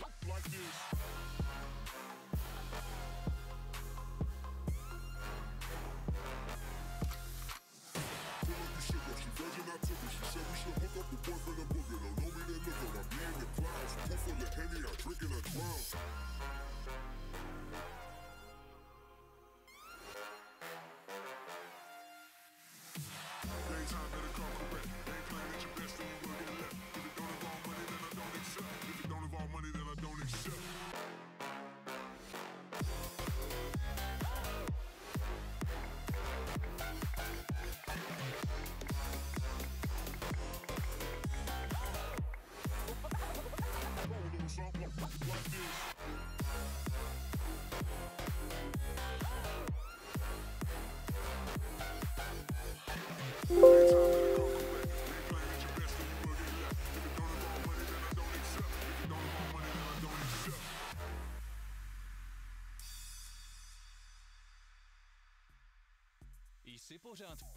like this.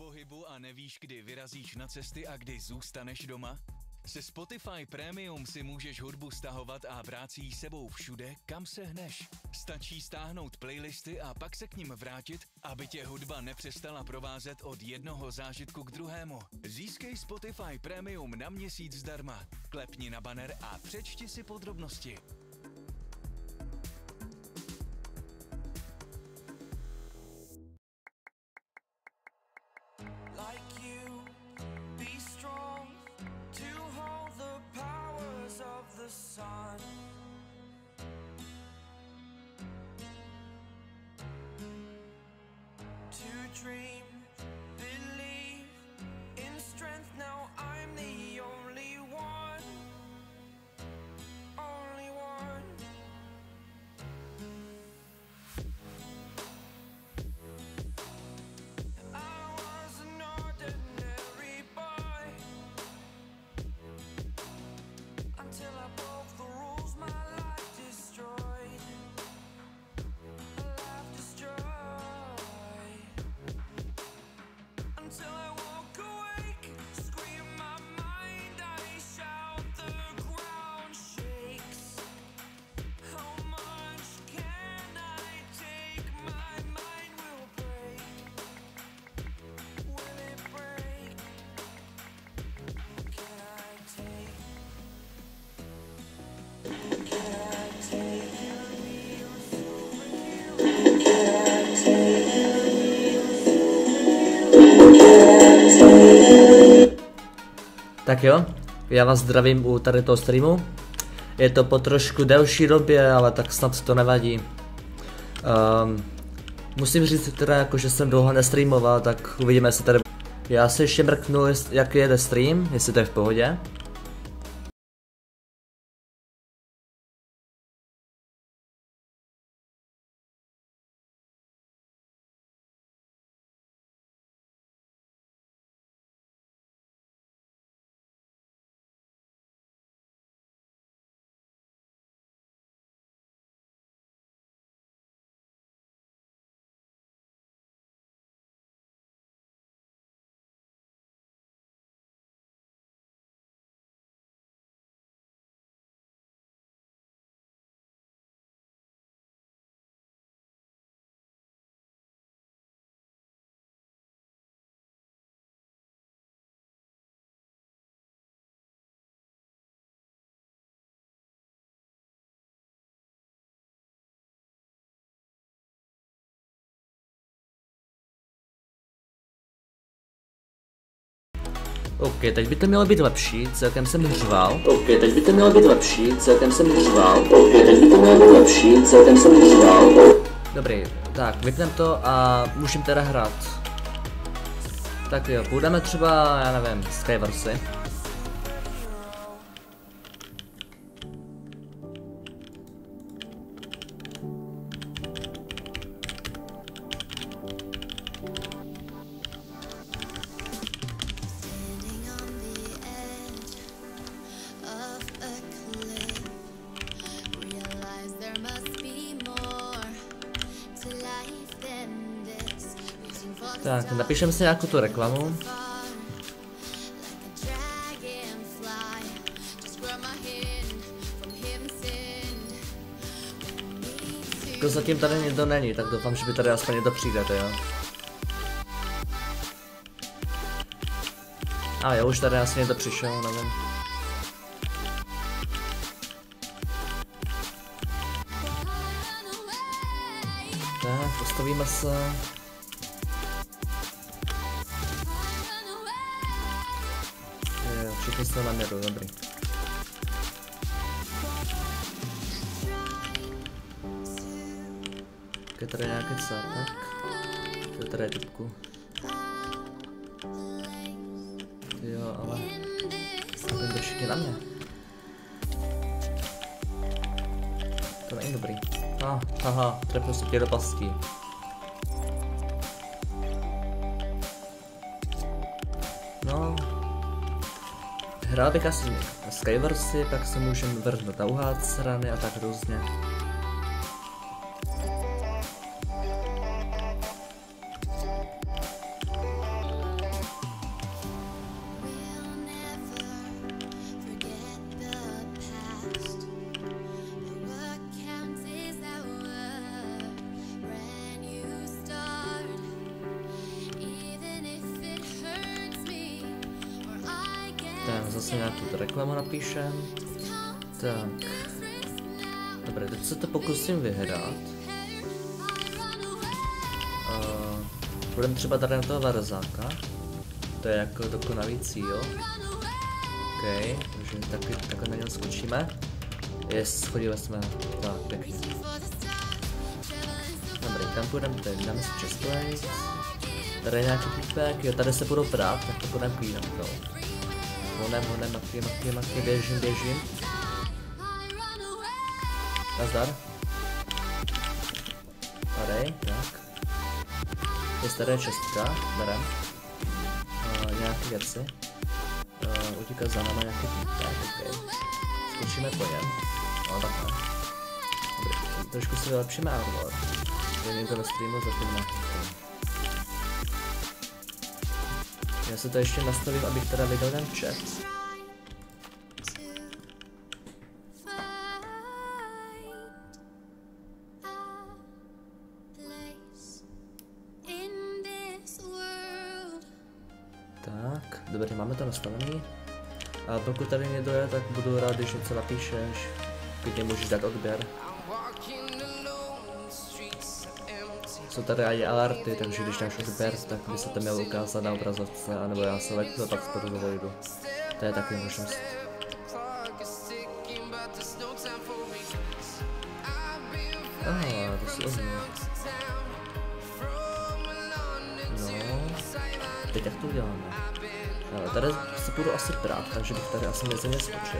Pohybu a nevíš, kdy vyrazíš na cesty a kdy zůstaneš doma? Se Spotify Premium si můžeš hudbu stahovat a brát si ji sebou všude, kam se hneš. Stačí stáhnout playlisty a pak se k ním vrátit, aby tě hudba nepřestala provázet od jednoho zážitku k druhému. Získej Spotify Premium na měsíc zdarma. Klepni na banner a přečti si podrobnosti. Tak jo, já vás zdravím u tady toho streamu. Je to po trošku delší době, ale tak snad to nevadí. Um, musím říct teda jako, že jsem dlouho nestreamoval, tak uvidíme jestli tady... Já si ještě mrknu, jak jede stream, jestli to je v pohodě. OK, teď by to mělo být lepší, celkem jsem hřval. OK, teď by to mělo být lepší, celkem jsem hřval. OK, teď by to mělo být lepší, celkem jsem hřval. Dobrý, tak vypnem to a můžeme teda hrát. Tak jo, půjdeme třeba, já nevím, Skywarsy. Napíšeme si nějakou tu reklamu. Jako zatím tady někdo není, tak doufám, že by tady aspoň někdo přijde, to jo. A jo, už tady asi někdo přišel, nevím. Tak, postavíme se. Jsme na měru, dobrý. Je tady nějaký cápek. Jo, tady je typku. Jo, ale... Ten jde všichni na mě. To není dobrý. Ah, haha, trefnu se tě do pastí. Hrál bych asi Skywarsy, pak se můžeme vrhnout na uhát rany a tak různě. Třeba tady na toho Varzáka. To je jako dokonalý cíl. OK, takže taky, takhle na něm skočíme. Yes, schodili jsme. Tak, pěkně. Dobrý, tam půjdeme, tady dáme si chestplate. Tady je nějaký typek, jo, tady se budou prát, tak to budeme klínat, jo. Honem, honem, maky, maky, maky, běžím, běžím. Nazdar. Tady, tak. Je staré čestka, berem. Uh, nějaké věci. Uh, utíká za náma nějaký týpek, ok. Skočíme po něm. No takhle. Dobrý, trošku si vylepšíme armor. Je někdo na streamu zatím ne. Já se to ještě nastavím, abych teda viděl ten chat. To nastavený. A pokud tady někdo je, tak budu rád, když něco napíšeš. Klidně můžeš dát odběr. Jsou tady i alerty, takže když dáš odběr, tak by se to mělo ukázat na obrazovce, anebo já se leknu a pak to dovojdu. To je taky možnost. Ah, to si ozní. No, teď jak to uděláme? Ale tady se budu asi prát, takže bych tady asi mezi ně skočil.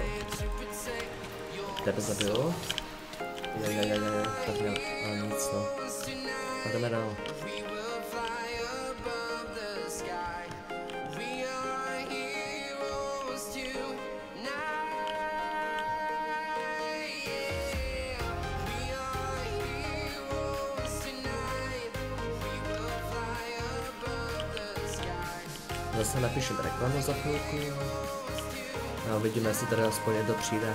Tebe zabiju. Jo, jo, jo, jo, tak nic no. A jdeme dál. Zase napíšem reklamu za chvilku. A uvidíme, jestli tady aspoň někdo přijde.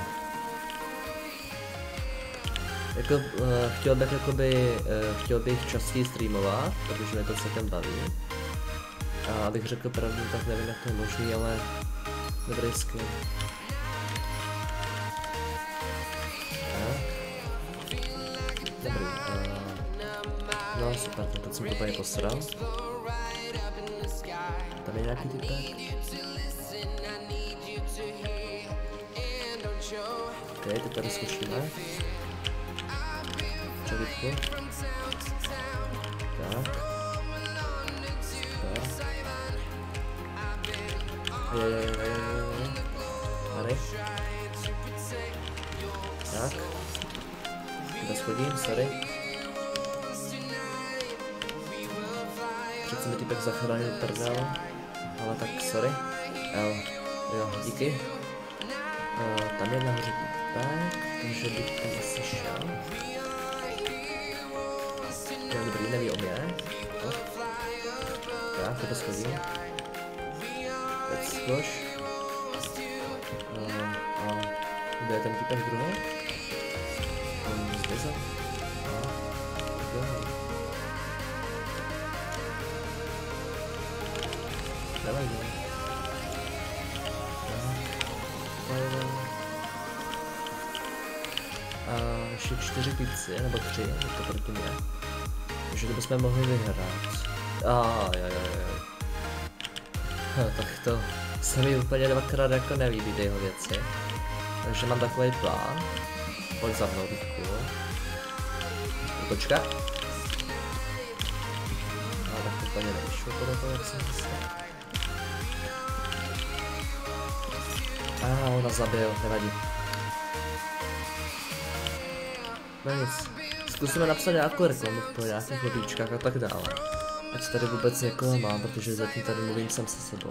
Jako, uh, chtěl bych jakoby, uh, chtěl bych častěji streamovat, protože mě to celkem baví. A abych řekl pravdu, tak nevím, jak to je možný, ale dobrý. Tak. Dobrý. Uh, no super, tak jsem to úplně posral. Tam je nějaký typek. Ok, teď tady zkušíme. Čelitku. Tak. Super. Je, je, je, je, je, je. Tady. Tak. Kde schodím, sorry. Přece mi typek zachránil prdel. Ale tak sorry. El, jo, díky. Uh, tam je nahoře typek, takže bych tam asi šel. To je dobrý, neví o mě. No. Tak, to schodím. Teď skoč. Uh, a kde je ten typek druhý? On zmizel. No. Jo. Tak. A ještě čtyři pizzy, nebo tři, to proti mě. Takže to bychom mohli vyhrát. A jo, jo, tak to se mi úplně dvakrát jako nelíbí jeho věci. Takže mám takový plán. Pojď za mnou, Vítku. Počka. No, tak úplně nevyšlo podle toho, jak jsem myslel. A ona zabil, nevadí. No nic. Zkusíme napsat nějakou reklamu po nějakých lobíčkách a tak dále. Ať tady vůbec někoho mám, protože zatím tady mluvím sám se sebou.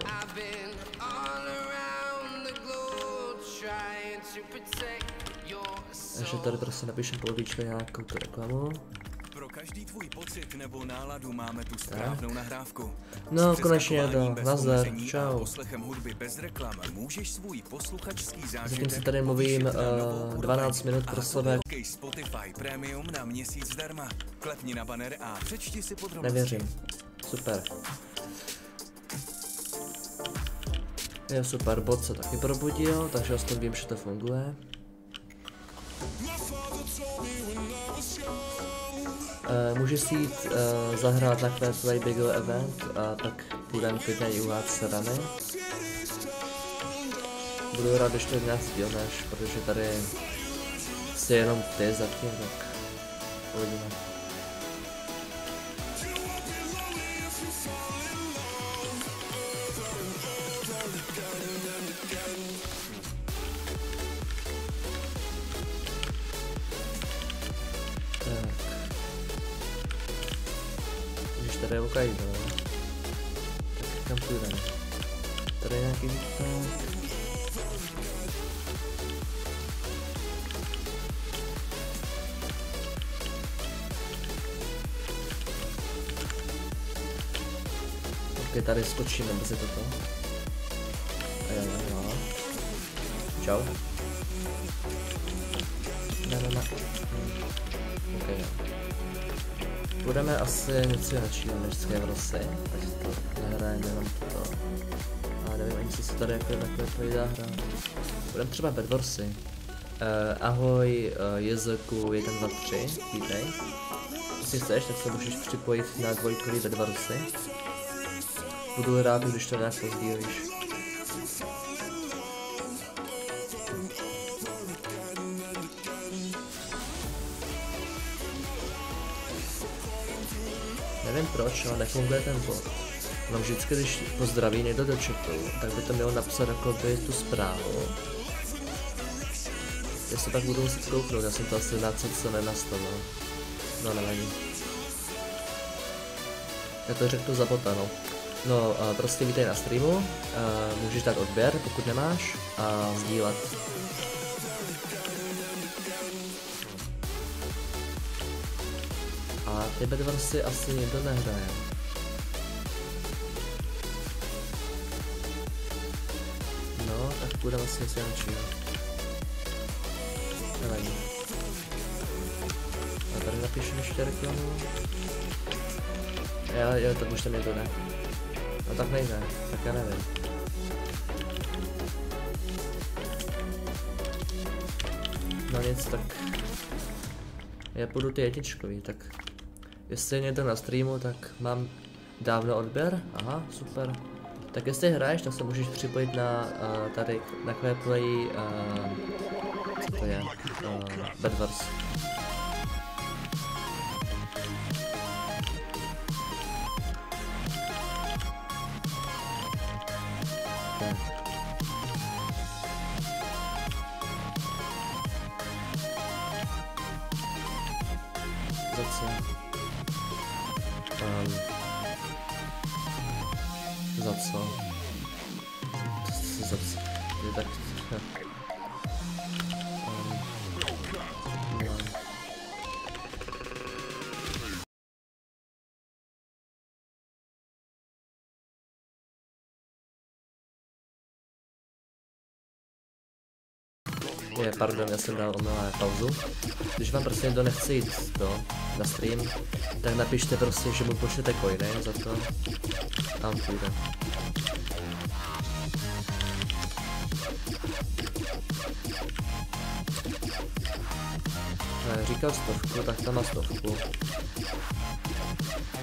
Takže tady prostě napíšem po nějakou tu reklamu. Tvůj pocit nebo náladu máme tu správnou nahrávku. No, S konečně bez Nazdar, čau. poslechem hudby bez reklam můžeš svůj posluchačský zážitek Zatím si tady mluvím uh, úroveň. 12 minut pro je Spotify Premium na měsíc zdarma. Klepni na banner a přečti si podrobnosti. Nevěřím. Super. Je super, bot se taky probudil, takže aspoň vím, že to funguje. Uh, můžeš si jít uh, zahrát na Play Bigger Event a pak půjdeme klidně i se rany. Budu rád, když to nějak sdílneš, protože tady jsi jenom ty zatím, tak uvidíme. Když tady je Hokkaido, no. Tak kam půjdeme? Tady tady skočíme mezi toto. Jo, jo, jo. Čau. Ne, ne, ne. Ok, jo. Budeme asi něco jiného než Skyvrosy, ať to nehrajeme jenom to. A nevím ani, co se tady jako takhle pojde hrát. Budeme třeba Bedwarsy. Uh, ahoj, uh, Jezeku 1, 2, 3, vítej. Jestli chceš, tak se můžeš připojit na dvojkový Bedwarsy. Budu rád, když to nějak pozdílíš. Proč, ale nefunguje ten bot. No vždycky, když pozdraví někdo do chatu, tak by to mělo napsat jako by tu zprávu. Já se tak budu muset kouknout, já jsem to asi na co nenastavil. No nevadí. Já to řeknu za bota, no. No, prostě vítej na streamu, můžeš dát odběr, pokud nemáš, a sdílet. A ty bedwarsy asi nikdo nehraje. No, tak půjdeme asi něco jiného. Nevadí. A tady napíšeme ještě reklamu. Jo, jo, tak už tam někdo ne. No tak nejde, tak já nevím. No nic, tak... Já půjdu ty jedničkový, tak... Jestli je někdo na streamu, tak mám dávno odběr, aha, super. Tak jestli hraješ, tak se můžeš připojit na uh, tady na Clearplay, uh, co to je, uh, Bedwars. Je, pardon, já jsem dal omylé pauzu. Když vám prostě někdo nechce jít to, na stream, tak napište prostě, že mu pošlete coiny za to a on půjde. Ne, říkal stovku, tak tam má stovku.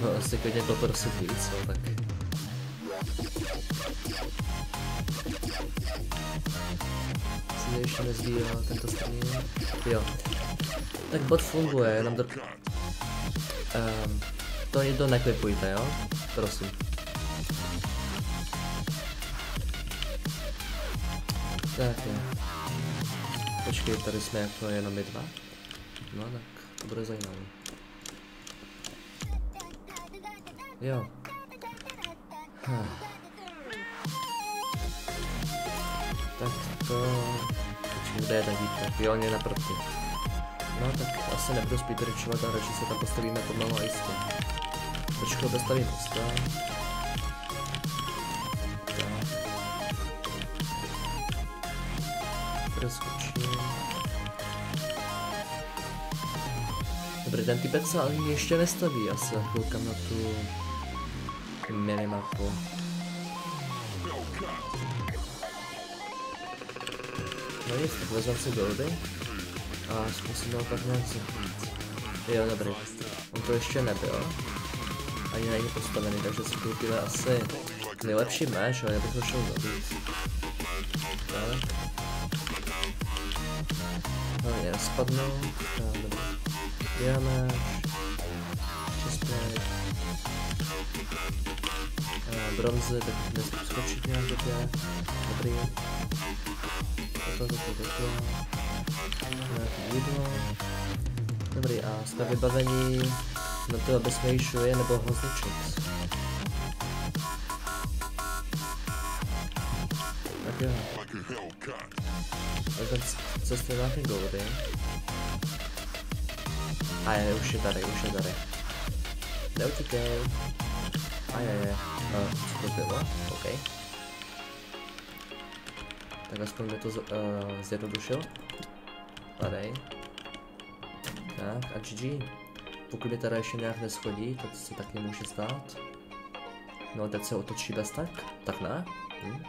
No, asi klidně poprosit víc, no, tak... Mě ještě tento stream? Jo. Tak bot funguje, jenom to... Um, to nikdo neklipujte, jo? Prosím. Tak jo. Počkej, tady jsme jako jenom my dva. No tak, to bude zajímavé. Jo. Tak to... Počkej, kde je ten výtek? Jo, on naproti. No tak asi nebudu speedrečovat a radši se tam postavíme pomalu a jistě. Trošku dostavím. Proskočím. Dobrý, ten typec se ještě nestaví, asi koukám na tu minimapu. No nic, tak vezmeme si goldy a zkusíme ho pak nějak zabít. Jo, dobrý. On to ještě nebyl. Ani není postavený, takže si koupíme asi nejlepší meč, ale já bych ho šel zabít. Tak. No, já spadnu. Tak, dobrý. Děláme. Bronzy, tak nesmím skočit nějak dobře. Dobrý. Toto, toto, toto. Nějaký jídlo. Dobrý, a jsme vybavení na to, aby jsme ji šli nebo ho zničit. Tak jo. Tak ten cestuje nějaký goldy. A je, už je tady, už je tady. Neutíkej. A je, je. To bylo? OK. Tak aspoň mi to z, uh, zjednodušil. Padej. Tak a GG. Pokud mi teda ještě nějak neschodí, to se taky může stát. No teď se otočí bez tak? Tak ne? Hm.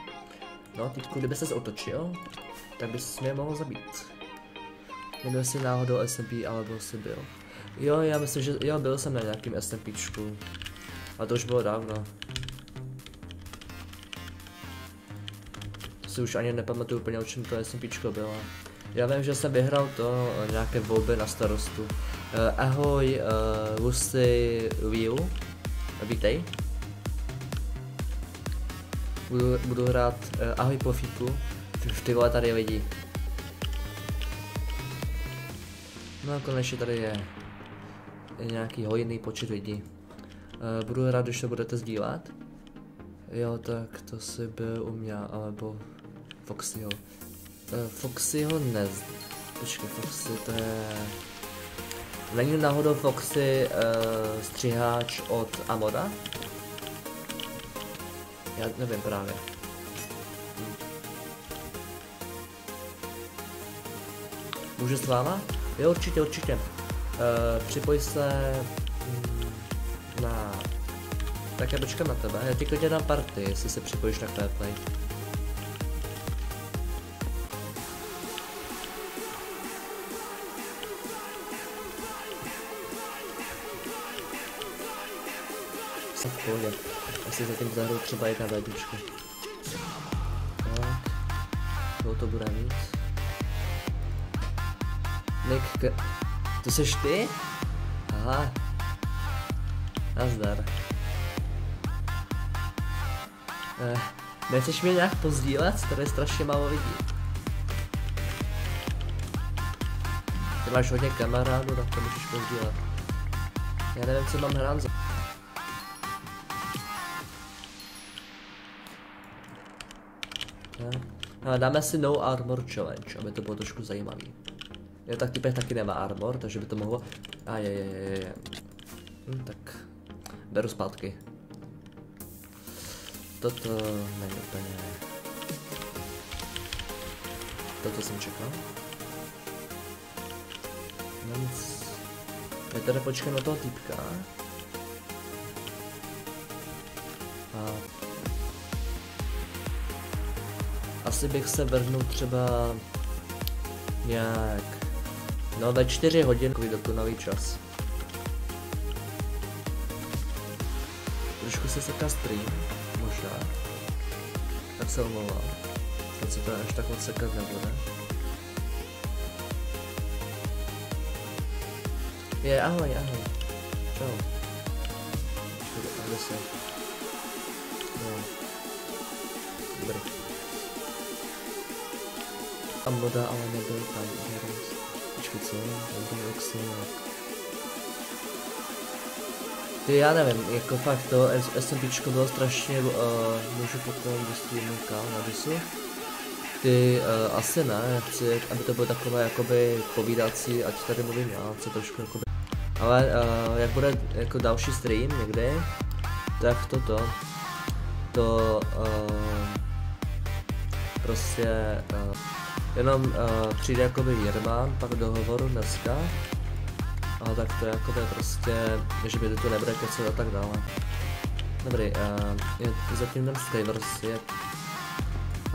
No teď kdyby se otočil, tak bys mě mohl zabít. Nevím jestli náhodou SMP, alebo si byl. Jo, já myslím, že jo, byl jsem na nějakým SMPčku. A to už bylo dávno. Si už ani nepamatuju úplně o čem to SMPčko bylo. Já vím, že jsem vyhrál to nějaké volby na starostu. Uh, ahoj, uh, Lucy Liu. Vítej. Budu, budu hrát, uh, ahoj Pofíku. Ty, ty vole, tady lidi. No a konečně tady je, je nějaký hojný počet lidí. Uh, budu rád, když to budete sdílet. Jo, tak to si byl u mě, alebo Foxyho. Uh, Foxyho ne... Počkej, Foxy to je... Není náhodou Foxy uh, střiháč od Amoda? Já nevím právě. Můžu s váma? Jo, určitě, určitě. Uh, připoj se mm, na... Tak já počkám na tebe, já ti klidně dám party, jestli se připojíš na Fairplay. Pohodě. Asi zatím zahraju třeba jedna vednička. Tak. To bude mít? Nick, k... to seš ty? Aha. Nazdar. Eh, nechceš mě nějak pozdílet? Tady je strašně málo lidí. Ty máš hodně kamarádů, tak to můžeš pozdílet. Já nevím, co mám hrát za... Tak. Ale dáme si no armor challenge, aby to bylo trošku zajímavý. Jo, tak typek taky nemá armor, takže by to mohlo... A je, je, je, je. Hm, tak beru zpátky. Toto není úplně... Toto jsem čekal. No nic. Já teda počkám na toho typka. A asi bych se vrhnul třeba nějak, no ve 4 hodin, takový dokonalý čas. Trošku se seká stream, možná. Tak se omlouvám. Snad se to až tak moc sekat nebude. Je, ahoj, ahoj. Čau. No. Dobrý. A moda ale nebyl tam, Garens. Počkej, co? Dobrý Oxenok. Ty já nevím, jako fakt to SMPčko bylo strašně, uh, můžu potom do streamu kam na Disu. Ty uh, asi ne, já chci, aby to bylo takové jakoby povídací, ať tady mluvím já, co trošku jakoby. Ale uh, jak bude jako další stream někdy, tak toto, to uh, prostě uh, jenom uh, přijde jakoby Jirman, pak do hovoru dneska, ale tak to je jakoby prostě, že by to nebude kecat a tak dále. Dobrý, uh, je zatím ten Skywars je,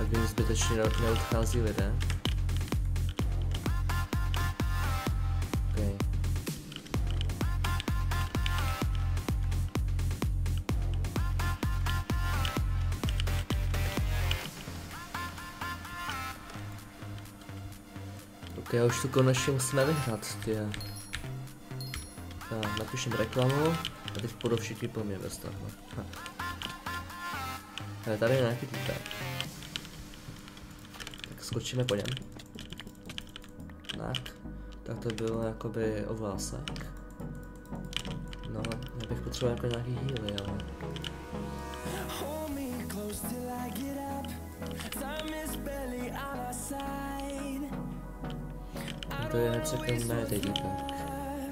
ať mi zbytečně neodchází lidé. Ok, už to konečně musíme vyhrát, ty. Tak, napíšem reklamu a teď půjdou všichni po mě ve stavu. Ale tady je nějaký týpek. Tak skočíme po něm. Tak, tak to bylo jakoby ovlásek. No, já bych potřeboval jako nějaký healy, ale... je něco jako ne, teď týpek.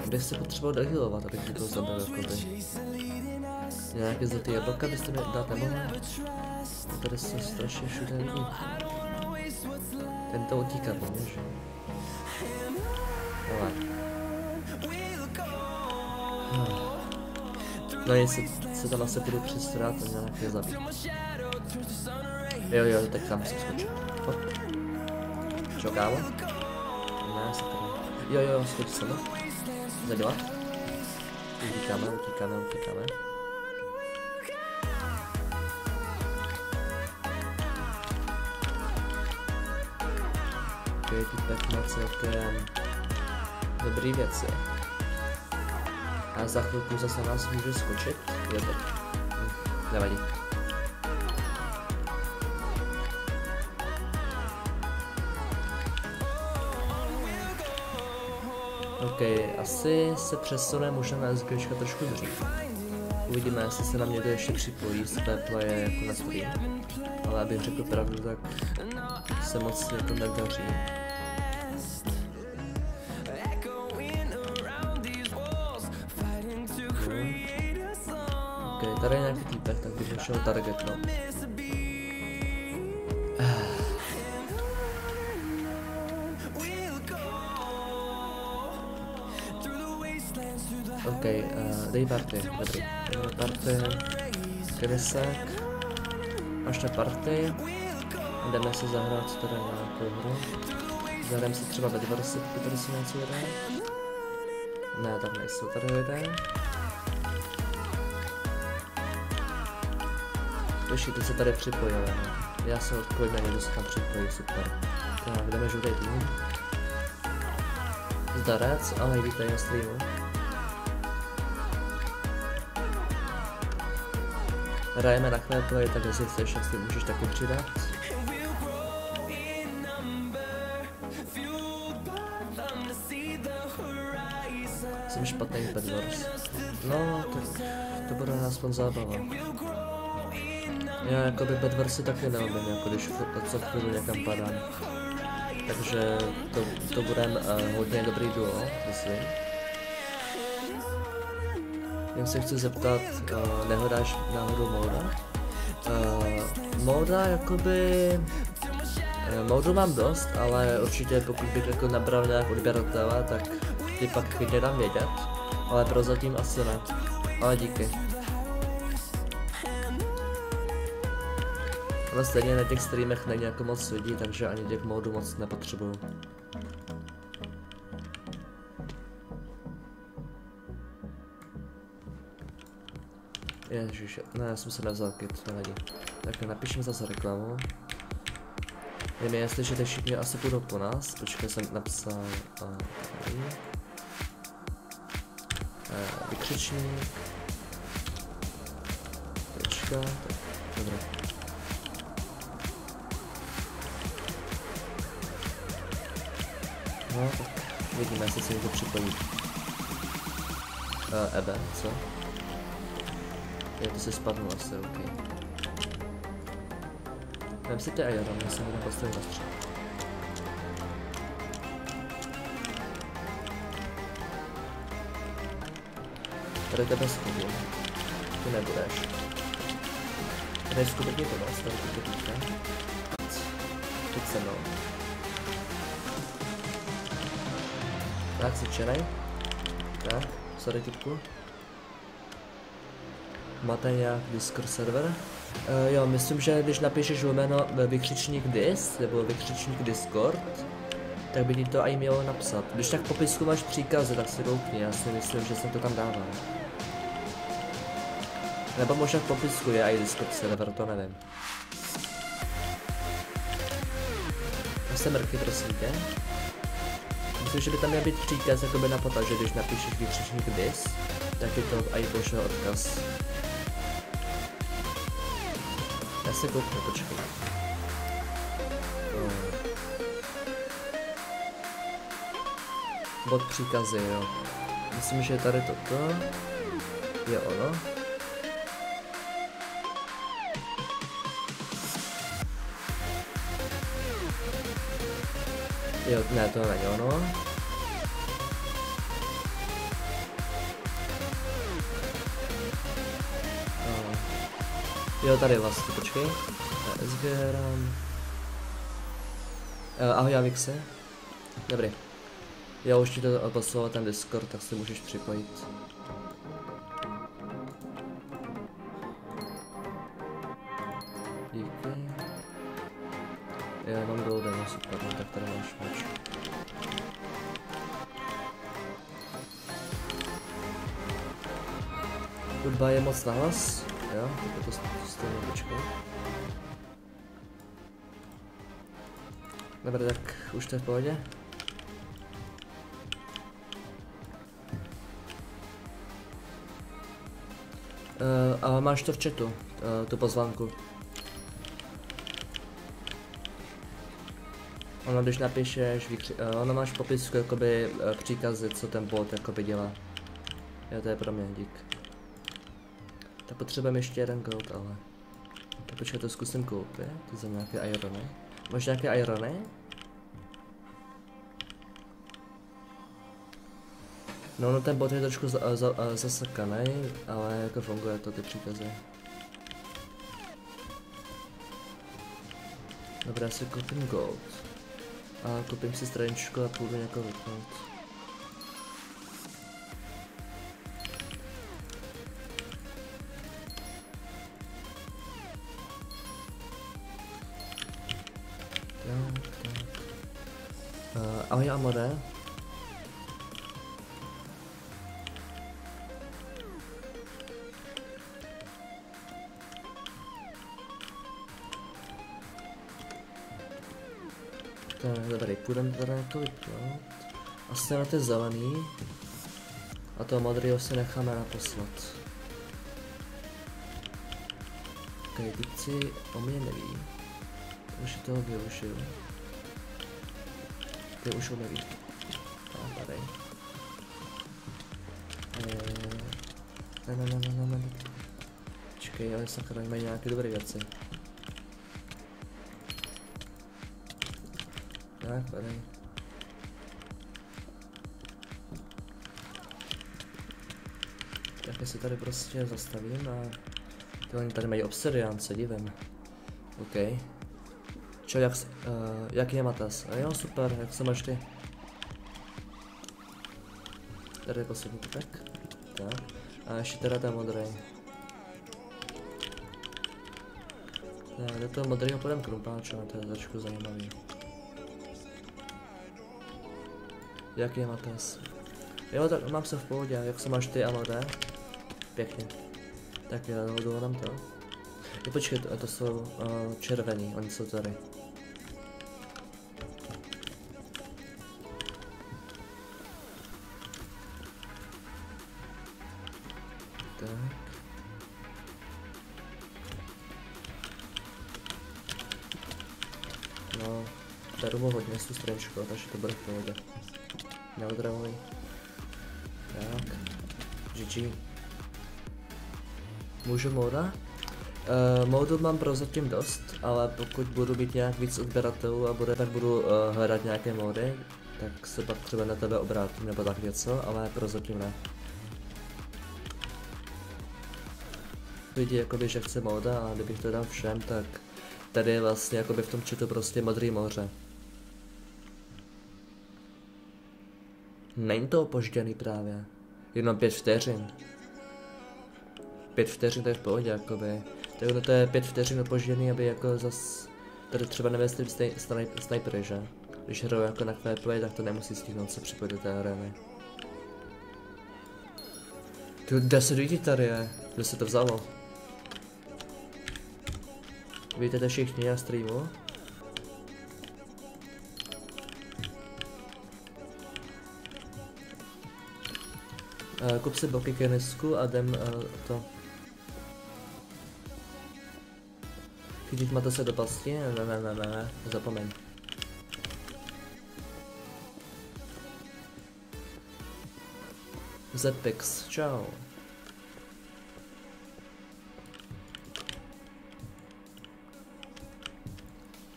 Abych se potřeboval dohealovat, abych to zabil jakoby. Nějaké zlaté jablka byste mi dát nemohli? Tady se strašně všude lidí. Ten to utíká po? Ale. No jestli se tam asi budu přestrat a nějaké zabít. Jo jo, tak tam se skočím. Čo kámo? Jo jo, skoč no. Zabila? Utíkáme, utíkáme, utíkáme. Ok, týpek má celkem dobrý věci. A za chvilku zase nás může skočit. Jo. Hm, nevadí. OK, asi se přesune možná na SGčka trošku dřív. Uvidíme, jestli se na mě to ještě připojí z playe jako na stream. Ale abych řekl pravdu, tak se moc jako nedaří. Ok, tady je nějaký týpek, tak bych šel target, OK, uh, dej party, dobrý. Party, krysek, až na party. Jdeme si zahrát teda nějakou hru. Zahrajeme si třeba ve pokud tady jsou něco lidé. Ne, tak nejsou tady lidé. Ještě se tady připojili. Já se odpojím na někdo se tam připojí, super. Tak, jdeme žlutý tým. Zdarec, ahoj, vítej na streamu. Hrajeme na chvéplay, tak jestli chceš, tak si můžeš taky přidat. Jsem špatný v Bad Wars. No, tak to bude aspoň zábava. Já jako by Bad Warsy taky neumím, jako když co chvíli někam padám. Takže to, to bude uh, hodně dobrý duo, myslím. Jen se chci zeptat, uh, nehledáš náhodou móda? Uh, móda jakoby... Uh, módu mám dost, ale určitě pokud bych jako nabral nějak odběratele, tak ty pak klidně dám vědět. Ale prozatím asi ne. Ale díky. No stejně na těch streamech není jako moc lidí, takže ani těch modů moc nepotřebuju. Ježiš, ne, já jsem se nevzal kit, nevadí. Tak napíšeme zase reklamu. Nevím, jestli že všichni asi půjdou po nás, počkej, jsem napsal... Uh, tady. Uh, vykřičník. Tečka, tak, dobré. No, tak vidíme, jestli se někdo připojí. Uh, Eben, co? Jo, to se spadlo asi, ok. Vem si ty Iron, já jsem ho postavil na střed. Tady tebe schodím. Ty nebudeš. Tady skutečně to vás, tady ty teďka. Pojď se mnou. Tak, si čerej. Tak, sorry typku. Máte nějak Discord server? Uh, jo, myslím, že když napíšeš jméno vykřičník dis, nebo vykřičník Discord, tak by ti to i mělo napsat. Když tak popisku máš příkazy, tak si koukni, já si myslím, že jsem to tam dával. Nebo možná v popisku je i Discord server, to nevím. Se mrky, prosím tě. Myslím, že by tam měl být příkaz jakoby na pota, že když napíšeš vykřičník dis, tak je to i pošel odkaz. Já se kouknu, počkej. No. Bod příkazy, jo. Myslím, že tady toto je ono. Jo, ne, to není ono. Jo, tady vlastně, počkej. SGRAM. Uh, ahoj, Amikse. Dobrý. Já už ti to poslal ten Discord, tak se můžeš připojit. Díky. Já mám golden, no super, no tak tady máš meč. Hudba je moc nahlas, jo, tak to stejně počkej. Dobře, tak už to je v pohodě. Uh, ale máš to v chatu, uh, tu pozvánku. Ono, když napíšeš, výkři, uh, ono máš v popisku jakoby uh, příkazy, co ten bot jakoby dělá. Jo, to je pro mě, dík. Tak potřebujeme ještě jeden gold, ale... Tak počkej, to zkusím koupit, to za nějaké irony. Máš nějaké irony? No, no ten bot je trošku za, za, zasakaný, ale jako funguje to ty příkazy. Dobré, já si koupím gold. A koupím si straničku a půjdu někoho vypnout. Půjdeme teda to vypnout. Asi na ty zelený. A toho modrýho si necháme naposlat. Ok, si o mě neví. Takže toho využiju. Ty už ho neví. A tady. Eee, Ne, ne, ne, ne, ne, ne. Počkej, ale sakra, mají nějaké dobré věci. Tak, tady. Tak si tady prostě zastavím a... Ty oni tady mají obsidian, se divím. OK. Čo, jak, uh, jaký je Matas? A jo, super, jak se máš ty? Tady je poslední tak. Tak. A ještě teda ten modrý. Ne, do toho modrého půjdem krumpáče, to je trošku zajímavý. Jaký je Mates? Jo, tak mám se v pohodě, jak se máš ty, Amode? Pěkně. Tak jdu nám to. Jo, počkej, to, to jsou uh, červení, oni jsou tady. Tak. No, beru mu hodně tu takže to bude v pohodě. GG. Můžu moda? Uh, modu mám prozatím dost, ale pokud budu mít nějak víc odběratelů a bude, tak budu uh, hledat nějaké mody, tak se pak třeba na tebe obrátím nebo tak něco, ale prozatím ne. Lidi jakoby, že chce moda a kdybych to dal všem, tak tady je vlastně jakoby v tom chatu prostě modrý moře. Není to opožděný právě. Jenom pět vteřin. Pět vteřin to je v pohodě, jakoby. Tak to je pět vteřin opožděný, aby jako zas... Tady třeba nevím, snipery, že? Když hraju jako na fair play, tak to nemusí stihnout se připojit do té areny. Tu 10 lidí tady je, kde se to vzalo? Víte to všichni na streamu? Kup si boky kenisku a jdem uh, to. Chytit máte se do pasti? Ne, ne, ne, ne, ne, zapomeň. Zepix, čau.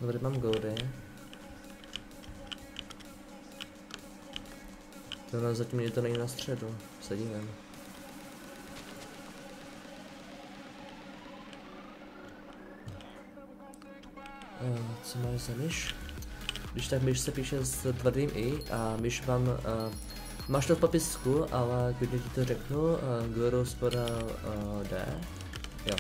Dobře, mám goldy. To no, zatím je to není na středu, se dívám. Uh, co máš za myš? Když tak myš se píše s tvrdým i a myš mám, uh, máš to v popisku, ale když ti to řeknu, uh, guru spoda uh, D, jo.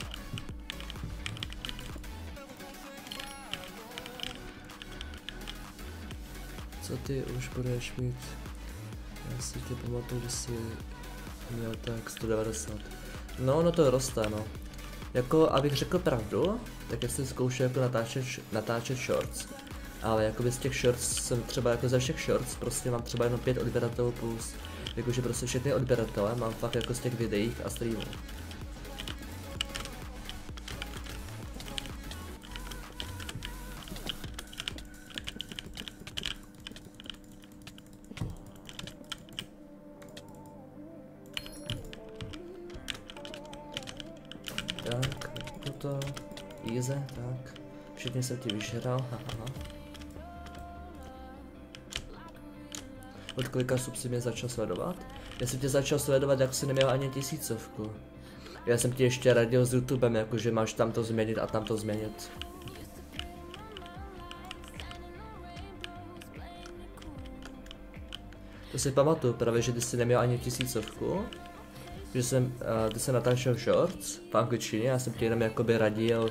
Co ty už budeš mít? Já si tě pamatuju, že jsi měl tak 190. No, no to roste, no. Jako, abych řekl pravdu, tak já jsem zkoušel jako natáčet, natáčet shorts. Ale jako z těch shorts jsem třeba jako ze všech shorts prostě mám třeba jenom pět odběratelů plus jakože prostě všechny odběratele mám fakt jako z těch videích a streamů. Jsem ti vyžral, haha. Od kolika sub si mě začal sledovat? Já jsem tě začal sledovat, jak jsi neměl ani tisícovku. Já jsem ti ještě radil s YouTubem, jakože máš tam to změnit a tam to změnit. To si pamatuju, právě že ty jsi neměl ani tisícovku. Že jsem, uh, ty se natáčel shorts v angličtině, já jsem ti jenom jakoby radil,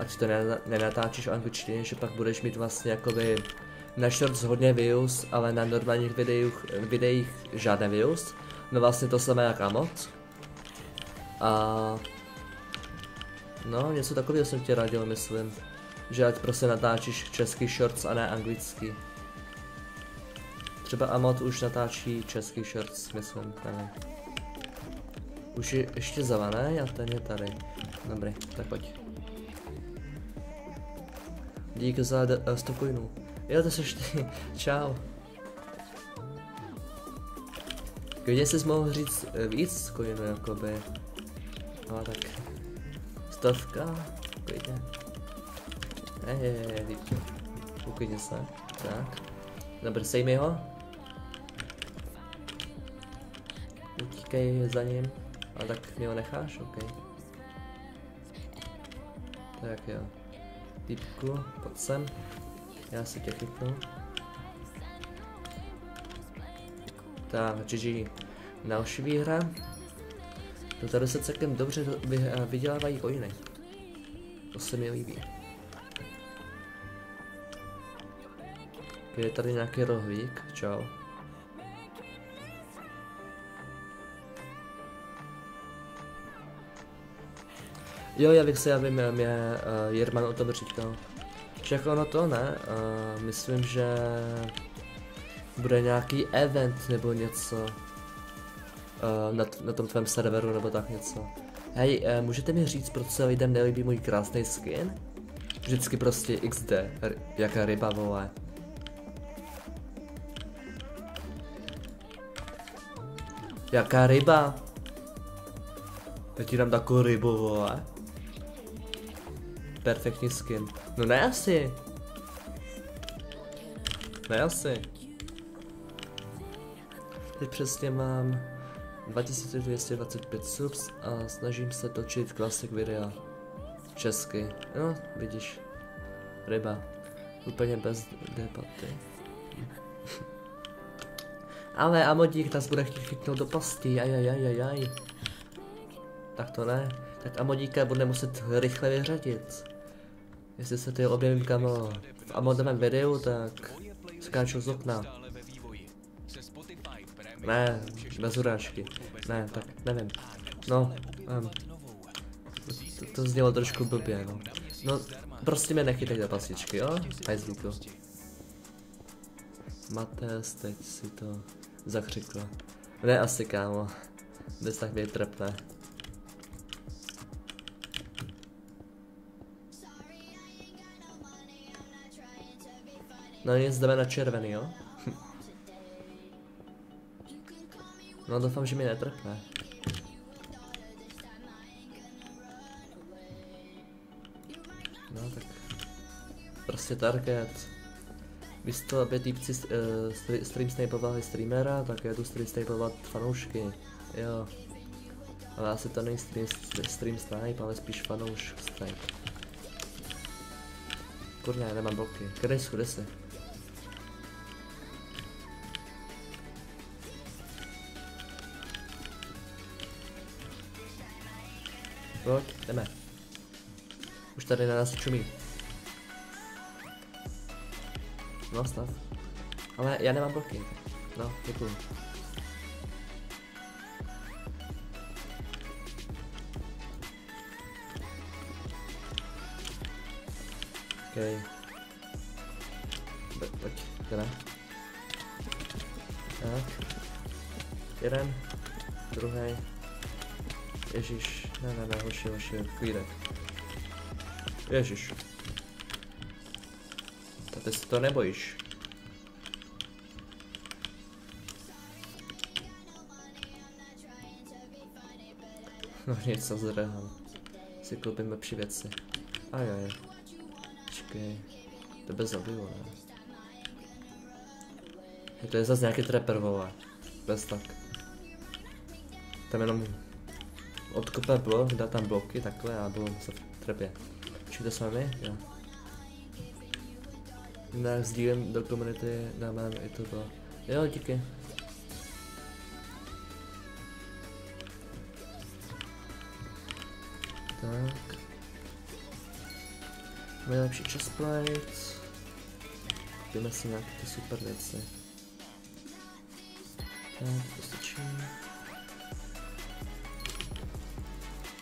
ať to nenatáčíš v angličtině, že pak budeš mít vlastně jakoby na shorts hodně views, ale na normálních videích, videích žádné views. No vlastně to samé jak Amot. A... No, něco takového jsem ti radil, myslím. Že ať prostě natáčíš český shorts a ne anglický. Třeba Amot už natáčí český shorts, myslím, nevím. Už je ještě zavané, a ten je tady. Dobrý, tak pojď. Dík za 100 coinů. Jo, to seš ty. Čau. Klidně jsi mohl říct eh, víc coinů, jakoby. No tak. Stovka? Klidně. Je, díky. Uklidně se. Tak. Dobře, sej mi ho. Utíkej za ním. A tak mi ho necháš? OK. Tak jo. Týpku, pojď sem. Já si tě chytnu. Tak, GG. Další výhra. To tady se celkem dobře eh, vydělávají kojiny. To se mi líbí. Je tady nějaký rohlík, čau. Jo, já bych se, já vím, mě uh, Jirman o tom říkal. Však ono to ne, uh, myslím, že bude nějaký event nebo něco uh, na, na tom tvém serveru nebo tak něco. Hej, uh, můžete mi říct, proč se lidem nelíbí můj krásný skin? Vždycky prostě XD, jaká ryba vole. Jaká ryba? Já ti dám takovou rybu, vole. Perfektní skin. No ne asi. Ne asi. Teď přesně mám 2225 subs a snažím se točit klasik videa. Česky. No, vidíš. Ryba. Úplně bez debaty. Ale Amodík nás bude chtít chytnout do pasti, ajajajajaj. Tak to ne. Tak Amodíka bude muset rychle vyřadit. Jestli se ty objevím kamo v Amodovém videu, tak skáču z okna. Ne, bez urážky. Ne, tak nevím. No, um, to, to znělo trošku blbě, no. No, prostě mě nechytej za pasičky, jo? Hajzlíku. Mates teď si to zakřikl. Ne asi, kámo. Bez tak větrepné. No nic, jdeme na červený, jo? no doufám, že mi netrpne. No tak. Prostě target. Místo, aby týpci uh, stream snipovali streamera, tak já jdu stream snipovat fanoušky. Jo. Ale asi to není stream, stream snipe, ale spíš fanoušk snipe. Kurňa, já nemám bloky. Kde jsou, kde jsi? Pojď, jdeme. Už tady na nás čumí. No, stav. Ale já nemám bloky. No, děkuju. OK. Pojď, jdeme. Tak. Jeden. Druhý. Ježíš, ne, ne, ne, hoši, hoši, chvíli. Ježíš. A ty se to nebojíš. No nic, co zdrhám. Si koupím lepší věci. Ajaj. Počkej. Tebe zabiju, ne? Je to je zase nějaký trapper, vole. Bez tak. Tam jenom odkope blok, dá tam bloky takhle a budu se v trepě. Počkejte s vámi? Jo. Ne, sdílím do komunity, dáme i to bylo. Jo, díky. Tak. Nejlepší chestplate. Jdeme si nějaké ty super věci. Tak, to stačí.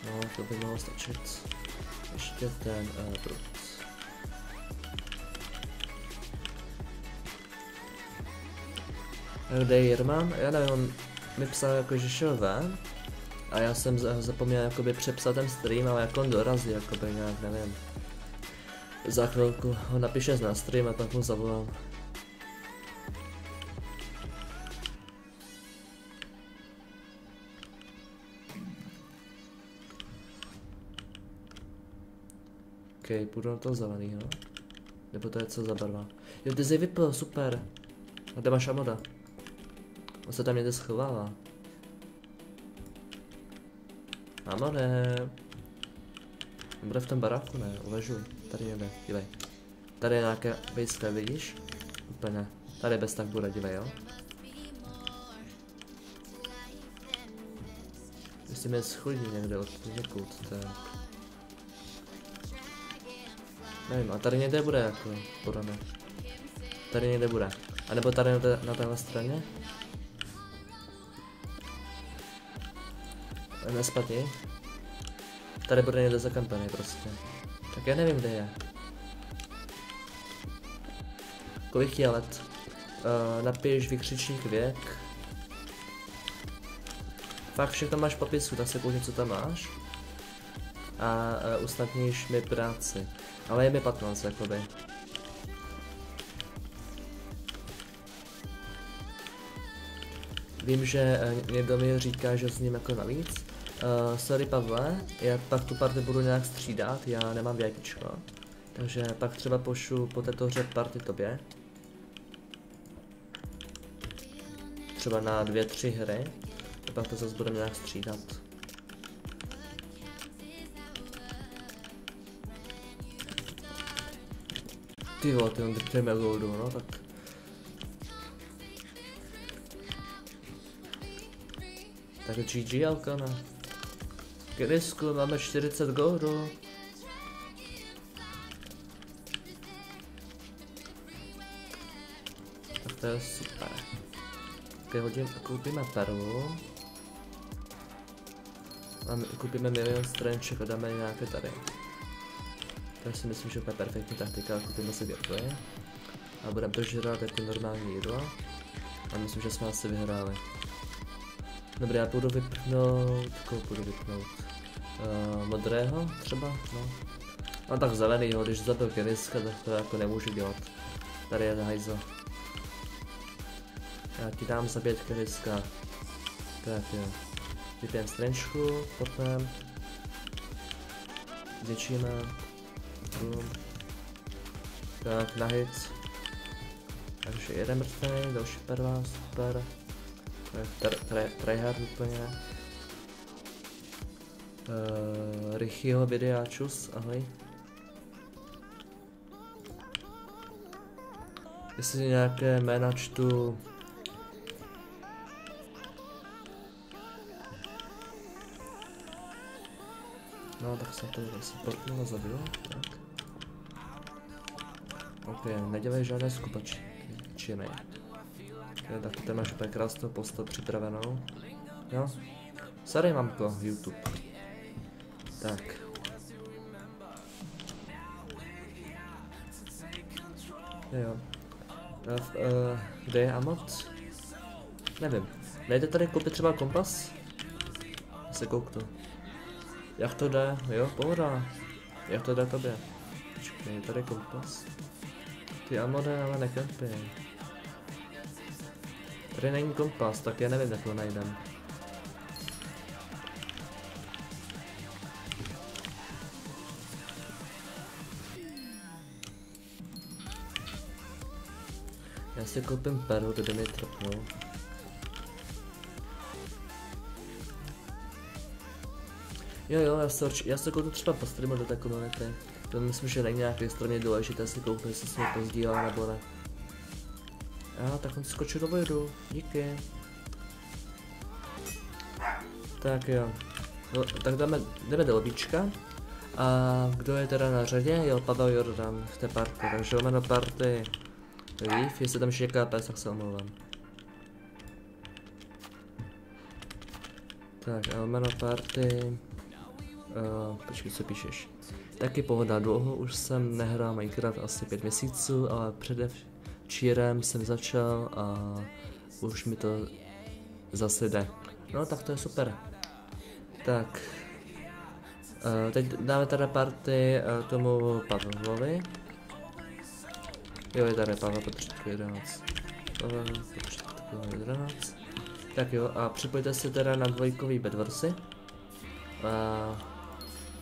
No, to by mohlo stačit. Ještě ten uh, brut. Kde je Jirman? Já nevím, on mi psal jako, že šel ven. A já jsem za- zapomněl jakoby přepsat ten stream, ale jak on dorazí, jakoby nějak, nevím. Za chvilku ho napíše na stream a pak mu zavolám. OK, půjdu na toho zelenýho. Nebo to je co za barva? Jo, ty jsi vypl, super. A kde máš Amoda? On se tam někde schovává. Amode. Bude v tom baráku, ne? Uvažuj. Tady jde, dívej. Tady je nějaké vejska, vidíš? Úplně. Tady bez tak bude, dívej, jo? Jestli mě schodí někde od někud, tak... Nevím, a tady někde bude jako, podle mě. Tady někde bude. A nebo tady na, na téhle straně. Nespadni. Tady bude někde zakampený prostě. Tak já nevím, kde je. Kolik je let? Uh, napiš vykřičník věk. Fakt všechno máš v popisku, tak se koukni, co tam máš. A uh, usnadníš mi práci. Ale je mi 15, jakoby. Vím, že uh, někdo mi říká, že s ním jako navíc. Uh, sorry Pavle, já pak tu party budu nějak střídat, já nemám VIPčko. Takže pak třeba pošlu po této hře party tobě. Třeba na dvě, tři hry. A pak to zase budeme nějak střídat. Ty vole, ty on drtíme goldu, no tak. Tak GG Alkana. Grisku, máme 40 goldů. Tak to je super. Tak hodím, koupíme perlu. Máme, koupíme milion stranček a dáme nějaké tady. To si myslím, že je perfektní taktika, koupíme si větve. A budeme to žrat jako normální jídlo. A myslím, že jsme asi vyhráli. Dobrý, já půjdu vypnout, koho půjdu vypnout? Uh, modrého třeba, no. No tak zelenýho, když zabil Keniska, tak to jako nemůžu dělat. Tady je hajzo. Já ti dám zabít Keniska. Tak jo. Vypijem strenčku, potom. Zničíme. Boom. Tak, na hit. Takže jeden mrtvý, další perla, super. Tryhard úplně. Uh, Rychyho videáčus, ahoj. Jestli nějaké jména čtu... No tak se to zase portnula zabilo, tak. Ok, nedělej žádné skupačky, činy. Jo, tak ty máš úplně krásnou postavu připravenou. Jo? Sorry mamko, YouTube. Tak. Jo. Uh, uh, kde je Amot? Nevím. Nejde tady koupit třeba kompas? Se kouknu. Jak to jde? Jo, pohoda. Jak to jde tobě? Počkej, je tady kompas. Ty Amode ale nekempy. Tady není kompas, tak já nevím, jak ho najdem. Já si koupím peru, kde mi trpnou. Jo jo, já se, já se koupím třeba po streamu do té komunity. To myslím, že není nějak extrémně důležité si koupit, jestli se mi pozdílá nebo ne. Já tak on skočil do vodu, díky. Tak jo. No, tak dáme, jdeme do lobíčka. A kdo je teda na řadě? Jo, Pavel Jordan v té party, takže jméno party Leaf, jestli tam je KPS, tak se omlouvám. Tak, jméno party... Uh, počkej, co píšeš? Taky pohoda, dlouho už jsem nehrál Minecraft asi pět měsíců, ale především čírem jsem začal a už mi to zase jde. No tak to je super. Tak. Uh, teď dáme tady party uh, tomu Pavlovi. Jo, je tady Pavel Petřitko 11. Pavel Petřitko 11. Tak jo, a připojte se teda na dvojkový bedwarsy. A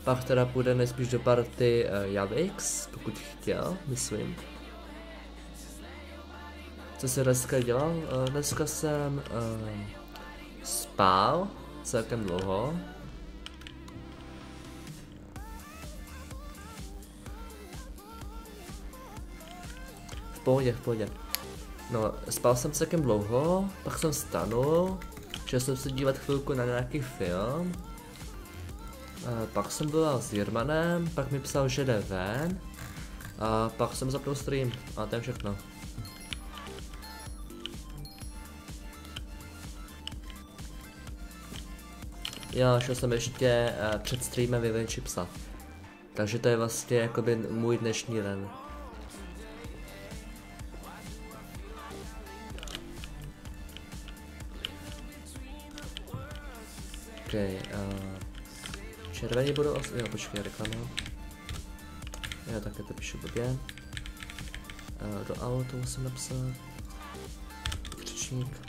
pak teda půjde nejspíš do party uh, Javix, pokud chtěl, myslím. Co se dneska dělal? Uh, dneska jsem uh, spál celkem dlouho. V pohodě, v pohodě. No, spal jsem celkem dlouho, pak jsem stanul, šel jsem se dívat chvilku na nějaký film. Eh, pak jsem byl s Jirmanem, pak mi psal, že jde ven. A pak jsem zapnul stream a to je všechno. Já šel jsem ještě uh, před streamem vyvenčit psa. Takže to je vlastně jakoby můj dnešní den. Okay, uh červení budou asi, jo počkej, reklama. Jo, také to píšu blbě. Uh, do auto musím napsat. Křičník.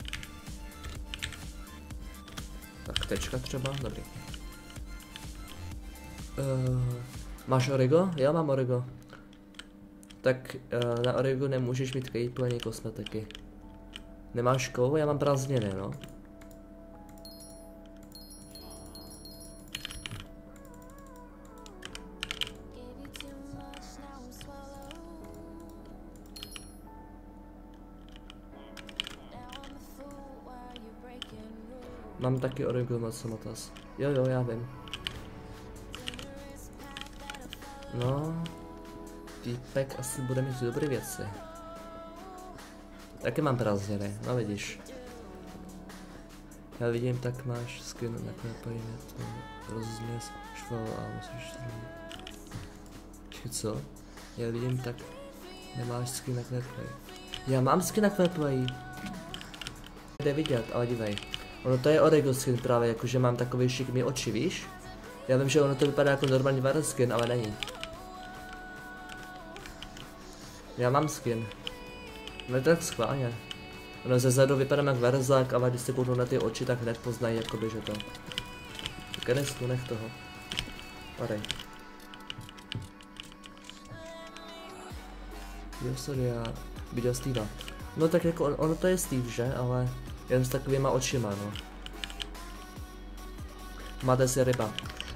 Tak tečka třeba, dobrý. Uh, máš origo? Já mám origo. Tak uh, na origo nemůžeš mít kejtu ani kosmetiky. Nemáš kou? Já mám prázdniny, no. Mám taky origo moc samotas. Jo jo, já vím. No, týpek asi bude mít dobré věci. Taky mám prázdniny, no vidíš. Já vidím, tak máš skin na klepají to rozměs, šval a musíš Či co? Já vidím, tak nemáš skin na klepají. Já mám skin na klepají. Jde vidět, ale dívej. Ono to je Orego skin právě, jakože mám takový šikmý oči, víš? Já vím, že ono to vypadá jako normální Varen skin, ale není. Já mám skin. No tak schválně. Ono ze zadu vypadá jak verzák, ale když se kouknu na ty oči, tak hned poznají, jakoby, že to. Kenesu, nech toho. Padej. Jo, sorry, já viděl Steva. No tak jako on, ono to je Steve, že? Ale jen s takovýma očima, no. Máte si ryba.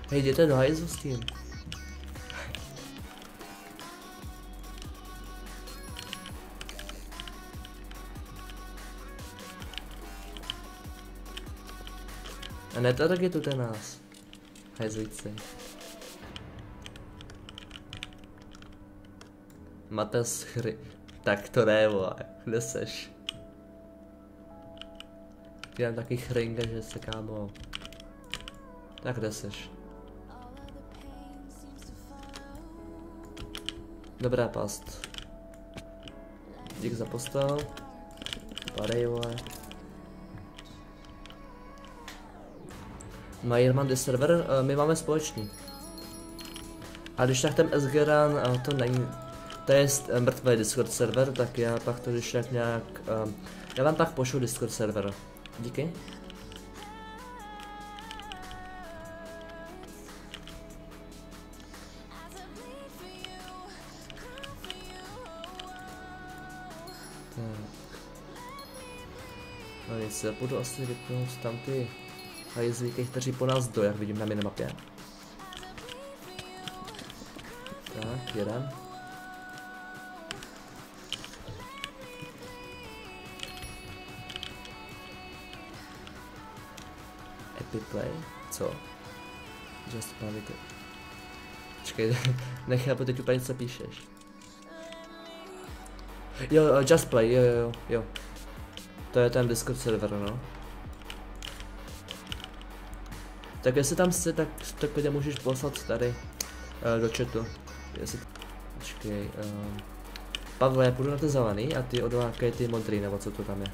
Hej, jděte do hajzu s tím. A ne to taky tu ten nás. Hajzlíci. Máte schry... Tak to ne, vole. Kde seš? Dělám taky chringa, že se kámo. Tak kde seš? Dobrá past. Dík za postel. Padej, vole. Mají Irmandy server? Uh, my máme společný. A když tak ten Esgeran, uh, to není, to je mrtvý Discord server, tak já pak to když tak nějak, uh, já vám pak pošlu Discord server. Díky. Nic, já budu asi vypnout tam ty hajzlíky, kteří po nás do, jak vidím na minimapě. Tak, jeden. Epiplay? Co? Just play to. Počkej, nechápu teď úplně co píšeš. Jo, uh, Just Play, jo, jo, jo. To je ten Discord server, no. Tak jestli tam jsi, tak, tak klidně můžeš poslat tady uh, do chatu. Jestli... Počkej, uh... Pavle, já půjdu na ty zelený a ty odvákej ty modrý, nebo co to tam je.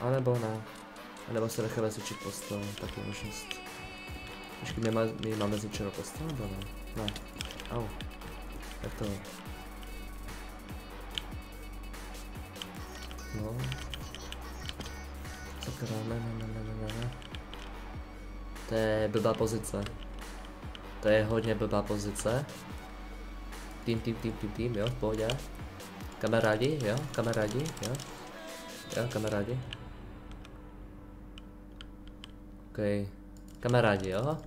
A nebo ne. A nebo se necháme zvětšit postel, taky možnost. Počkej, my, má, my máme zvětšenou postel, nebo ne? Ne. Au. Jak to? No. Sakra, ne, ne, ne, ne, ne, ne. To je blbá pozice. To je hodně blbá pozice. Tým, tým, tým, tým, tým, jo, v pohodě. Kamarádi, jo, kamarádi, jo. Jo, kamarádi. OK. Kamarádi, jo.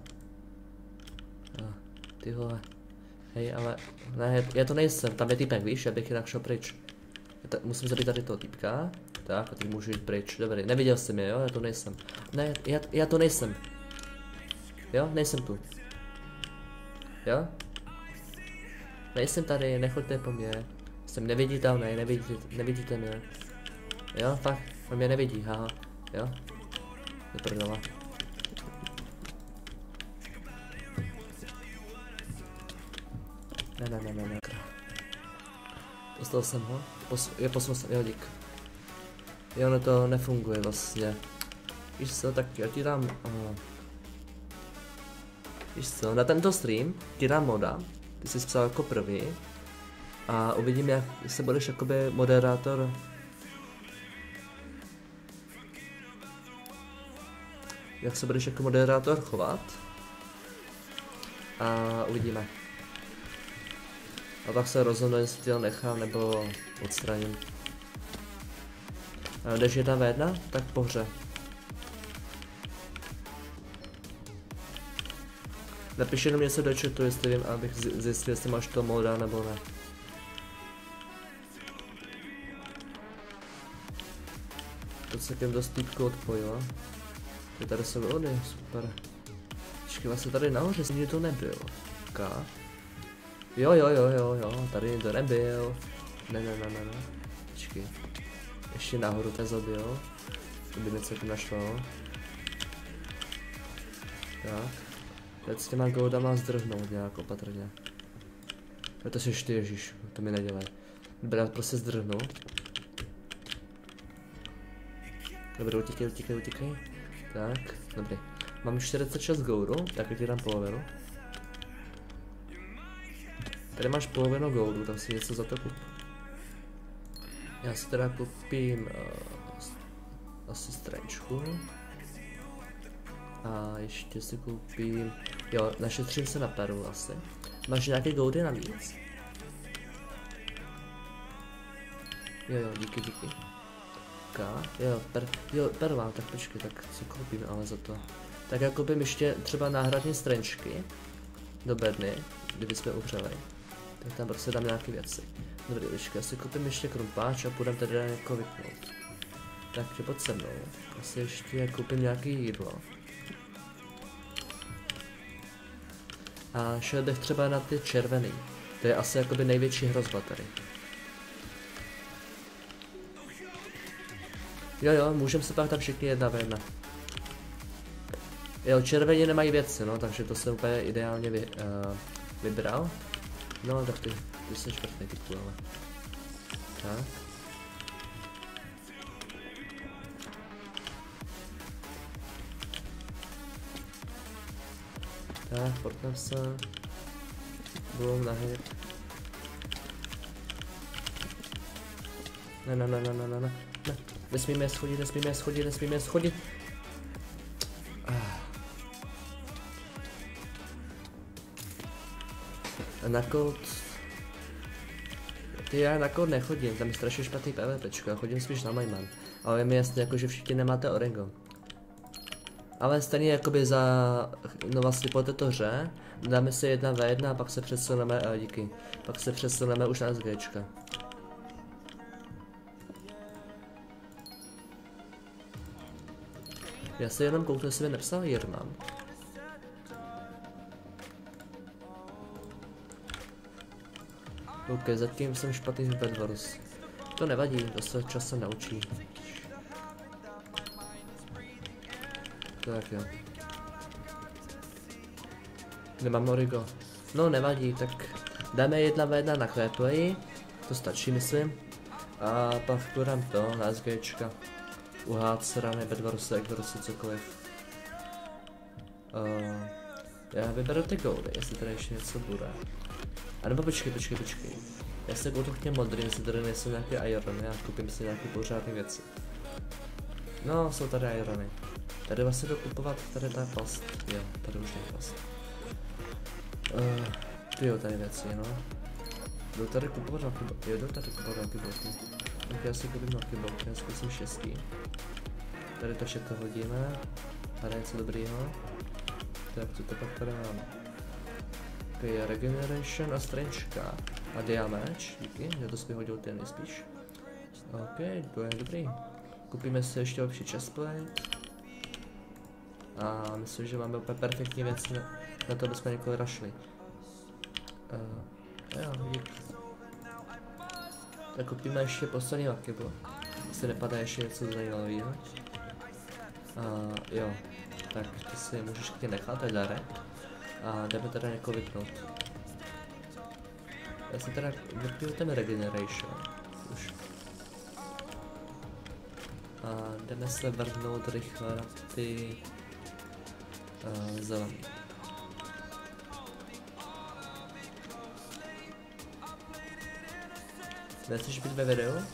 jo. Ty vole. Hej, ale... Ne, já to nejsem, tam je týpek, víš, já bych jinak šel pryč. Ta, musím zabít tady toho týpka. Tak, a teď můžu jít pryč. Dobrý, neviděl jsi mě, jo? Já to nejsem. Ne, já, já to nejsem. Jo, nejsem tu. Jo? Nejsem tady, nechoďte po mně. Jsem neviditelný, nevidíte, nevidíte mě. Jo, fakt, on mě nevidí, haha. Jo? Do Ne, ne, ne, ne, ne. Dostal jsem ho. Pos, je jsem, jo, dík. Jo, ono to nefunguje vlastně. Víš co, tak já ti dám... Uh, víš co, na tento stream ti dám moda. Ty jsi psal jako první. A uvidím, jak se budeš jakoby moderátor jak se budeš jako moderátor chovat. A uvidíme. A pak se rozhodnu, jestli to nechám nebo odstraním. A jdeš jedna v jedna? Tak pohře. Napiš jenom něco do chatu, jestli vím, abych zjistil, jestli máš to moda nebo ne. To se těm dost týpku odpojilo. Je tady jsou ony, super. Počkej, vlastně tady nahoře jsem to nebyl. K. Jo, jo, jo, jo, jo, tady to nebyl. Ne, ne, ne, ne, ne. Počkej. Ještě nahoru to zabil. Kdyby něco tu našlo. Tak. Teď s těma goldama zdrhnout nějak opatrně. Jo, to jsi ty, ježíš, to mi nedělej. Dobrá, prostě zdrhnu. Dobrý, utíkej, utíkej, utíkej. Tak, dobrý. Mám 46 goldů, tak ti dám polovinu. Tady máš polovinu goldu, tam si něco za to kup. Já si teda koupím uh, asi strančku. A ještě si koupím, jo, našetřím se na perlu asi. Máš nějaké goldy navíc? Jo, jo, díky, díky. K, jo, per, jo, perla, tak počkej, tak co koupím ale za to. Tak já koupím ještě třeba náhradní strančky do bedny, kdyby jsme uhřeli. Tak tam prostě dám nějaké věci. Dobrý, počkej, já si koupím ještě krumpáč a půjdem tady jako vypnout. Takže pojď se mnou. Asi ještě koupím nějaké jídlo. A šel bych třeba na ty červený. To je asi jakoby největší hrozba tady. Jo jo, můžeme se pak tam všichni jedna ve jedna. Jo, červení nemají věci, no, takže to jsem úplně ideálně vy, uh, vybral. No, tak ty, ty jsi čtvrtý typu, ale. Tak. Tak, portnem se. Boom, na hit. Ne, ne, ne, ne, ne, ne, ne. ne. Nesmíme schodit, nesmíme schodit, nesmíme schodit. Ah. A na kód... Ty já na kód nechodím, tam je strašně špatný PvPčko, já chodím spíš na Majman. Ale je mi jasné jako, že všichni nemáte Oregon. Ale stejně jakoby za, no vlastně po této hře, dáme si jedna v jedna a pak se přesuneme, a díky, pak se přesuneme už na SGčka. Já si jenom kouknu, jestli mi nepsal Jirman. OK, zatím jsem špatný Bedwars. To nevadí, to se časem naučí. Tak jo. Nemám origo. No nevadí, tak dáme jedna v jedna na Clearplay. To stačí, myslím. A pak půjdem to na SGčka. Uhát srané Bedwaruse, Ekvaruse, cokoliv. Uh, já vyberu ty goldy, jestli tady ještě něco bude. A nebo počkej, počkej, počkej. Já se budu chtěl modrý, jestli tady nejsou nějaké irony, já koupím si nějaké pořádné věci. No, jsou tady irony. Tady vlastně jdu kupovat, tady ta plast. Jo, tady už není plast. Uh, ty jo, tady věci, no. Jdu tady kupovat nějaký bloky, jo, jdu tady kupovat nějaký bloky. Tak já si koupím nějaký bloky, já zkusím šestý. Tady to všechno hodíme. Tady něco dobrýho. Tak co to pak tady máme? Okay, Regeneration a Strančka. A Damage, díky, já to si hodil ten nejspíš. OK, to je dobrý. Kupíme si ještě lepší chestplate. A myslím, že máme úplně perfektní věc na, na to, aby jsme někoho rašli. Uh, jo, dík. Tak koupíme ještě poslední lakybo. Jestli nepadá ještě něco zajímavého. Uh, jo, tak ty si můžeš klidně nechat, darek. A jdeme teda někoho vypnout. Já si teda vypiju ten regeneration. Už. A jdeme se vrhnout rychle na ty uh, zelený. Nechceš být ve videu?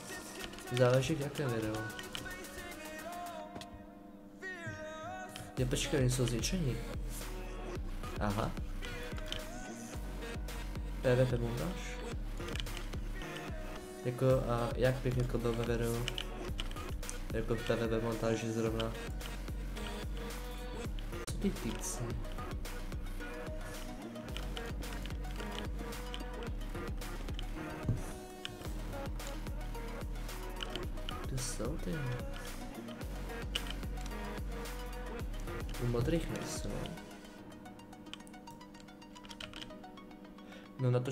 Záleží v jakém videu. Je počkej, jsou zničení. Aha. PvP montáž? Jako, a jak bych jako byl ve videu? Jako v PvP montáži zrovna. Co ty týpci?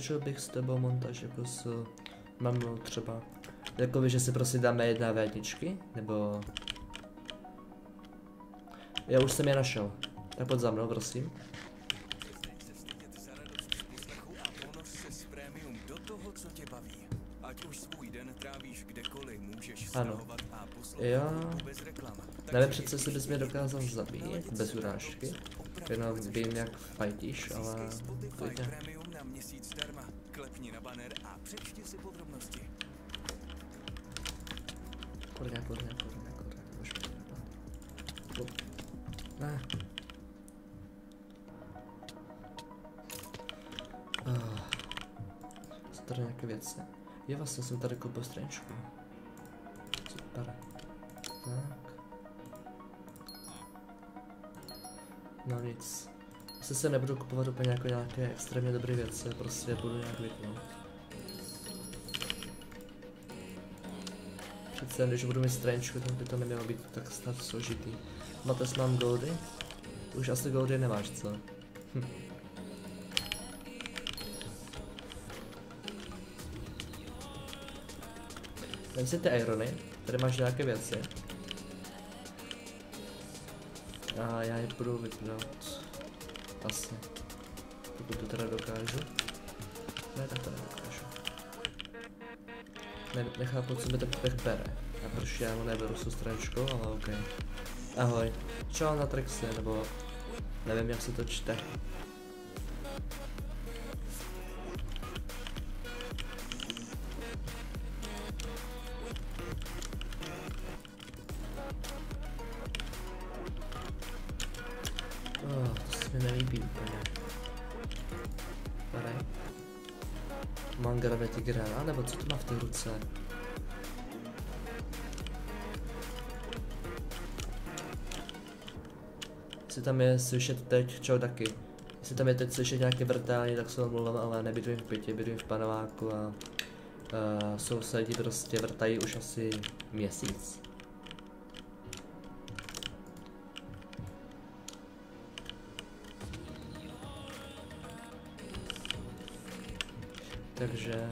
Natočil bych s tebou montáž jako s mamou třeba. Jakoby, že si prostě dáme jedna vědničky, nebo... Já už jsem je našel. Tak pojď za mnou, prosím. Ano. Jo. Nevím přece, jestli bys mě dokázal zabít bez urážky. Jenom vím, jak fightíš, ale... Spotify přečti si podrobnosti. Kurňa, kurňa, kurňa, kurňa, už. Ne. Ah. Jsou tady nějaké věci. Je vlastně jsem tady koupil strančku. Super. Tak. No nic. Asi se nebudu kupovat úplně jako nějaké extrémně dobré věci, prostě budu nějak vypnout. Přece když budu mít strančku, tak by to nemělo být tak snad složitý. Mates mám goldy? Už asi goldy nemáš, co? Hm. Vem si ty irony, tady máš nějaké věci. A já je budu vypnout. Asi. Pokud to teda dokážu. Ne, tak to nedokážu. Ne, nechápu, co mi to pech bere. A proč já mu neberu s strančkou, ale ok. Ahoj. Čau na Trixie, nebo nevím, jak se to čte. Jestli tam je slyšet teď, čau taky. Jestli tam je teď slyšet nějaké vrtání, tak se omlouvám, ale nebydlím v bytě, bydlím v paneláku a uh, sousedi prostě vrtají už asi měsíc. Takže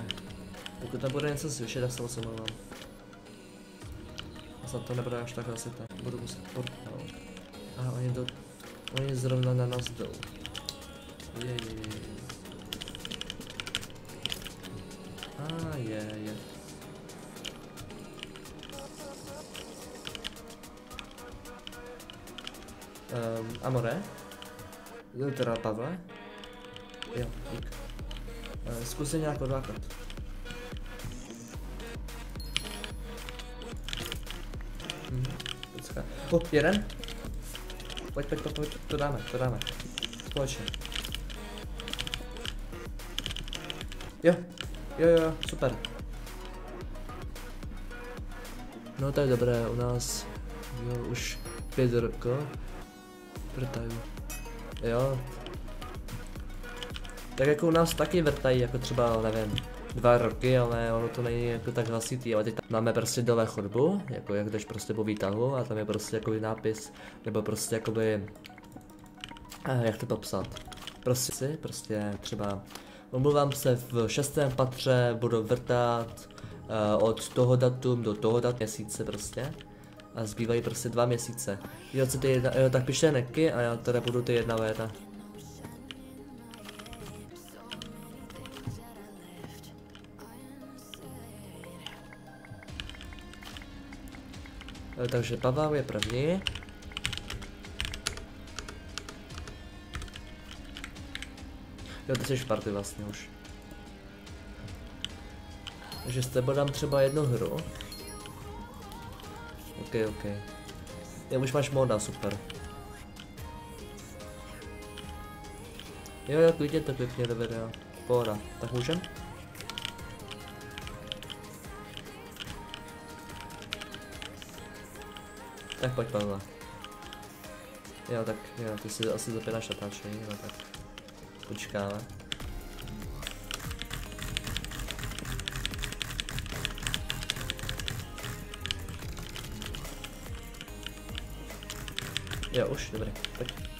pokud tam bude něco slyšet, tak se moc omlouvám. A snad to nebude až tak hlasité. Budu muset portnout. A oni to... Oni zrovna na nás jdou. Je, je, je, je. A je, je. Um, Amore? Teda Pavle? Jo, dík. Uh, zkus se nějak odlákat. Mhm. O, jeden? Pojď, pojď, pojď, to dáme, to dáme. Společně. Jo, jo, jo, super. No tak dobré, u nás jo, už pět roko. Vrtají. Jo. Tak jako u nás taky vrtají, jako třeba, nevím, dva roky, ale ono to není jako tak hlasitý, ale teď tam máme prostě dole chodbu, jako jak jdeš prostě po výtahu a tam je prostě jakoby nápis, nebo prostě jakoby, eh, jak to popsat, prostě si, prostě třeba, omluvám se v šestém patře, budu vrtat uh, od toho datum do toho dat měsíce prostě A zbývají prostě dva měsíce. Jo, co ty jedna, jo, tak pište neky a já teda budu ty jedna véta. Jo, takže Pavel je první. Jo, ty jsi party vlastně už. Takže s tebou dám třeba jednu hru. Ok, ok. Jo, už máš moda, super. Jo, jo, klidně to klipně do videa. Pohoda. Tak můžem? Tak pojď Pavla. Jo, tak jo, ty si asi zapínáš natáčení, no tak počkáme. Jo, už, dobrý, pojď.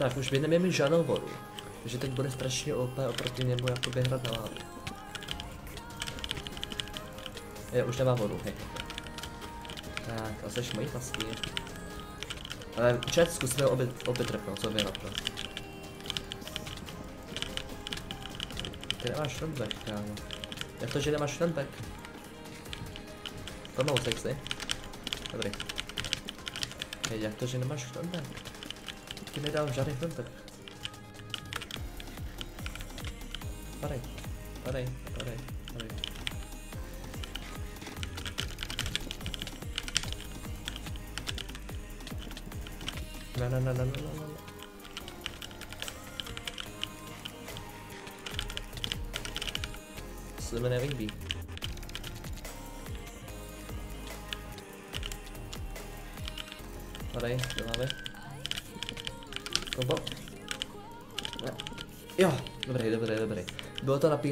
Tak, už vy neměli žádnou vodu. Takže teď bude strašně OP oproti němu jakoby hrát na lávě. Jo, už nemá vodu, hej. Tak, a seš mojí pasky. Ale chat, zkusme obě, obě trefnout, co vy na to. Ty nemáš frontback, kámo. Jak to, že nemáš frontback? Pomalu sexy. Dobrý. Hej, jak to, že nemáš frontback? Ty nedal žádný frontback. Padej,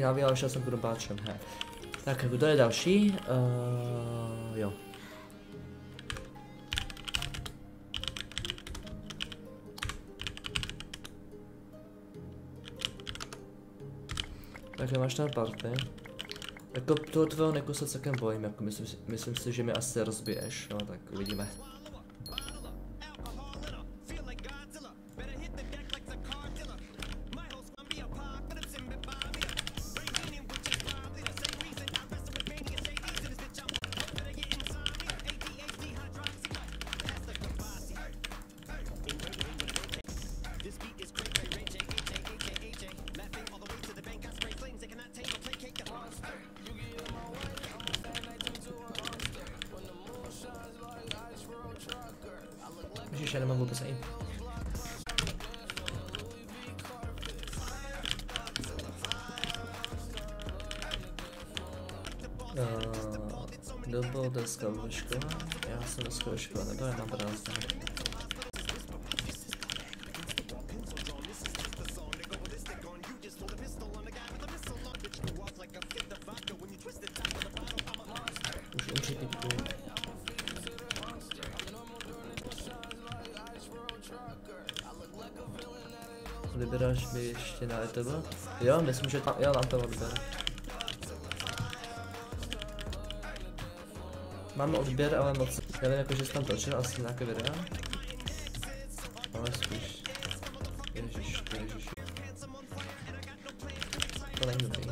Napínavý, ale šel jsem tu dobáčem, he. Tak, kdo je další? Uh, jo. Takže máš tam party. Jako toho tvého neku se celkem bojím, jako myslím, myslím si, že mi asi rozbiješ, no tak uvidíme. Mi ještě na ETB? Jo, myslím, že tam, jo, mám to odběr. Mám odběr, ale moc, nevím, jako, že jsi tam točil asi nějaké videa. Ale spíš. Ježiš, ježiš. To není dobrý.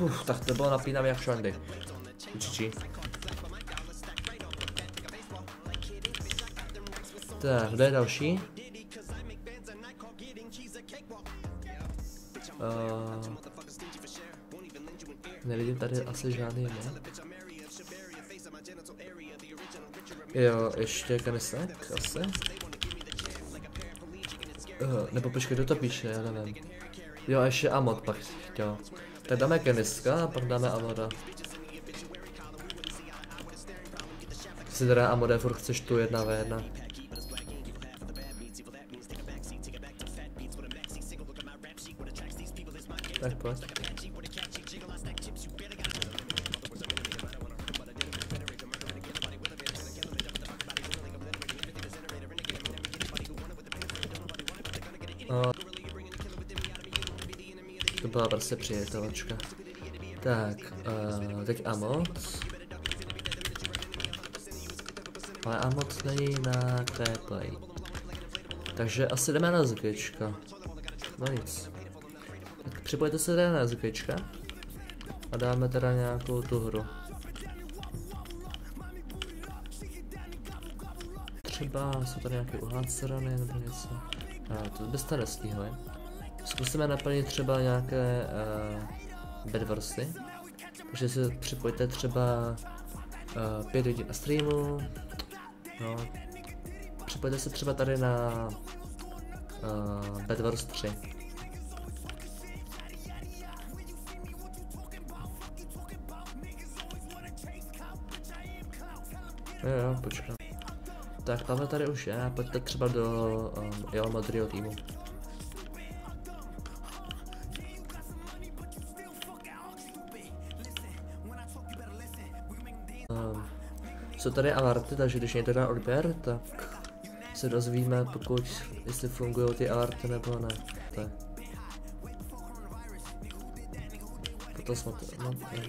Uf, tak to bylo napínavé jak švandy. Učiči. Tak, kdo je další? Uh, Nevidím tady asi žádný ne? Jo, ještě kanisek, asi. Uh, nebo počkej, kdo to píše, já nevím. Jo, a ještě Amod pak chtěl. Tak dáme keniska a pak dáme Amoda. Si teda Amode furt chceš tu jedna v jedna. Prostě přijateločka. Tak, uh, teď Amot. Ale Amot není na Play. Takže asi jdeme na zvyčka. No nic. Tak připojte se teda na zvyčka. A dáme teda nějakou tu hru. Třeba jsou tady nějaké uhádcerany nebo něco. A to byste nestihli. Zkusíme naplnit třeba nějaké uh, bedwarsy. Takže si připojte třeba uh, 5 lidí na streamu. No. Připojte se třeba tady na uh, Bedwars 3. Jo, jo, počkám. Tak, Pavel tady už je, pojďte třeba do um, jo, modrýho týmu. Jsou tady alerty, takže když někdo dá odběr, tak se dozvíme, pokud, jestli fungují ty alerty nebo ne. Tak. Potom jsme to, no, ne.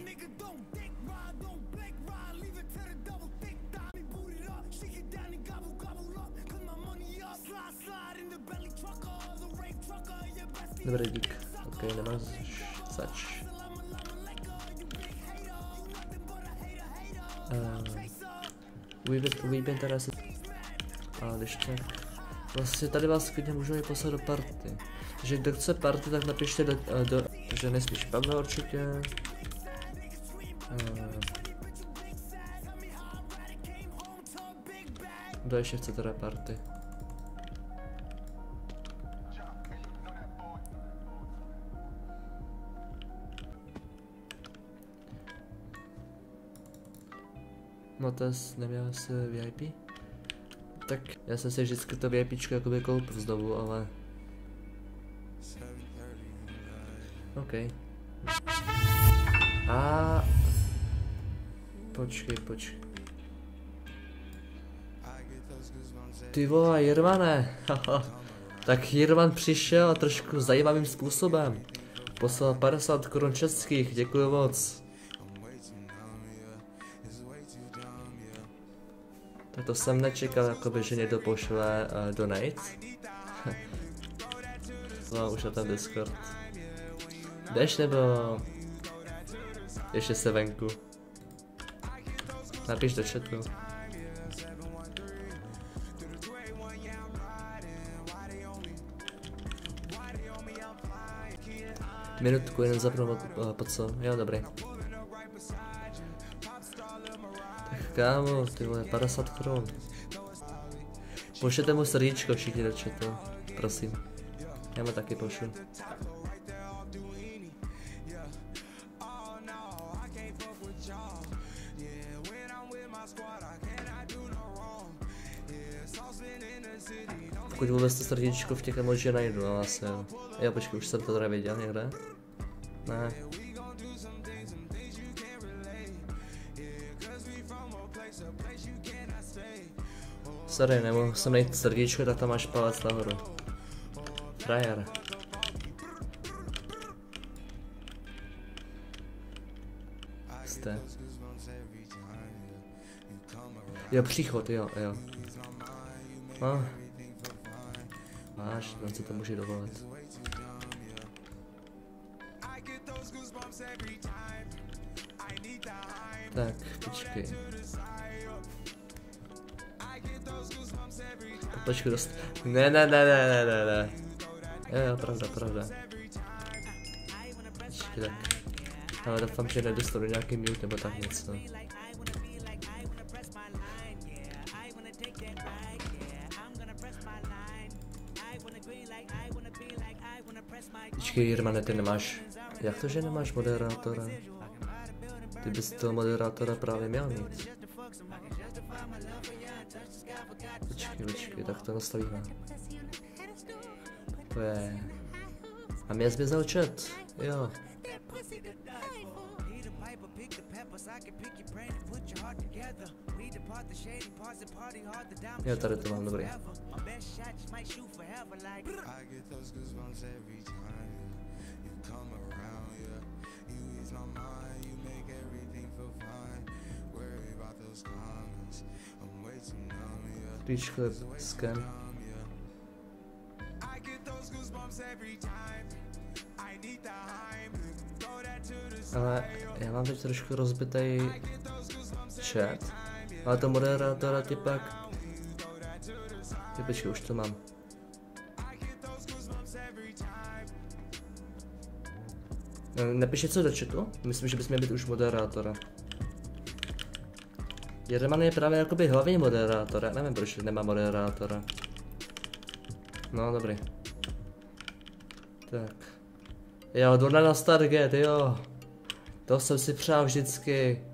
Dobrý dík. Ok, nemáš zač. Výběr teda si... A když tak... Vlastně tady vás klidně můžu i poslat do party. Takže kdo chce party, tak napište do... Uh, do takže nesmíš Pavel určitě. Uh, kdo ještě chce teda party? Motes neměl asi VIP? Tak já jsem si vždycky to VIPčko jakoby koupil znovu, ale... OK. A... Počkej, počkej. Ty vole, Jirmane, tak Jirman přišel trošku zajímavým způsobem. Poslal 50 korun českých, děkuji moc. To jsem nečekal, jakoby, že někdo pošle uh, donate. no, už na ten Discord. Jdeš nebo... Ještě se venku. Napiš do chatu. Minutku, jenom zapnu, uh, pod co? Jo, dobrý. Kámo, ty vole, 50 kron. Pošlete mu srdíčko všichni do chatu, prosím. Já mu taky pošlu. Pokud vůbec to srdíčko v těch emoji najdu, no asi jo. Jo, počkej, už jsem to tady viděl někde. Ne. Sorry, nemohl jsem najít srdíčko, tak tam máš palec nahoru. Frajer. Jste. Jo, příchod, jo, jo. No. Máš, tam si to může dovolit. Tak, počkej. Počkej, dost... Ne, ne, ne, ne, ne, ne, ne. Jo, pravda, pravda. Počkej, tak. Ale doufám, že nedostanu nějaký mute nebo tak něco. Počkej, Jirmane, ty nemáš... Jak to, že nemáš moderátora? Ty bys toho moderátora právě měl mít. toho stavíme. To je... Mám já zběznal chat, jo. Jo, tady to mám, dobrý. I'm way too numb, yeah. Klíčko scan. Ale já mám teď trošku rozbitý chat. Ale to moderátora ty pak... Ty už to mám. Nepiš něco do chatu? Myslím, že bys měl být už moderátora. Jerman je právě jakoby hlavní moderátor, já nevím proč nemá moderátora. No, dobrý. Tak. Jo, jdu na Stargate, jo. To jsem si přál vždycky.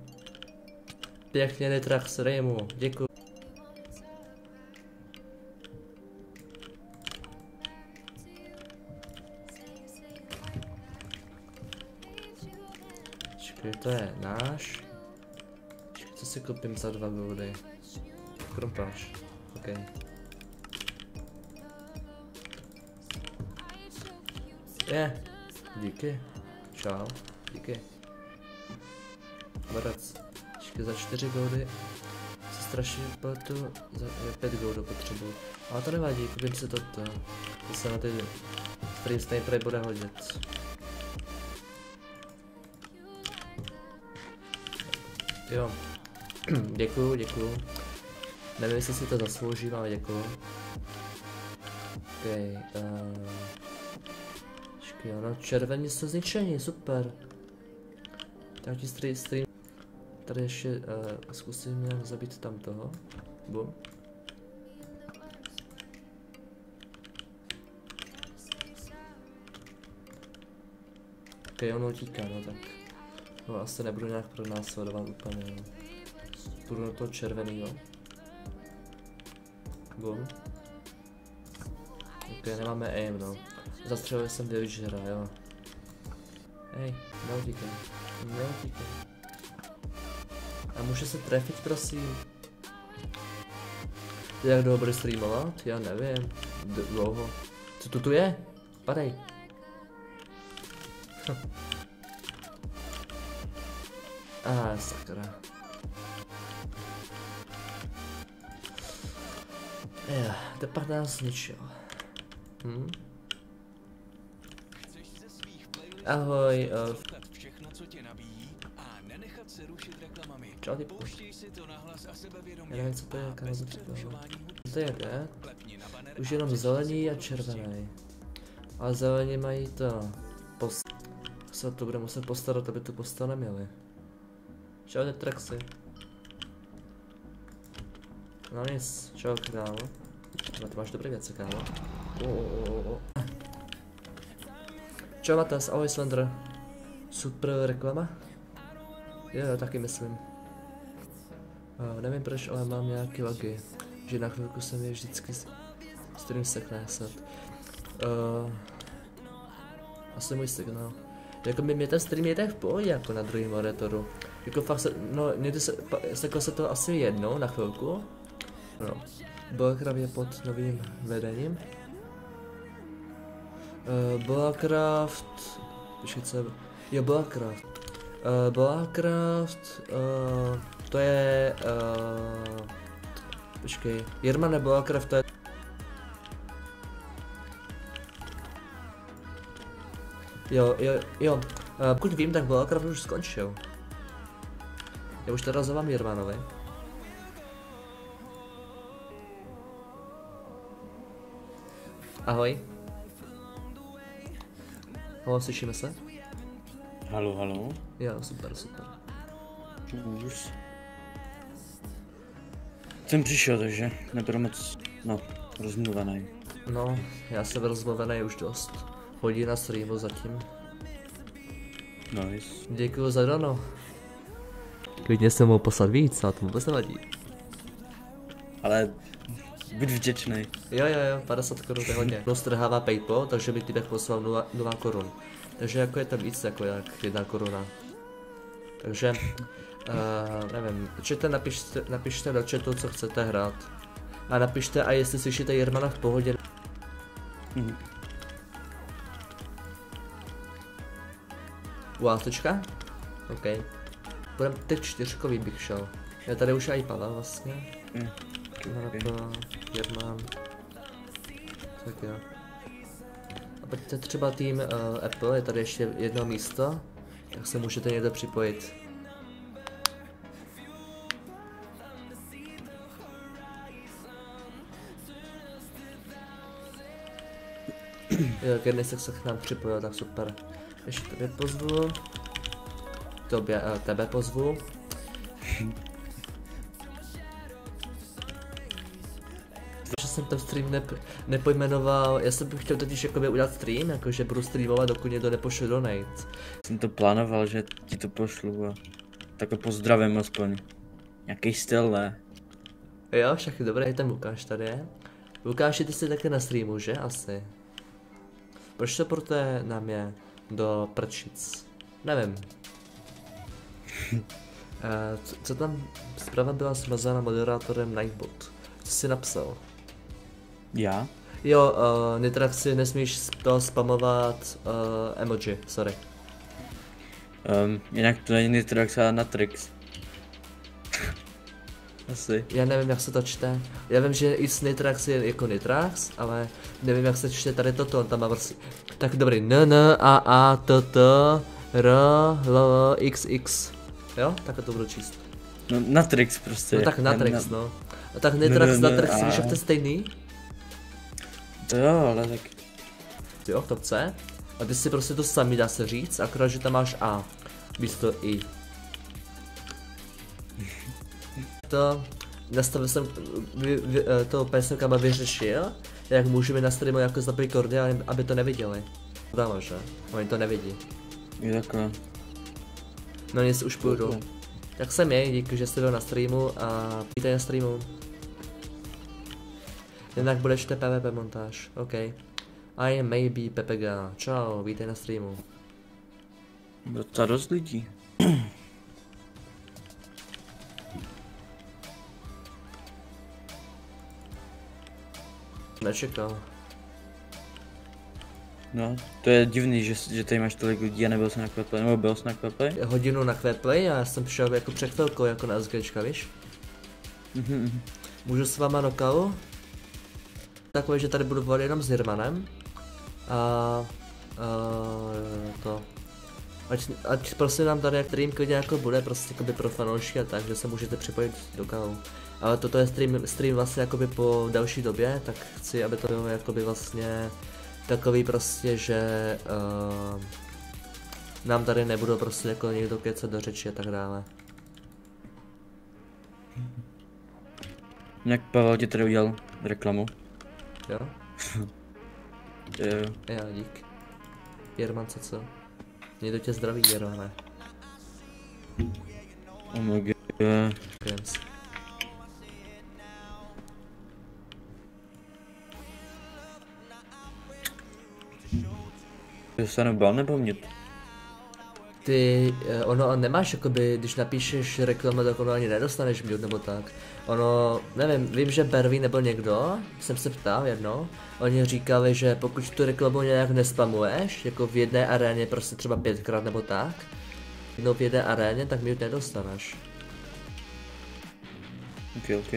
Pěkně netrach s Rejmu, děkuji. Počkej, to je náš. Si koupím za dva goldy? Krompáč. OK. Je. Díky. Čau. Díky. Borec. Počkej, za čtyři goldy se strašně pletu, za já pět goldů potřebuji. Ale to nevadí, koupím si toto. To se na ty free snipery bude hodit. Jo. děkuju, děkuju. Nevím, jestli si to zasloužím, ale děkuju. OK, uh... Počkej, ono červený jsou zničení, super. Tak ti stream, stream. Tady ještě uh, zkusím nějak zabít tam toho. Bum. Ok, on utíká, no tak. No asi nebudu nějak pronásledovat úplně, no. Půjdu do toho červenýho. Bum. Ok, nemáme aim, no. Zastřelil jsem Villagera, jo. Hej, neutíkej. Neutíkej. A může se trefit, prosím? Jak dlouho bude streamovat? Já nevím. D dlouho. Co to tu je? Padej. A ah, sakra. Jo, tepat nás zničil. Hm? Ahoj, uh, poslouchat všechno, co tě nabíjí a nenechat se rušit reklamami. Čau. Pouštěj si to nahlas a sebevědomě. Já nevím, co to je, jaká to přerušování hudby. to je banner Už jenom zelený a červený. Ale zelení mají to. Post... Se to bude muset postarat, aby tu postel neměli. Čau, Netraxi. No nic, čau, kámo. No, ty máš dobré věci, kámo. Čau, Matas, ahoj, Slender. Super reklama? Jo, taky myslím. Uh, nevím proč, ale mám nějaký lagy. Že na chvilku se mi vždycky stream sekne set. Uh, asi můj signál. Jako by mě ten stream je tak v pohodě jako na druhém monitoru. Jako fakt se, no někdy se, pa, se to asi jednou na chvilku. No. Bolacraft je pod novým vedením. Uh, co je... Jo, Bolacraft. Uh, Bolacraft... Uh, to je... Uh, počkej. Jirmane Bolacraft to je... Jo, jo, jo. Uh, pokud vím, tak Bolacraft už skončil. Já už teda zavám Jirmanovi. Ahoj. Halo, slyšíme se? Halo, halo. Jo, super, super. Už. Jsem přišel, takže nebudu moc, no, rozmluvený. No, já jsem rozbavený už dost. Hodina streamu zatím. Nice. Děkuji za dono. Klidně jsem mohl poslat víc, ale to vůbec nevadí. Ale buď vděčný. Jo, jo, jo, 50 korun to je hodně. No strhává Paypal, takže mi týpek poslal 0, 0 korun. Takže jako je tam víc jako jak jedna koruna. Takže, uh, nevím, čete napište, napište do chatu, co chcete hrát. A napište a jestli slyšíte Jermana v pohodě. Mhm. U Átečka? OK. Budem teď čtyřkový bych šel. Já tady už i Pala vlastně. Mm. Tak jo. A pojďte třeba tým uh, Apple, je tady ještě jedno místo, tak se můžete někde připojit. Jo, se k nám připojil, tak super. Ještě tebe pozvu. Tobě, uh, tebe pozvu. Jsem ten stream nep- nepojmenoval, já jsem chtěl totiž jakoby udělat stream, jakože budu streamovat, dokud někdo nepošle donate. Jsem to plánoval, že ti to pošlu a tak to pozdravím aspoň. Nějaký styl, ne? Jo, všechny dobré, i ten Lukáš tady je. Lukáši, ty jsi také na streamu, že? Asi. Proč to proto na mě do prčic? Nevím. Eh, co, co tam zpráva byla smazána moderátorem Nightbot? Co jsi napsal? Já? Jo, uh, Nitraxi nesmíš s- to spamovat uh, emoji, sorry. Um, jinak to není Nitrox, ale Natrix. Asi. Já nevím, jak se to čte. Já vím, že i s Nitrax je jako Nitrax, ale nevím, jak se čte tady toto, on tam má prostě. Tak dobrý, n, n, a, a, t, t, r, l, l, x, x. Jo, tak to budu číst. No Natrix prostě. No tak Na- Natrix, na- no. A tak Nitrax, Natrix, a. víš, jak to stejný? Jo, ale tak... Jo, to C. A ty si prostě to samý dá se říct, akorát, že tam máš A. Místo I. To, nastavil jsem, vy, vy, eh, to PSMkama vyřešil, jak můžeme na streamu jako zapojit kordy, aby to neviděli. Dalo, že? Oni to nevidí. Je takhle. No nic, už půjdu. Tak jsem jej, díky, že jste byl na streamu a víte na streamu. Jinak bude ještě PvP montáž, OK. I am maybe Pepega. Čau, vítej na streamu. Docela dost lidí. Nečekal. No, to je divný, že, že tady máš tolik lidí a nebyl jsi na Queplay, nebo byl jsi na Queplay? Hodinu na Queplay a já jsem přišel jako před chvilkou jako na SGčka, víš? Mhm, Můžu s váma nokal? Takové, že tady budu volat jenom s Hirmanem. A... a to... Ať, ať prostě nám tady stream klidně jako bude, prostě jakoby pro fanoušky a tak, že se můžete připojit do kalu. Ale toto je stream, stream vlastně jakoby po další době, tak chci, aby to bylo jakoby vlastně takový prostě, že uh, nám tady nebudou prostě jako někdo kecat do řeči a tak dále. Jak Pavel ti tady udělal reklamu? Jo? Jo, Já, dík. Jerman, co co? Někdo tě zdraví, Jermane. oh my god. Krens. Dostanu bal nebo mě? Ty, eh, ono nemáš jakoby, když napíšeš reklamu, tak ono ani nedostaneš mute nebo tak. Ono, nevím, vím, že Bervy nebo někdo, jsem se ptal jedno, oni říkali, že pokud tu reklamu nějak nespamuješ, jako v jedné aréně prostě třeba pětkrát nebo tak, jednou v jedné aréně, tak mute nedostaneš. Ok, ok.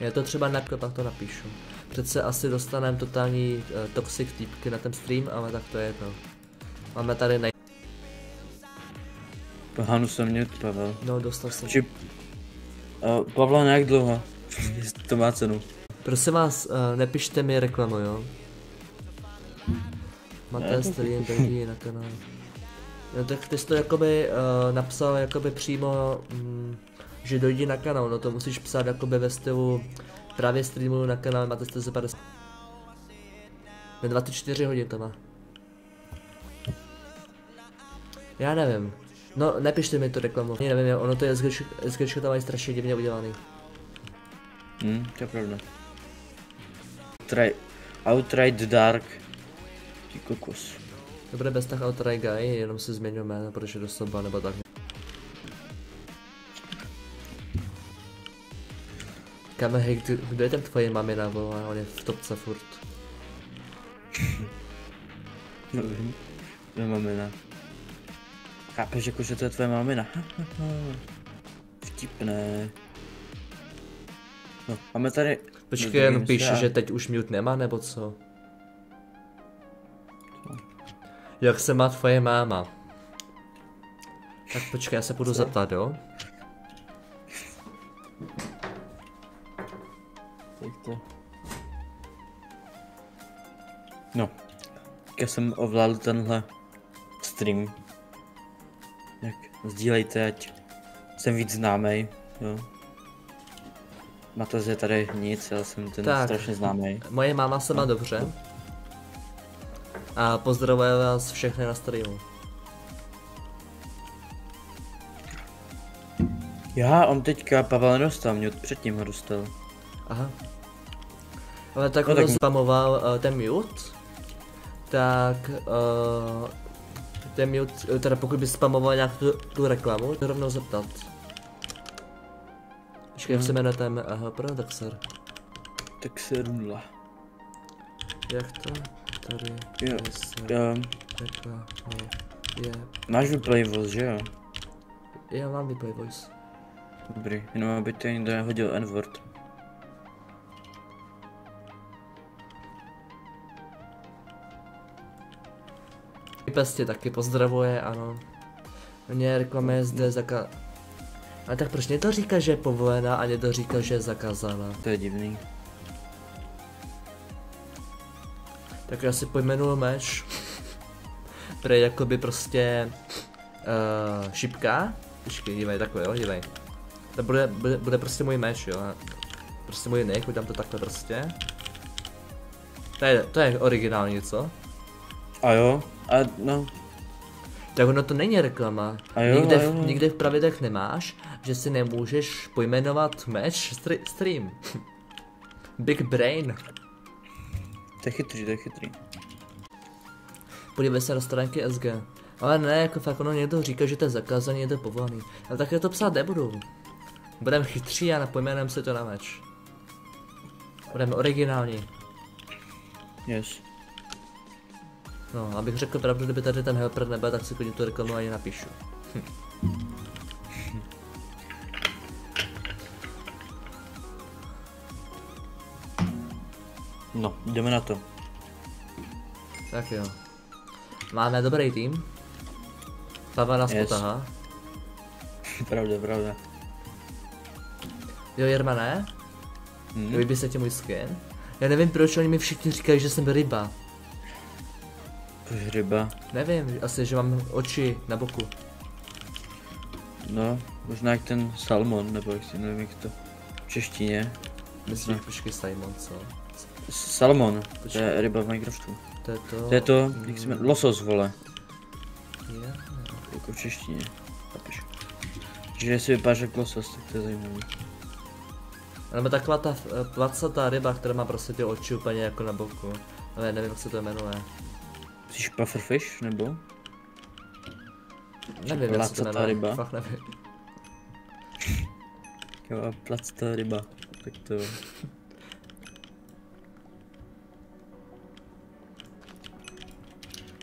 Já to třeba na pak to napíšu. Přece asi dostaneme totální uh, toxic týpky na ten stream, ale tak to je jedno. Máme tady nej... Pohanu jsem mě Pavel. No, dostal jsem. Či... Uh, Pavla, nějak dlouho? To má cenu. Prosím vás, uh, nepište mi reklamu, jo? Máte stream, dojdi na kanál. No tak ty jsi to jakoby uh, napsal jakoby přímo, mm, že dojdi na kanál, no to musíš psát jakoby ve stylu právě streamu na kanál, máte 150. Na 24 hodin to má. Já nevím. No, nepište mi to reklamu. Já nevím, ono to je SG, SG tam mají strašně divně udělaný. Hm, to je pravda. Try, Outright Dark. Ty kokos. Dobré bez tak Outright Guy, jenom si změnil jméno, protože do soba nebo tak. Kame, hej, kdo, je ten tvoje mamina, vole, on je v topce furt. Nevím. Tvoje mamina. Chápeš, jako, že to je tvoje mamina? Vtipné. No, máme tady... Počkej, jen píše, a- že teď už mute nemá, nebo co? Jak se má tvoje máma? Tak počkej, já se půjdu zeptat, jo? To? No, já jsem ovládl tenhle stream. Sdílejte, ať jsem víc známej, jo. Mataz je tady nic, já jsem ten Tak. strašně známej. Moje máma se má dobře. A pozdravuje vás všechny na streamu. Já, on teďka Pavel nedostal, mě předtím ho dostal. Aha. Ale tak No on tak... spamoval uh, ten mute, tak uh, ten mute, eh, teda pokud by spamoval nějak tu, tu reklamu, to rovnou zeptat. Počkej, jak se jmenuje ten uh, Produxer. Tak se rudla. Jak to? Tady Jo, jo. reklamy. Je, Máš replay voice, že jo? já mám vyplay voice. Dobrý, jenom aby to někdo nehodil N-word. Pestě taky pozdravuje, ano. Mě reklama je zde zaka... Ale tak proč mě to říká, že je povolená a mě to říká, že je zakázaná? To je divný. Tak já si pojmenuju meč. Prej jakoby prostě... Uh, šipka. Počkej, dívej, takhle jo, dívej. To bude, bude, bude prostě můj meč, jo. a Prostě můj nick, udělám to takhle prostě. To je, to je originální, co? A jo, a no, Tak ono to není reklama. A jo, nikde, a jo. V, nikde v pravidlech nemáš, že si nemůžeš pojmenovat match stri- stream. Big brain. to je chytrý, to je chytrý. Podívej se na stránky SG. Ale ne, jako fakt ono někdo říká, že to je zakázaný, je to povolený. Ale tak já to psát nebudu. Budeme chytří a napojmenujeme si to na match. Budeme originální. Yes. No, abych řekl pravdu, kdyby tady ten helper nebyl, tak si klidně tu reklamu ani napíšu. No, jdeme na to. Tak jo. Máme dobrý tým. Pava nás Yes. potahá. pravda, pravda. Jo, Jirma ne? Hm? Líbí se ti můj skin? Já nevím, proč oni mi všichni říkají, že jsem ryba. Proč ryba? Nevím, asi, že mám oči na boku. No, možná jak ten salmon, nebo jak si nevím jak to v češtině. Myslím, počkej Simon, co? Salmon, to Počkej. je ryba v Minecraftu. To je to... To je to, jak se jmenuje, losos vole, Je? jako v češtině. Chápeš? Že jestli vypadáš jak losos, tak to je zajímavé. Nebo taková ta eh, placatá ryba, která má prostě ty oči úplně jako na boku. Ale nevím, jak se to jmenuje. Jsi pufferfish, nebo? Nevím, se to jmenuje. ryba? Fakt nevím. Jo, placatá ryba. Tak to...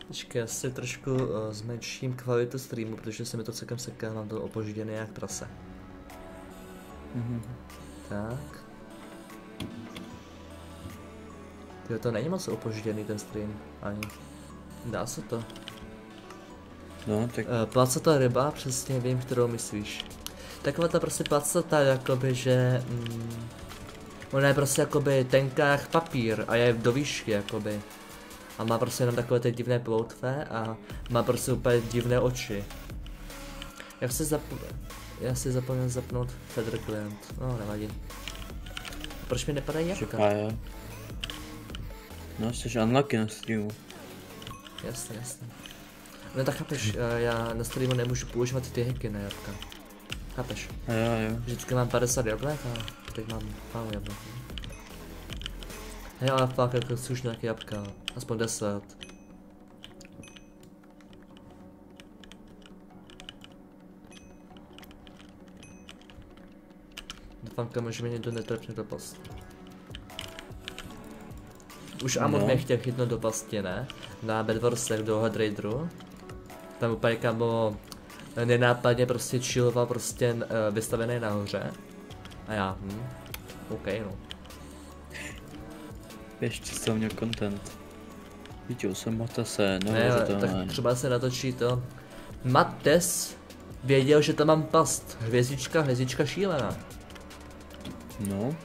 Počkej, já si trošku uh, zmenším kvalitu streamu, protože se mi to celkem seká, mám to opožděné jak prase. Mhm. Tak. Jo, to není moc opožděný ten stream, ani. Dá se to. No, tak Uh, placatá ryba, přesně vím, kterou myslíš. Taková ta prostě placatá, jakoby, že... Mm, ona je prostě jakoby tenká jak papír a je do výšky, jakoby. A má prostě jenom takové ty divné ploutve a má prostě úplně divné oči. Jak se zap... Já si zapomněl zapnout Feather Client. No, nevadí. Proč mi nepadají jo. No, jsi unlucky na streamu. Jasně, jasně. No tak chápeš, eh, já na streamu nemůžu používat ty hacky na jabka. Chápeš? A jo, jo. Vždycky mám 50 jablek a teď mám málo jablek. Hej, ale fakt jako chci už nějaký jabka, aspoň 10. Doufám, kam, že mě někdo netrefne do pasti. Už Amon No. mě chtěl chytnout do pasti, ne? Na Bedwarsech do Hard Raideru. Tam úplně kamo nenápadně prostě chilloval prostě uh, vystavený nahoře. A já, hm, OK no. Ještě jsi měl content. Viděl jsem Matase, no, Ne, ale to tak třeba se natočí to. Mattes věděl, že tam mám past. Hvězdička, hvězdička šílená. No.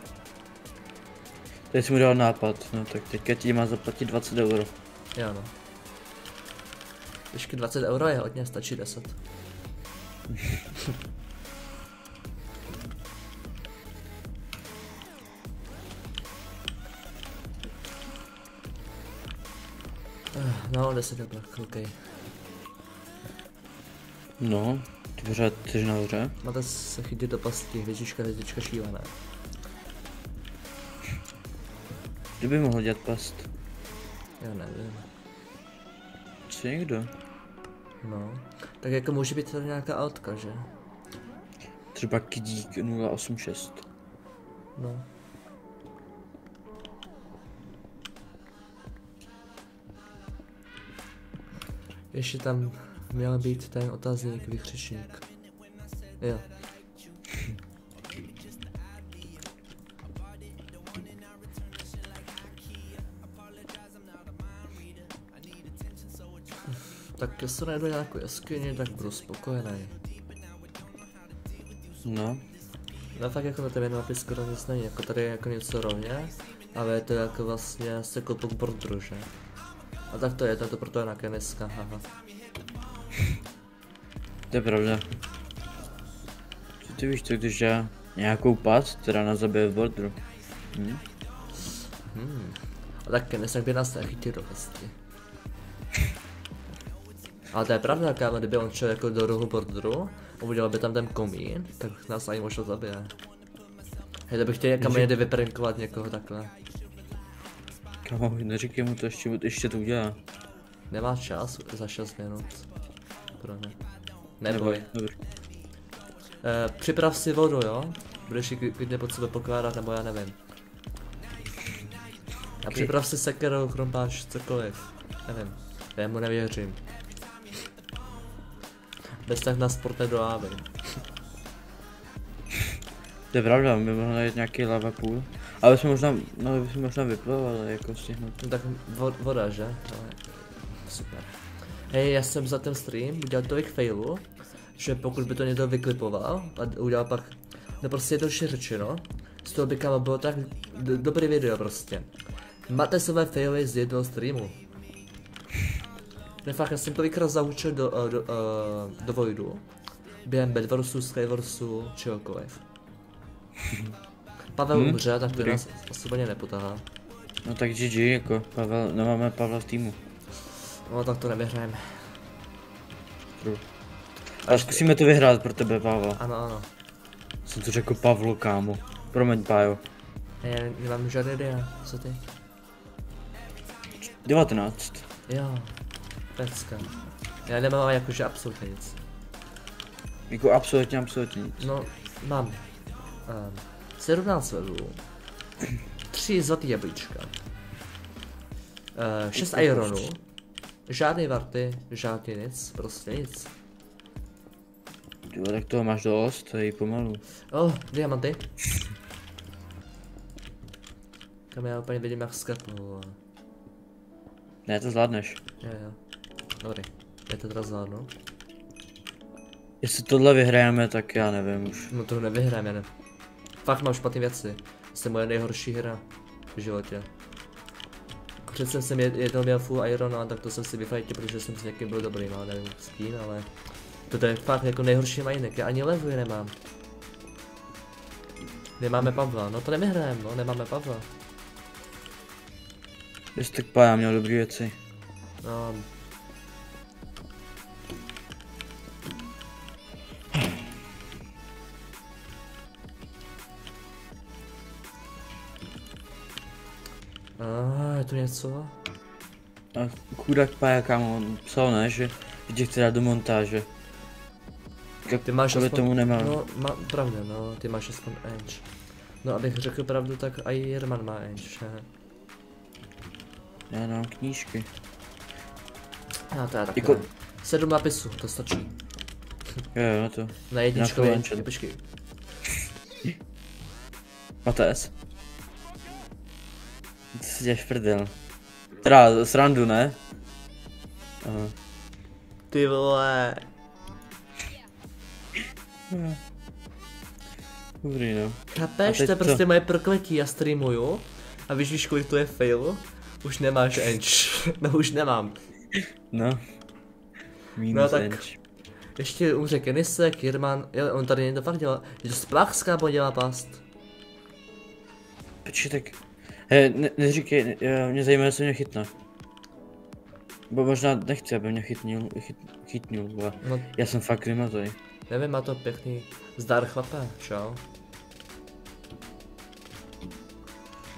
Teď jsi mu dal nápad, no tak teďka ti má zaplatit 20 euro. Jo no. Ještě 20 euro je hodně, stačí 10. Eh, No, 10 jablek, OK. No, ty pořád jsi nahoře. Máte se chytit do pasti, hvězdička, hvězdička šílená. Kdyby mohl dělat past. Já nevím. Co někdo? No. Tak jako může být to nějaká autka, že? Třeba Kidík 086. No. Ještě tam měl být ten otazník, vykřičník. Jo. Tak jestli najdu nějakou jeskyni, tak budu spokojený. No, No fakt jako na té mapě skoro nic není, jako tady je jako něco rovně, ale je to jako vlastně se klopu k borderu, že? A tak to je, to je to proto je na keniska, haha. to je pravda. Co ty víš to, když já nějakou past, která nás zabije v borderu? Hm? A tak kenisak by nás nechytil do vlastně. Ale to je pravda, kámo, kdyby on šel jako do rohu borderu, udělal by tam ten komín, tak nás ani možná zabije. Hej, to bych chtěl někam jede vyprankovat někoho takhle. Kamo, neříkej mu to ještě, ještě to udělá. Nemá čas za 6 minut. Pro ne. Neboj. Dobře. Eh, připrav si vodu, jo? Budeš ji kli- klidně pod sebe pokládat, nebo já nevím. A připrav si sekerou, chrompáš, cokoliv. Nevím. Já mu nevěřím. Bez tak na sport nedoávej. To je pravda, my mohli najít nějaký lava pool. Ale bychom možná, no, bychom možná vyplavali, jako stihnout. No tak vo- voda, že? Ale... Super. Hej, já jsem za ten stream udělal tolik failů, že pokud by to někdo vyklipoval a udělal pak, no prostě jednoduše řečeno, z toho by kámo bylo tak dobrý video prostě. Máte své faily z jednoho streamu. Ne fakt, já jsem tolikrát zaučil do, uh, do, uh, do Voidu, během Bedwarsu, Skywarsu, čehokoliv. Pavel Hmm, umře, tak to nás úplně nepotahá. No tak GG, jako Pavel, nemáme Pavla v týmu. No tak to nevyhrajeme. Ale zkusíme to vyhrát pro tebe, Pavel. Ano, ano. Jsem to řekl Pavlu, kámo. Promiň, Pájo. Já nemám žádný idea, co ty? 19. Jo, pecka. Já nemám jakože absolutně nic. Jako absolutně, absolutně nic. No, mám um, 17 levelů, 3 zlatý jablíčka, uh, 6 ironů, žádný varty, žádný nic, prostě nic. Jo, tak toho máš dost, to je pomalu. Oh, diamanty. Kam já úplně vidím jak skapnu, vole. Ne, to zvládneš. Jo, jo. Dobrý, je to teda zvládnu. Jestli tohle vyhrajeme, tak já nevím už. No to nevyhrajeme, ne. Fakt mám špatné věci. Jsem moje nejhorší hra v životě. přece jsem jed- jednou měl full iron, a tak to jsem si vyfajtil, protože jsem s někým byl dobrý, no nevím s kým, ale to je fakt jako nejhorší majinek, já ani levu nemám. Nemáme Pavla, no to nevyhrajeme, no, nemáme Pavla. Jestli tak pája měl dobrý věci. No. Tu něco? A chudák pája kámo, on psal ne, že tě chce dát do montáže. Jak Ty máš aspoň, tomu nemá. No, má, pravda, no, ty máš aspoň edge. No, abych řekl pravdu, tak i Jerman má že? Já mám knížky. Já to já taky Jako- jako... Sedm napisů, to stačí. Jo, jo, na to. Na enchant. počkej. ATS. Ty si děláš prdel. Teda srandu, ne? Aha. Ty vole. Dobrý no. Chápeš, to je co? prostě moje prokletí, já streamuju a víš, víš, kolik to je fail? Už nemáš edge, no už nemám. No. Minus No tak- inch. Ještě umře Kenise, Kirman, jo, on tady někdo fakt dělá, je to Splachská dělá past. Počkej, tak... He, ne, neříkej, ne, já- mě zajímá, jestli mě chytne. Bo možná nechci, aby mě chytnil, chyt, chytnul, vole. No, Já jsem fakt klimatoj. nevím, má to pěkný zdar chlape, čau.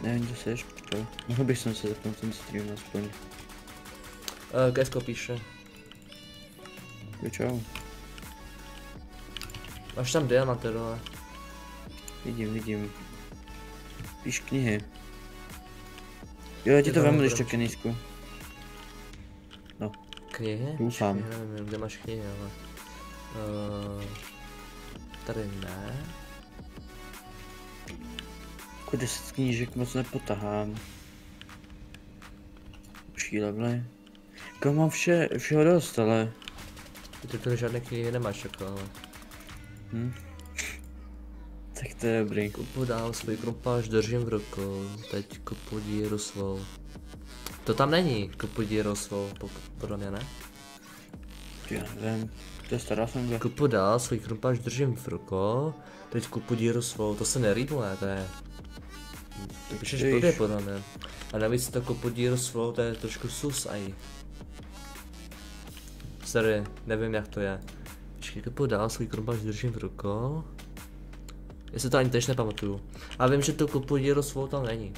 Nevím, kde seš, čo? Mohl bych se zapnout ten stream aspoň. Uh, Kesko píše, Jo, čau. máš tam diamanty dole. Vidím, vidím. Píš knihy. Jo, já ti to to vemu, když tak nízku. Knihy? Doufám. Počkej, nevím, kde máš knihy, ale... Uh, tady ne. Jako 10 knížek moc nepotahám. Počkej, levely. Jako mám vše, všeho dost, ale... Ty tu žádné knihy nemáš jako, ale... Hm. Tak to je dobrý. Kupu dál svůj krumpáž držím v rukou, teď kupu díru svou. To tam není, kupu díru svou, pok- podle mě ne. Já nevím. To je stará songa. Kupu dál svůj krumpáž držím v rukou, teď kupu díru svou, to se nerýmuje, to je... To píšeš blbě podle mě. A navíc to kupu díru svou, to je trošku sus aj. Sorry, nevím jak to je. Počkej, kupu dál svůj krumpáž držím v rukou. Já si to ani tež nepamatuju. A vím, že tu kupu díru svou tam není.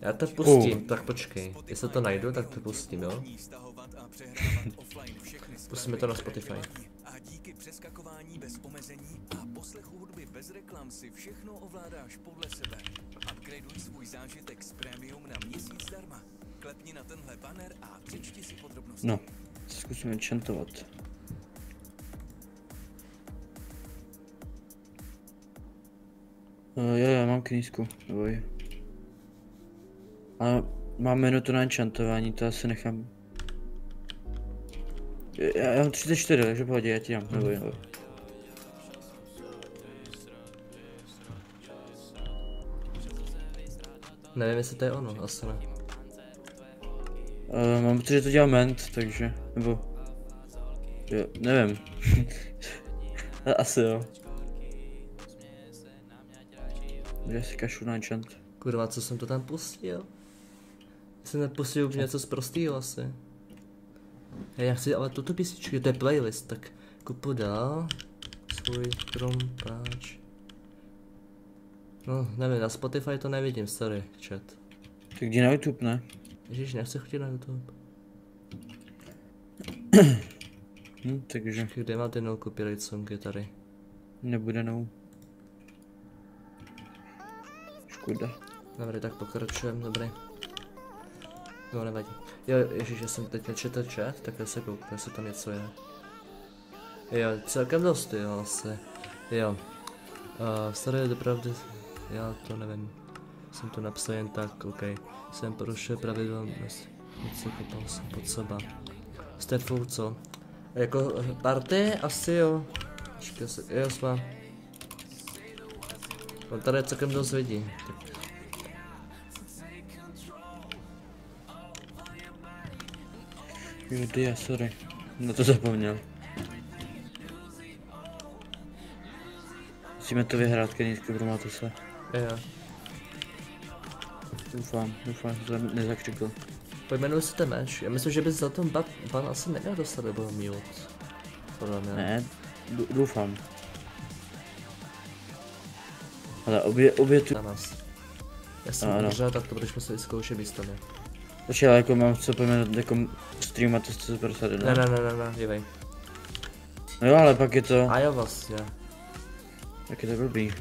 Já to pustím, tak počkej. Jestli to najdu, tak to pustím, jo? Pustíme to na Spotify. A díky přeskakování bez omezení a poslechu hudby bez reklam si všechno ovládáš podle sebe. Upgradeuj svůj zážitek z Premium na měsíc zdarma. Klepni na tenhle banner a přečti si podrobnosti. No, zkusíme enchantovat. Uh, jo, jo, mám knížku, neboj. Ale mám minutu na enchantování, to asi nechám. Já, já mám 34, takže pohodě, já ti dám, neboj, neboj. Nevím, jestli to je ono, asi ne. Uh, mám pocit, že to dělal ment, takže, nebo... Jo, nevím. Asi jo. Já si kašu na enchant. Kurva, co jsem to tam pustil? Jsem nepustil už něco z prostýho asi. Hej, já chci ale tuto písničku, to je playlist, tak kupu dál svůj krompáč. No, nevím, na Spotify to nevidím, sorry, chat. Tak jdi na YouTube, ne? Ježíš, nechci chodit na YouTube. Hm, takže Kde má ty no copyright songy tady? nebude no. Škoda. Dobrý, tak pokračujeme, dobrý. Jo, nevadí. Jo, ježiš, já jsem teď nečetl chat, tak já se kouknu, jestli tam něco je. Jo, celkem dost, jo, asi. Jo. Uh, staré dopravdy, já to nevím. Jsem to napsal jen tak, OK. Jsem porušil pravidlo, něco kopal jsem pod seba. Jste furt co? Jako eh, party? Asi jo. Počkej, se- jo, jsme. No tady je celkem dost lidí. Jo, dia, sorry. Na to zapomněl. Musíme to vyhrát, Keníčku, promáte se. jo. Doufám, doufám, že to nezakřikl. Pojmenuji si ten meč. Já myslím, že by za ten ban, ban asi neměl dostat nebo mute. Podle mě. Ne, dou- doufám. Ale obě, obě tu... Na nás. Já jsem Ano. umřel, tak to budeš muset vyzkoušet místo mě. Počkej, ale jako mám co pojmenovat jako streamat to 151. Ne, ne, ne, ne, ne, dívej. No jo, ale pak je to, A jo vlastně. pak je to blbý.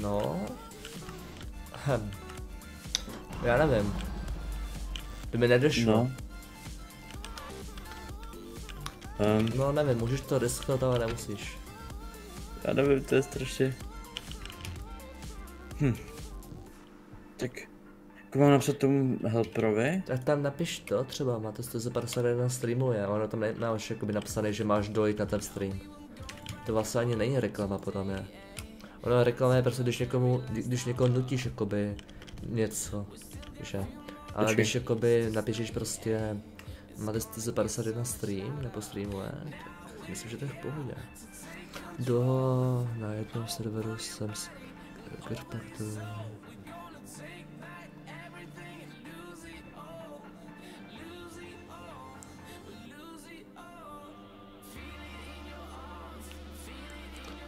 No. Hm. Já nevím. By mi nedošlo. No. Um, No nevím, můžeš to risknout, ale nemusíš. já nevím, to je strašně... Hm. Tak, jako mám napsat tomu helperovi? Tak tam napiš to, třeba máte 151 streamuje, ono tam máš jakoby napsané, že máš dojít na ten stream. To vlastně ani není reklama podle mě. Ono reklama je prostě, když někomu, kdy- když někoho nutíš jakoby něco, že? Ale Počkej. když jakoby napíšeš prostě, máte 151 stream, nebo streamuje, tak myslím, že to je v pohodě. Do, na jednom serveru jsem s Kirpaktu.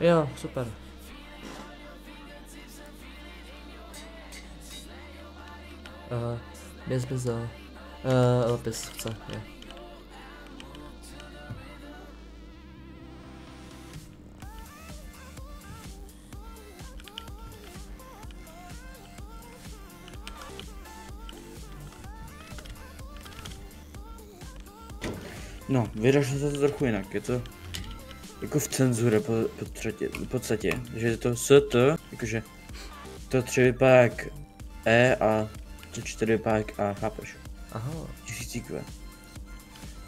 Jo, super. Uh, mě zmizel. Uh, opis chce, je. No, vyražil se to trochu jinak, je to jako v cenzuře po, po třetě, v podstatě, že je to ST, jakože to tři vypadá jak E a to čtyři vypadá jak A, chápeš? Aha, Tisícíkové.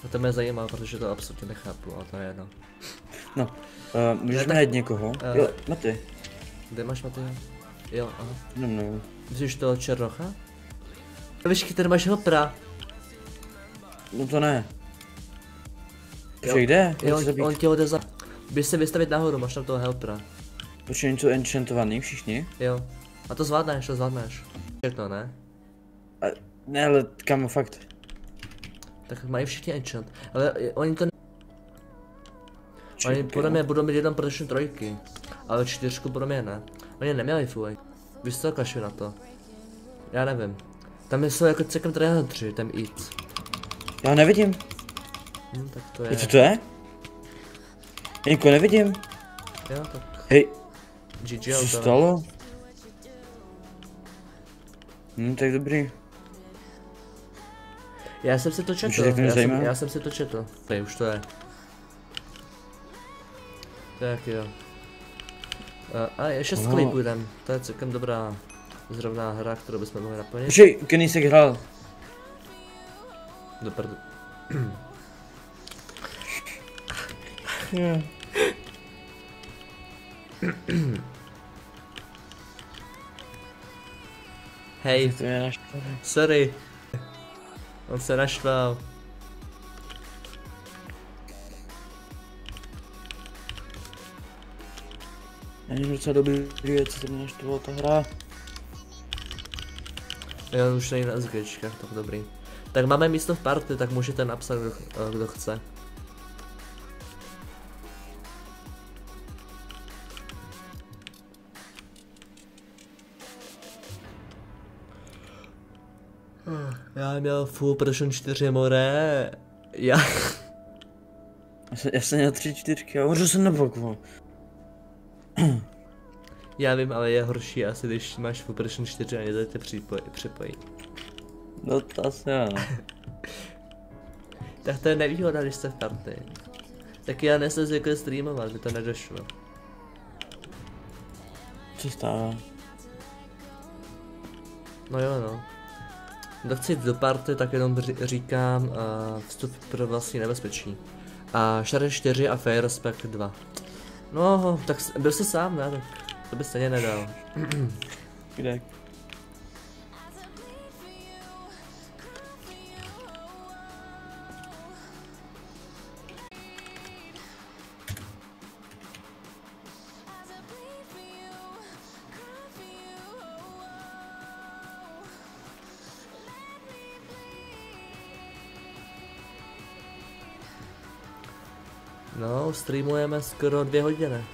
no to mě zajímá, protože to absolutně nechápu, ale to je jedno. No, uh, můžeš tak- najít někoho? eh. Jo, Maty, Kde máš Matěj? Jo, aha. no mnou. Myslíš toho Černocha? Víš, tady máš hopra. No to ne. Počkej, kde? Jo, zabít. on tě jde za... Běž se vystavit nahoru, máš tam toho helpera. Počkej, něco enchantovaný, všichni? Jo. A to zvládneš, to zvládneš. Všechno, ne? A, ne, ale kamo, fakt. Tak mají všichni enchant. Ale oni to... Oni Čekaj. podle mě budou mít jenom protection trojky. Ale čtyřku podle mě ne. Oni neměli full. Víš co, kašli na to. Já nevím. Tam jsou jako celkem tři, ten eat. Já nevidím. Hm, tak to je... Je to to je? Já nikoho nevidím. Jo, tak Hej, GG co se stalo? Hm, tak dobrý. Já jsem si to četl, já jsem, já jsem si to četl. Tady už to je. Tak jo. A, a ještě s Oh. oh. půjdem. To je celkem dobrá zrovna hra, kterou bychom mohli naplnit. Počkej, Kenny se hrál. Do prdu. Hej, sorry. On se naštval. Není docela dobrý, co se mě naštvalo ta hra. Jo, už není na SGčkách, tak dobrý. Tak máme místo v party, tak můžete napsat, kdo, kdo chce. Já měl full production 4 more. Já, Já jsem, já měl tři čtyřky a umřel jsem na boku. já vím, ale je horší asi, když máš full production 4 a nedáte připoj, připojí. No to asi ano. Tak to je nevýhoda, když jste v party. Tak já nesem zvykl streamovat, by to nedošlo. Co stává? No jo, no. Kdo chce jít do party, tak jenom říkám uh, vstup pro vlastní nebezpečí. A Share 4 a Fair Spec 2. No, tak byl jsi sám, ne? Tak To by stejně nedal. Kde? No, streamujeme skoro dvě hodiny.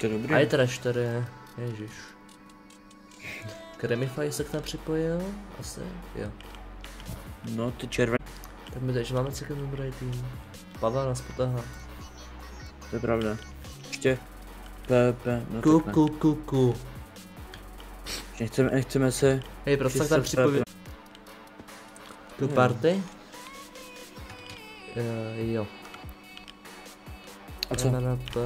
To je dobrý. A je trash tady je. Ježiš. Cremify se k nám připojil? Asi? Jo. No, ty červené. Tak my teď máme celkem dobrý tým. Pavel nás potáhá. To je pravda. Ještě. P, P, no Ku, ku, ku, ku. Nechceme, nechceme se... Hej, proč tak tam připojil? Tu party? Uh, jo. A co? Na, na, p...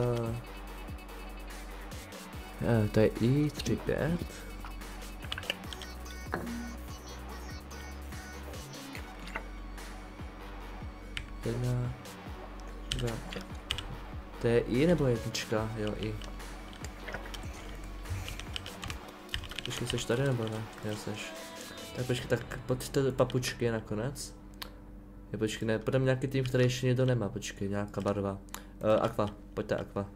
Eh, to je I, 3, 5. Jedna, dva. To je I nebo jednička? Jo, I. Počkej, seš tady nebo ne? Jo, seš. Tak počkej, tak pojďte papučky nakonec. Jo, počkej, ne, půjdeme nějaký tým, který ještě někdo nemá, počkej, nějaká barva. Uh, aqua, pojďte aqua.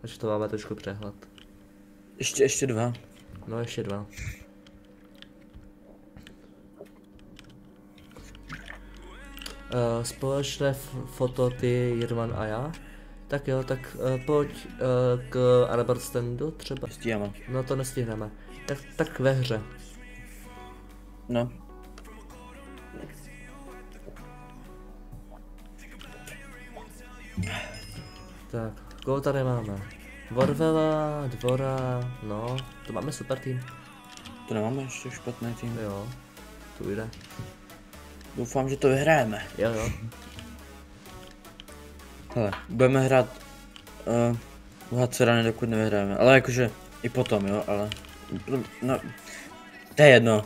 Takže to máme trošku přehled. Ještě, ještě dva. No ještě dva. Uh, společné foto ty, Jirman a já. Tak jo, tak uh, pojď uh, k Arbor standu třeba. Stíháme. No to nestihneme. Tak, tak ve hře. No. Tak, koho tady máme? Vorvela, Dvora, no, to máme super tým. To nemáme ještě špatný tým. Jo, tu jde. Doufám, že to vyhrajeme. Jo, jo. Hele, budeme hrát uh, uhádce rany, dokud nevyhrajeme. Ale jakože i potom, jo, ale... No, to je jedno.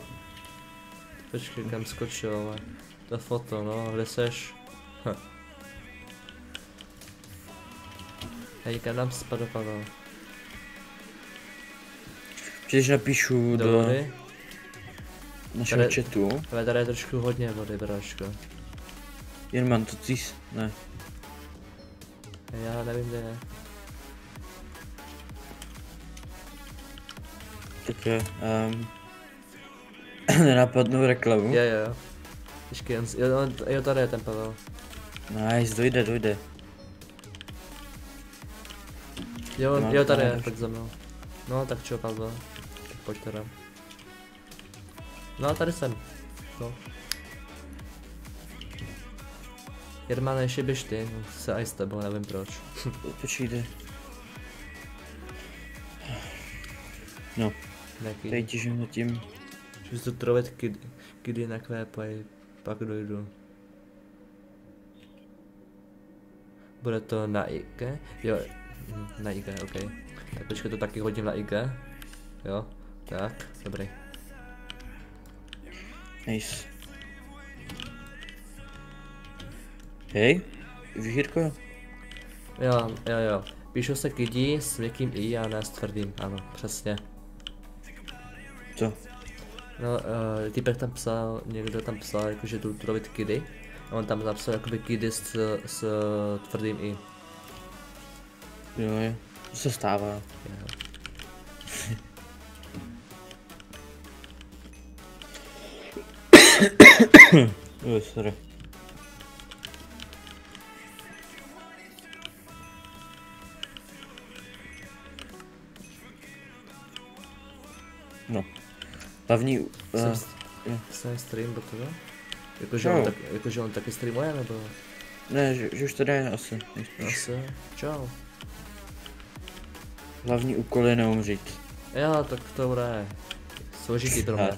Počkej, kam skočil, ale to foto, no, kde seš? Hej, kam nám spadl Pavel? Když napíšu Do do vody? našeho Tady- chatu. Ale tady je trošku hodně vody, bráško. Jen mám to cís? Ne. Já nevím, kde je. Tak je, um, nenapadnou reklamu. Jo, jo, jo. Jo, on, jo, tady je ten Pavel. Nice, dojde, dojde. Jo, No, jo, tady je, tak za mnou. No, tak čo, Pavel. Tak pojď teda. No, tady jsem. No. Jermane, ještě běž ty, no, se aj s tebou, nevím proč. Počkej, jde. No, Neký. tady těžím nad tím. Že to trovat kid, kidy nakvépají, pak dojdu. Bude to na IG? Jo, na IG, ok. Tak počkej, to taky hodím na IG. Jo, tak, dobrý. Nice. Hej, Vihírko? Jo, jo, jo. Píšu se kidí s měkkým i a ne s tvrdým, ano, přesně. Co? No, uh, týpek tam psal, někdo tam psal, jako, že jdu trovat kidy. A on tam napsal jakoby kidy s, s tvrdým i. Jo, jo. To se stává. Jo. Sorry. No. Hlavní... Uh, Jsem, stream do toho? Jakože on, tak, jakože on taky streamuje, nebo? ne, že, že už to jde asi. Asi, čau. Hlavní úkol je neumřít. Jo, tak to bude složitý pro mě.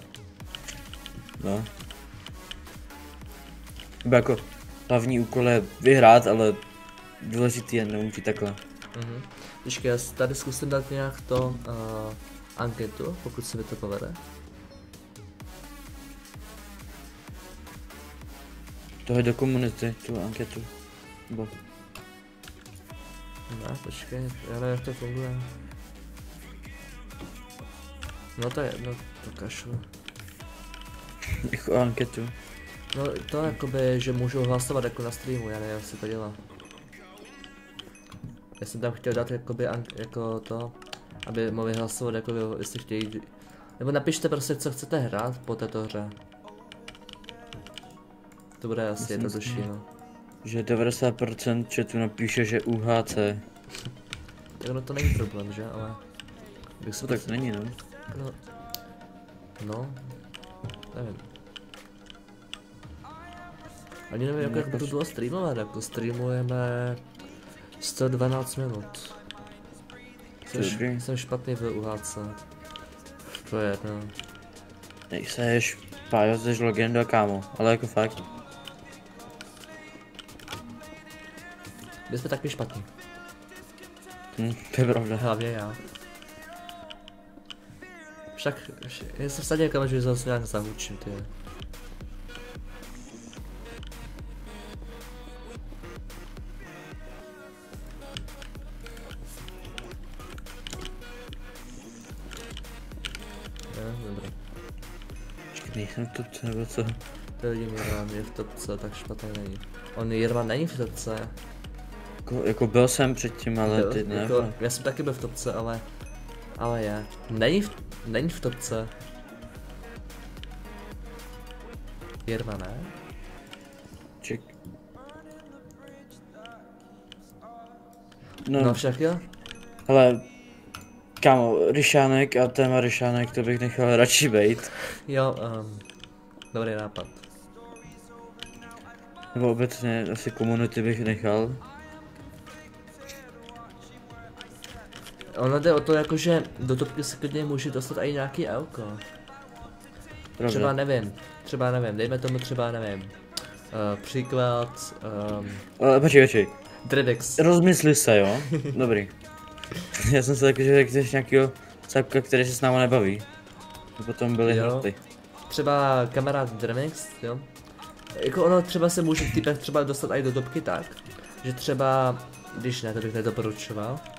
No. Nebo jako, hlavní úkol je vyhrát, ale důležitý je neumřít takhle. Mhm. Počkej, já si tady zkusím dát nějak to uh, anketu, pokud se mi to povede. To je do komunity, tu anketu. Bo. Ne, počkej, já nevím, jak to funguje. No to je, no to kašlu. Jako anketu. No to jakoby, že můžu hlasovat jako na streamu, já nevím, jak se to dělá. Já jsem tam chtěl dát jakoby, jako to, aby mohli hlasovat jako jestli chtějí, nebo napište prostě, co chcete hrát po této hře. To bude asi jednodušší, no. Že 90% chatu napíše, že UHC. Tak no to není problém, že, ale... Bych se No tak není no. No, no, nevím. Ani nevím, jako, jak by to bylo streamovat, jako streamujeme 112 minut. Dobrý. jsem špatný v UHC. To je jedno. Nejseš, Pájo, jsi legenda, kámo. Ale jako fakt. My jsme taky špatní. Hm, to je pravda. Hlavně já. Však, vš- já jsem vsadil kam, že zase nějak zahučím, ty. Nejsem v topce, nebo co? To vidím, Jirvan je v topce, tak špatný není. On Jirvan není v topce. Jako, jako byl jsem předtím, ale Jo, ty ne. jako, já jsem taky byl v topce, ale... Ale je. Není v, není v topce. Jirva ne? Ček. No, No, no však jo. ale kámo, Ryšánek a téma Ryšánek, to bych nechal radši bejt. Jo, um, dobrý nápad. Nebo obecně asi komunity bych nechal. Ono jde o to jako, že do topky se klidně může dostat i nějaký elko. Pravda. Třeba nevím, třeba nevím, dejme tomu třeba nevím. Uh, příklad, um, Ale počkej, počkej. Dredex. Rozmysli se, jo? Dobrý. Já jsem se taky, že chceš nějakýho capka, který se s náma nebaví. A potom byly Jo. hroty. třeba kamarád Dremix, jo. Jako ono třeba se může typek třeba dostat i do topky tak, že třeba, když ne, to bych nedoporučoval, uh,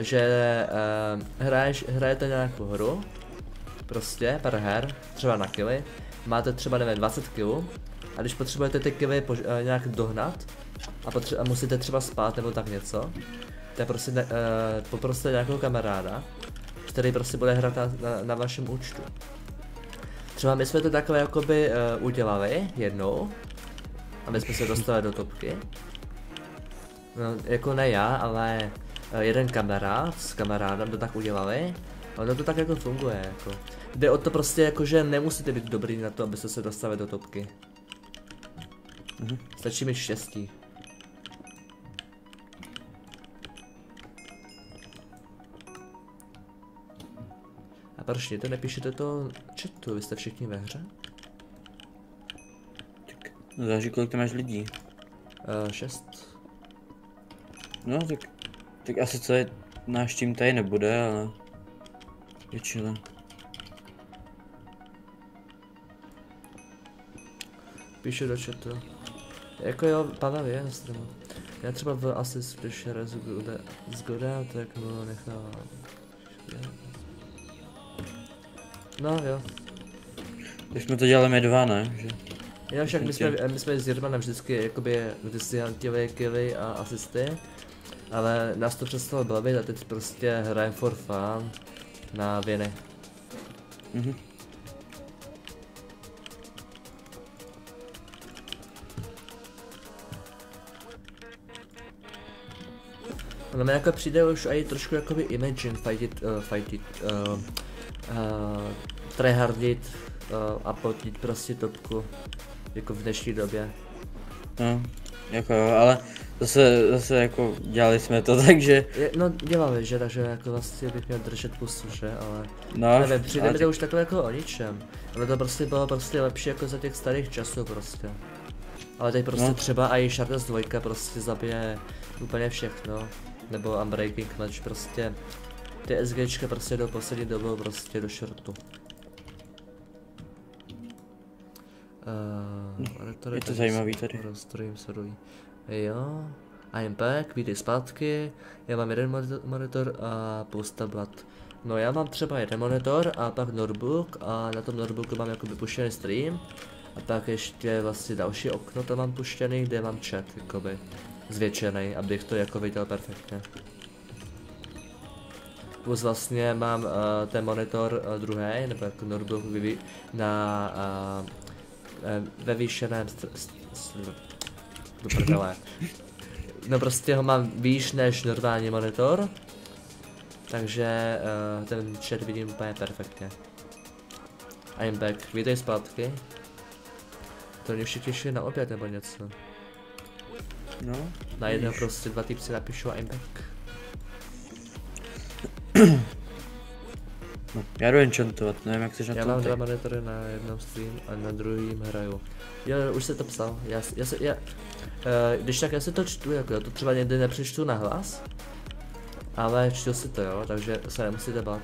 že uh, hraješ, hrajete nějakou hru, prostě pár her, třeba na killy, máte třeba nevím 20 killů a když potřebujete ty killy pož- uh, nějak dohnat a, potře- a musíte třeba spát nebo tak něco, tak prostě ne, poproste nějakého kamaráda, který prostě bude hrát na, na, na vašem účtu. Třeba my jsme to takhle jakoby uh, udělali jednou, aby jsme se dostali do topky. No, jako ne já, ale jeden kamarád s kamarádem to tak udělali. A ono to tak jako funguje, jako. Jde o to prostě jako, že nemusíte být dobrý na to, abyste se dostali do topky. Mhm. Stačí mít štěstí. A proč to nepíšete to chatu, vy jste všichni ve hře? Záleží, kolik tam máš lidí. Uh, šest. No, tak, tak asi celý náš tým tady nebude, ale většina. Píše do chatu. Jako jo, Pavel je na streamu. Já třeba v Assist, když hraje z Goda, z Goda, tak mu nechávám. No jo. Když jsme to dělali my dva, ne? Že? Jo, však my jsme, my jsme s Jirmanem vždycky jakoby hantili killy a asisty. Ale nás to přestalo bavit a teď prostě hrajeme for fun na věny. Mhm. Ono mi jako přijde už i trošku jakoby imagine fightit, uh, fightit, uh, uh, tryhardit uh, a potit prostě topku. Jako v dnešní době. No, jako jo, ale zase, zase jako dělali jsme to, takže Je, no dělali, že, takže jako vlastně bych měl držet pusu, že, ale no. nevím, přijde ale mi to už takhle jako o ničem. Ale to prostě bylo prostě lepší jako za těch starých časů prostě. Ale teď prostě No. třeba i Shardas 2 prostě zabije úplně všechno. Nebo Unbreaking Match prostě. Ty SGčka prostě do poslední dobu prostě do shortu. Uh, tady je to zajímavý tady. Rozstrojím se dojí. Jo. I'm back, vítej zpátky, já mám jeden monitor- a pust tablet. No já mám třeba jeden monitor a pak notebook a na tom notebooku mám jako vypuštěný stream a pak ještě vlastně další okno tam mám puštěný, kde mám chat, jakoby zvětšený, abych to jako viděl perfektně. Plus vlastně mám uh, ten monitor uh, druhý, nebo jako notebook na uh, ve výšeném st- st- st- do prdele. No prostě ho mám výš než normální monitor, takže uh, ten chat vidím úplně perfektně. I'm back, vítej zpátky. To mě všichni těší na oběd nebo něco. No, Na jedno prostě dva týpci napíšu I'm back. no. Já jdu enchantovat, nevím jak jsi na Já mám dva monitory na jednom stream a na druhým hraju. Jo, už se to psal. Já, já, já, když tak já si to čtu, jako já to třeba někdy nepřečtu na hlas, ale čtu si to, jo, takže se nemusíte bát.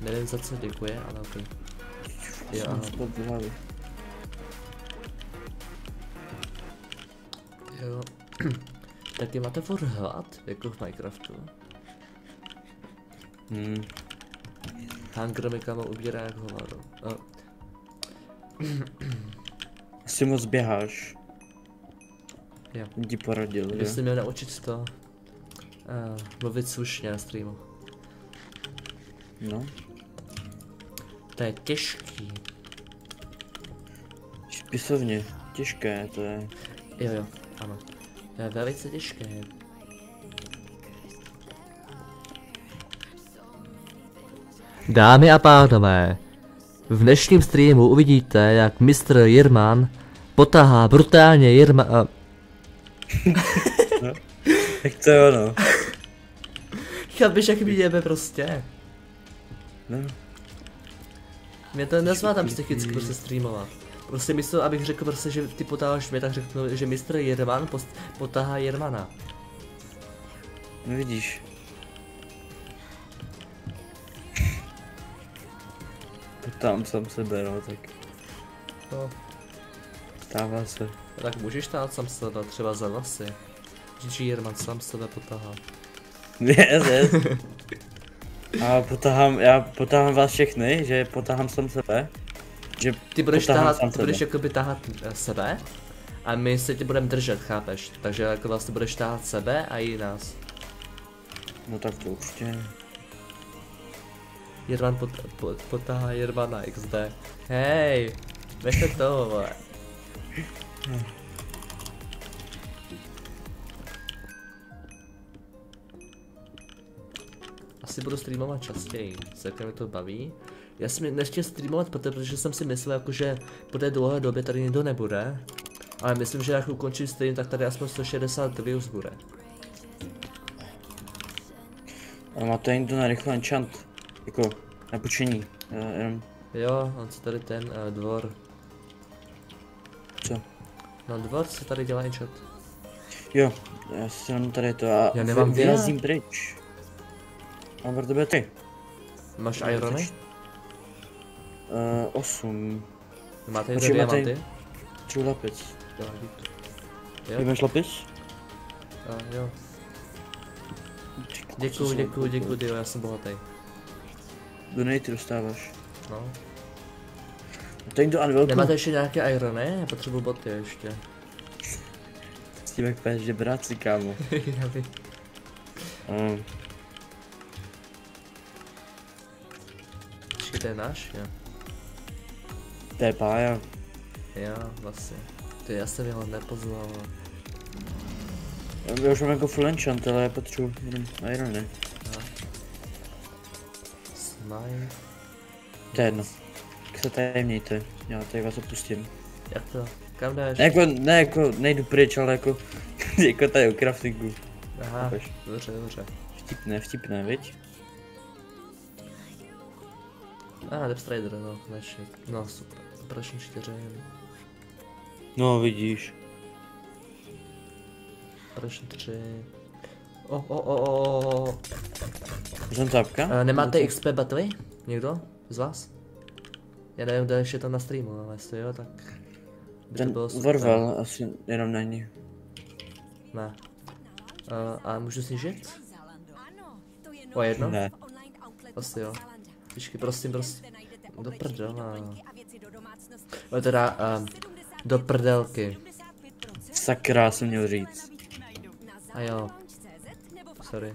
Nevím za co děkuje, ale ok. Jo, jo. Taky máte furt hlad, jako v Minecraftu. Hmm. Hunger mi kamo ubírá jak hovado. Oh. Asi moc běháš. Jo. Ti poradil, že? se měl naučit to. Uh, mluvit slušně na streamu. No. To je těžký. Spisovně. Těžké to je. Jo jo, ano. To je velice těžké. Dámy a pánové, v dnešním streamu uvidíte, jak mistr Jirman potahá brutálně Jirma... A... Tak to je ono. Chápeš, jak mi jebe prostě. No. Mě to nezvládám psychicky prostě streamovat. Prostě místo, abych řekl prostě, že ty potáháš mě, tak řeknu, že mistr Jirman post- potahá Jirmana. No vidíš. Tam sám sebe, no, tak No, stává se. tak můžeš tát sám sebe, třeba za vlasy. Že Jirman sám sebe potahá. Yes, yes. A potahám, já potahám vás všechny, že potahám sám sebe. Že Ty budeš tahat, ty budeš jakoby tahat eh, sebe a my se tě budeme držet, chápeš? Takže jako vlastně budeš tahat sebe a i nás. No tak to určitě. Jirman pot, pot, potahá Jirmana XD. Hej, nechte toho, vole. Asi budu streamovat častěji, celkem mi to baví. Já jsem nechtěl streamovat, protože jsem si myslel, jako, že po té dlouhé době tady nikdo nebude. Ale myslím, že jak ukončím stream, tak tady aspoň 160 views bude. A má to někdo na rychle enchant. Jako na počení. Jenom Jo, on co tady ten uh, dvor. co? No dvor se tady dělá chat. Jo, já si jenom tady to a Já nemám vy- vyrazím pryč. Mám pro tebe ty. Máš irony? Uh. Máte Počkej, tady máte- diamanty? Tři lapic. Jo, dík. Ty Jo, máš lapis? a, jo. Děkuju, děkuju, děkuju, tyjo, já jsem bohatý. Donate dostáváš. No. Tady do Unwelku. Nemáte ještě nějaké irony? Já potřebuju boty ještě. S tím jak peš, že bráci, kámo. Já vím. Um, Počkej, to je náš? Jo. to je pája. Jo, vlastně. Ty, já jsem jeho nepoznal. Já už mám jako full enchant, ale já potřebuji jenom irony. Smile. To je jedno. Tak se tady mějte. Já tady vás opustím. Jak to? Kam jdeš? Ne jako, ne jako, nejdu pryč, ale jako, jako tady u craftingu. Aha, chápeš? dobře, dobře. Vtipné, vtipné, viď? A, ah, Death Strider, no, konečně. No, super. Operační 4, No vidíš. Operační 3. O, o, o, o, o. Jsem tápka? Uh, nemáte XP battery? Někdo z vás? Já nevím, kdo ještě to na streamu, ale jestli jo, tak... by to Ten bylo super. Vorval asi jenom není. Ne. Uh, a můžu snížit? O jedno? Ne. Asi jo. Počkej, prosím, prosím. Do prdela. Ale teda, um, do prdelky. Sakra, jsem měl říct. A jo. Sorry.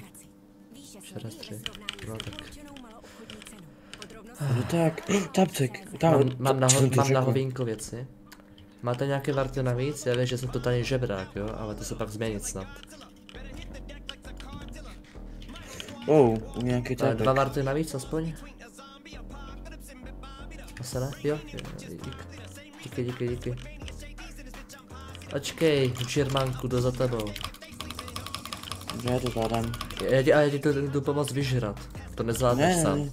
43. No tak. No tak, tapcek, tam, Mám, mám, na, mám na hovínko věci. Máte nějaké varty navíc? Já vím, že jsem totálně žebrák, jo, ale to se pak změnit snad. Oh, nějaký Ale dva varty navíc aspoň? Asi ne? Jo, jo, díky. Díky, díky. Počkej, Žirmanku, jdu za tebou. Já to zvládám. Já ti, a já ti to jdu pomoct vyžrat. To nezvládneš Ne, sám. ne.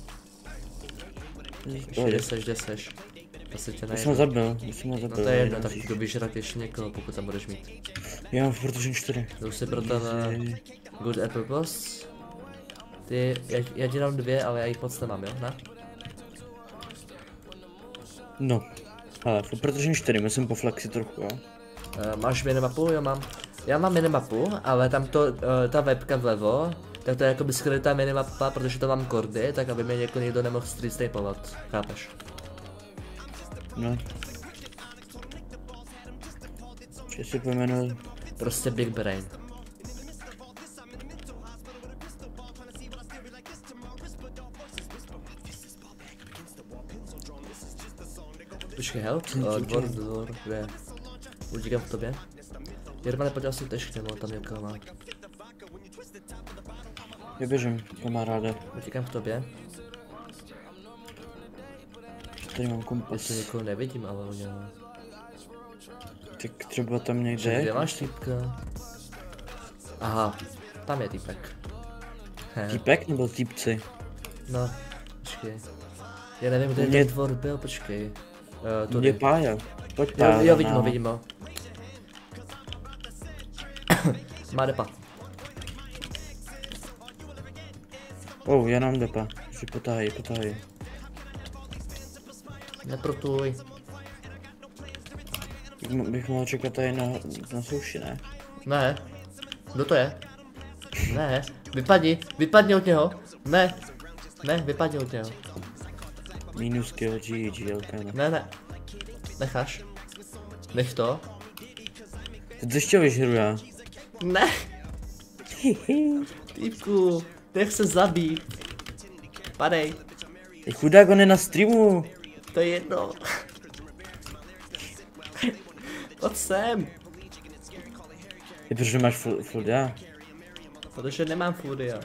Ještě seš, kde seš. Asi tě Já jsem ho zabil, já jsem ho No zabil. to je jedno, tak jdu vyžrat ještě někoho, pokud tam budeš mít. Já mám furt už jen čtyři. Jdu si pro ten Good Apple Boss. Ty, já, já ti dám dvě, ale já jich moc nemám, jo? Ne? No. Ale protože jen čtyři, myslím po flexi trochu, jo. Uh, máš minimapu? Jo, mám. Já mám minimapu, ale tam to, uh, ta webka vlevo, tak to je jakoby skrytá minimapa, protože to mám kordy, tak aby mě jako někdo nemohl street stapovat. Chápeš? No. Že si pojmenu, Prostě Big Brain. Počkej, help, uh, dvor, dvor, kde? Utíkám v tobě. Jirmane, podíval se tež k němu, tam někoho má. já běžím, kamaráde. Utíkám v tobě. Tady mám Já kompas. si někoho nevidím, ale u něho. Tak třeba tam Kde někde. máš týpka? Aha, tam je týpek. Týpek nebo týpci? no, počkej. Já nevím, kde Mě- ten dvor byl, počkej. Uh, Mě pája. Pojď Jo, pája. jo, vidím ho, no. vidím ho. Má depa. Oh, já nám depa. Že potáhej, potáhej. Neprotuj. Bych mo- Bych mohl čekat tady na, na souši, ne? Ne. Kdo to je? Ne. Vypadni, vypadni od něho. Ne. Ne, vypadni od něho. Minus kill G, GLK, ne? Ne, ne. Necháš. Nech to. Teď ještě vyžeru já. Ne. Týpku, nech se zabít. Padej, Ty chudák, on je na streamu. to je jedno. Pojď sem, Ty protože máš full, full já? protože nemám furia.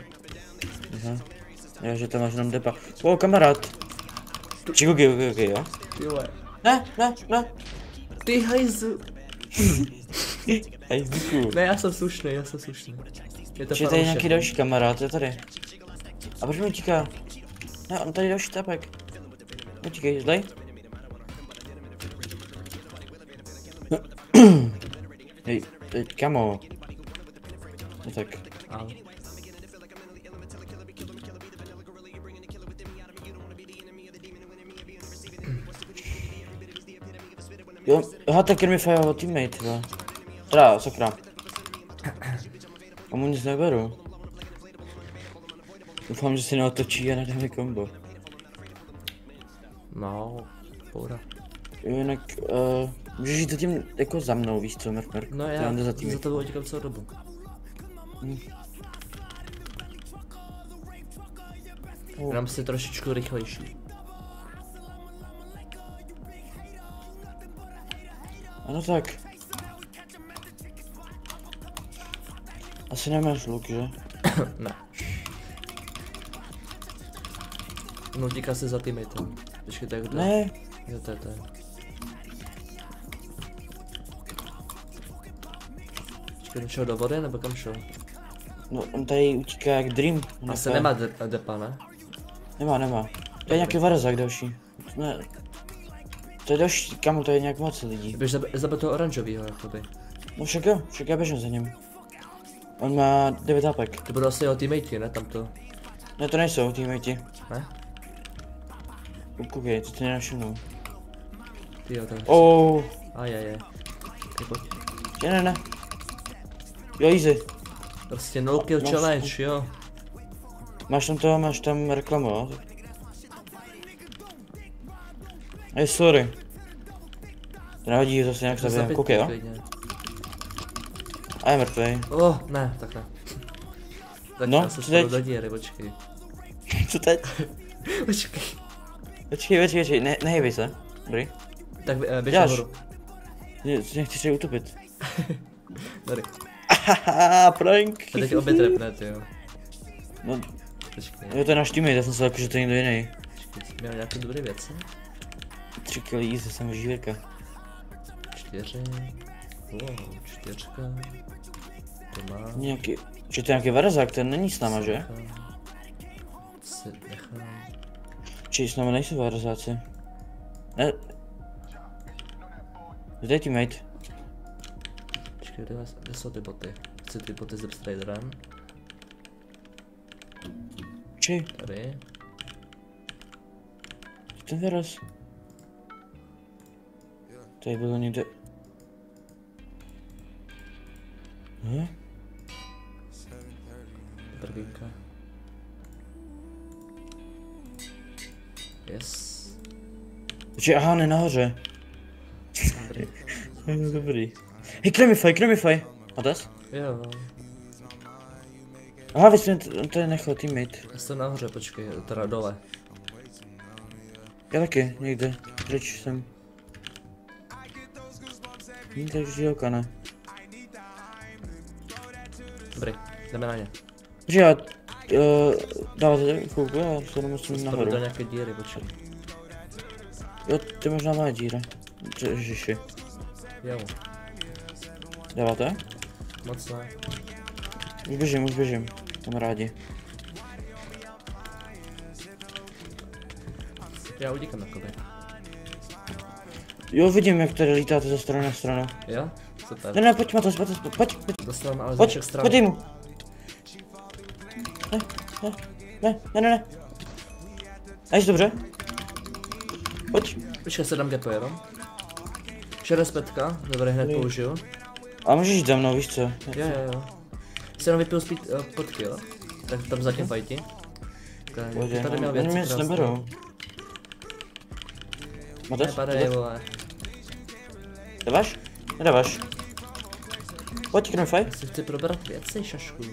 Aha. Já, že tam máš jenom depa. O, kamarád. Čiko, okay, okay, okay, jo? Vole. Ne, ne, ne. Ty hajzu. Hej. Ne, já jsem slušný, já jsem slušný. Je to Že tady nějaký další kamarád, je tady. A proč mi utíká? Ne, on tady další tapek. Utíkej, zlej. Hej, teď kamo. No tak. Jo, aha, tak mi fajovalo teammate, jo. Teda, sakra. A mu nic neberu. Doufám, že si neotočí a nedá mi kombo. No, poura. Jinak, uh, můžeš jít zatím jako za mnou, víš co, Merk, Merk. No já jde za za teammate. tebou utíkám celou dobu. Jenom si trošičku rychlejší. Ano tak. Asi nemáš luk, že? ne. No utíká se za teammatem. Počkej, to je kdo? Ne, Jo, to je to. Počkej, šel do vody nebo kam šel? no on tady utíká jak Dream. On Asi nemá de depa, ne? Nemá, nemá. To je nějaký varazák další. Ne. To je další, kamo, to je nějak moc lidí. Běž zabi- zabít toho oranžovýho, jakoby. No však jo, však já běžím za ním. On má 9 apek. To budou asi jeho teammatey, ne? Tamto. Ne, to nejsou teammate. Ne? Koukej, to ty nenavšimnou. Jo, to je. Oh, Ajajaj. Okay, pojď. ne, ne, ne. Jo, easy. Prostě no kill Máš- challenge, jo. Máš tam to, máš tam reklamu, jo? Ej, sorry. To nevadí, zase nějak zabijeme. zabít Koukej, jo? klidně. A je mrtvej. Oh, ne, tak ne. Tak No, já se teď? do díry, počkej. Co teď? Počkej. Počkej, počkej, počkej, ne, nehejbej se. Dobrý. Tak uh, běž nahoru. Nechci se utopit. Tady. Haha, prank. A teď obě trepne, ty jo. No, Počkej, jo, to je náš teammate, já jsem se jako, že to je někdo jiný. počkej, jsi měl nějaké dobré věci? Tři kilo easy, jsem žírka. Čtyři. Wow, čtyřka. To má. Nějaký, že to je nějaký varazák, ten není s náma, že? Či s náma nejsou varazáci. Ne. Kde je teammate? Počkej, kde, vás- kde jsou ty boty? Chci ty boty s Striderem. Či, Tady. ten varaz. Tady bylo někde. Hm? Prvínka. Yes. Či, aha, ne nahoře. Dobrý. Hej, Cremify, Cremify. A das? Jo, Aha, vy jste, to je nechal teammate. já jsem nahoře, počkej, teda dole. Já taky, někde. Pryč jsem. Hm, takže žilka, ne. Dobrý, jdeme na ně. Že já, uh, dáváte chvilku, já se nemusím Spadl nahoru. do nějaké díry, počkej. Jo, to je možná má díra. Ježiši. Jo, Dáváte? moc ne. Už běžím, už běžím. Kamarádi. Já utíkám jakoby. Jo, vidím, jak tady lítáte ze strany na stranu. Jo? Super. Ne, ne, pojď, Matos, pojď, pojď, pojď, pojď, Dostávám ale z pojď, všech stran. pojď mu. Ne, ne, ne, ne, ne, ne. Až dobře. Pojď. Počkej, se dám gepo jenom. 65, dobré, hned použiju. A můžeš jít za mnou, víš co? Jo, jo, jo. Si jenom vypiju spít uh, potky, jo? Tak tam zatím fajti. Tak, Pojď, tady měl věci mě neberou. Matos? Nepadej, vole. Dáváš? Nedáváš. Pojď, Knofaj. Já si chci probrat věci, šašku.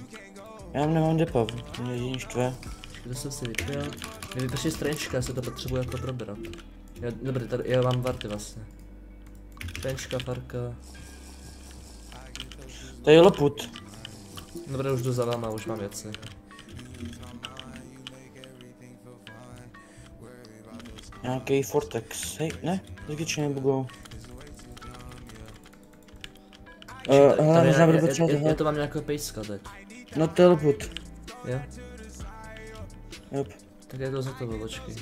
Já nemám depo, mě štve. To jsem si vypil. Mě vyprší stranička, se to potřebuji jako probrat. Já, dobrý, tady, já mám varty vlastně. Stranička, parka. Tady je loput. Dobré, už jdu za váma, už mám věci. Nějaký Vortex. Hej, ne? Zvyčně nebugou. Uh, hele, možná budu já, potřebovat já, to mám nějakého pejska teď. No loput. Jo? Yep. Tak já to za to počkej.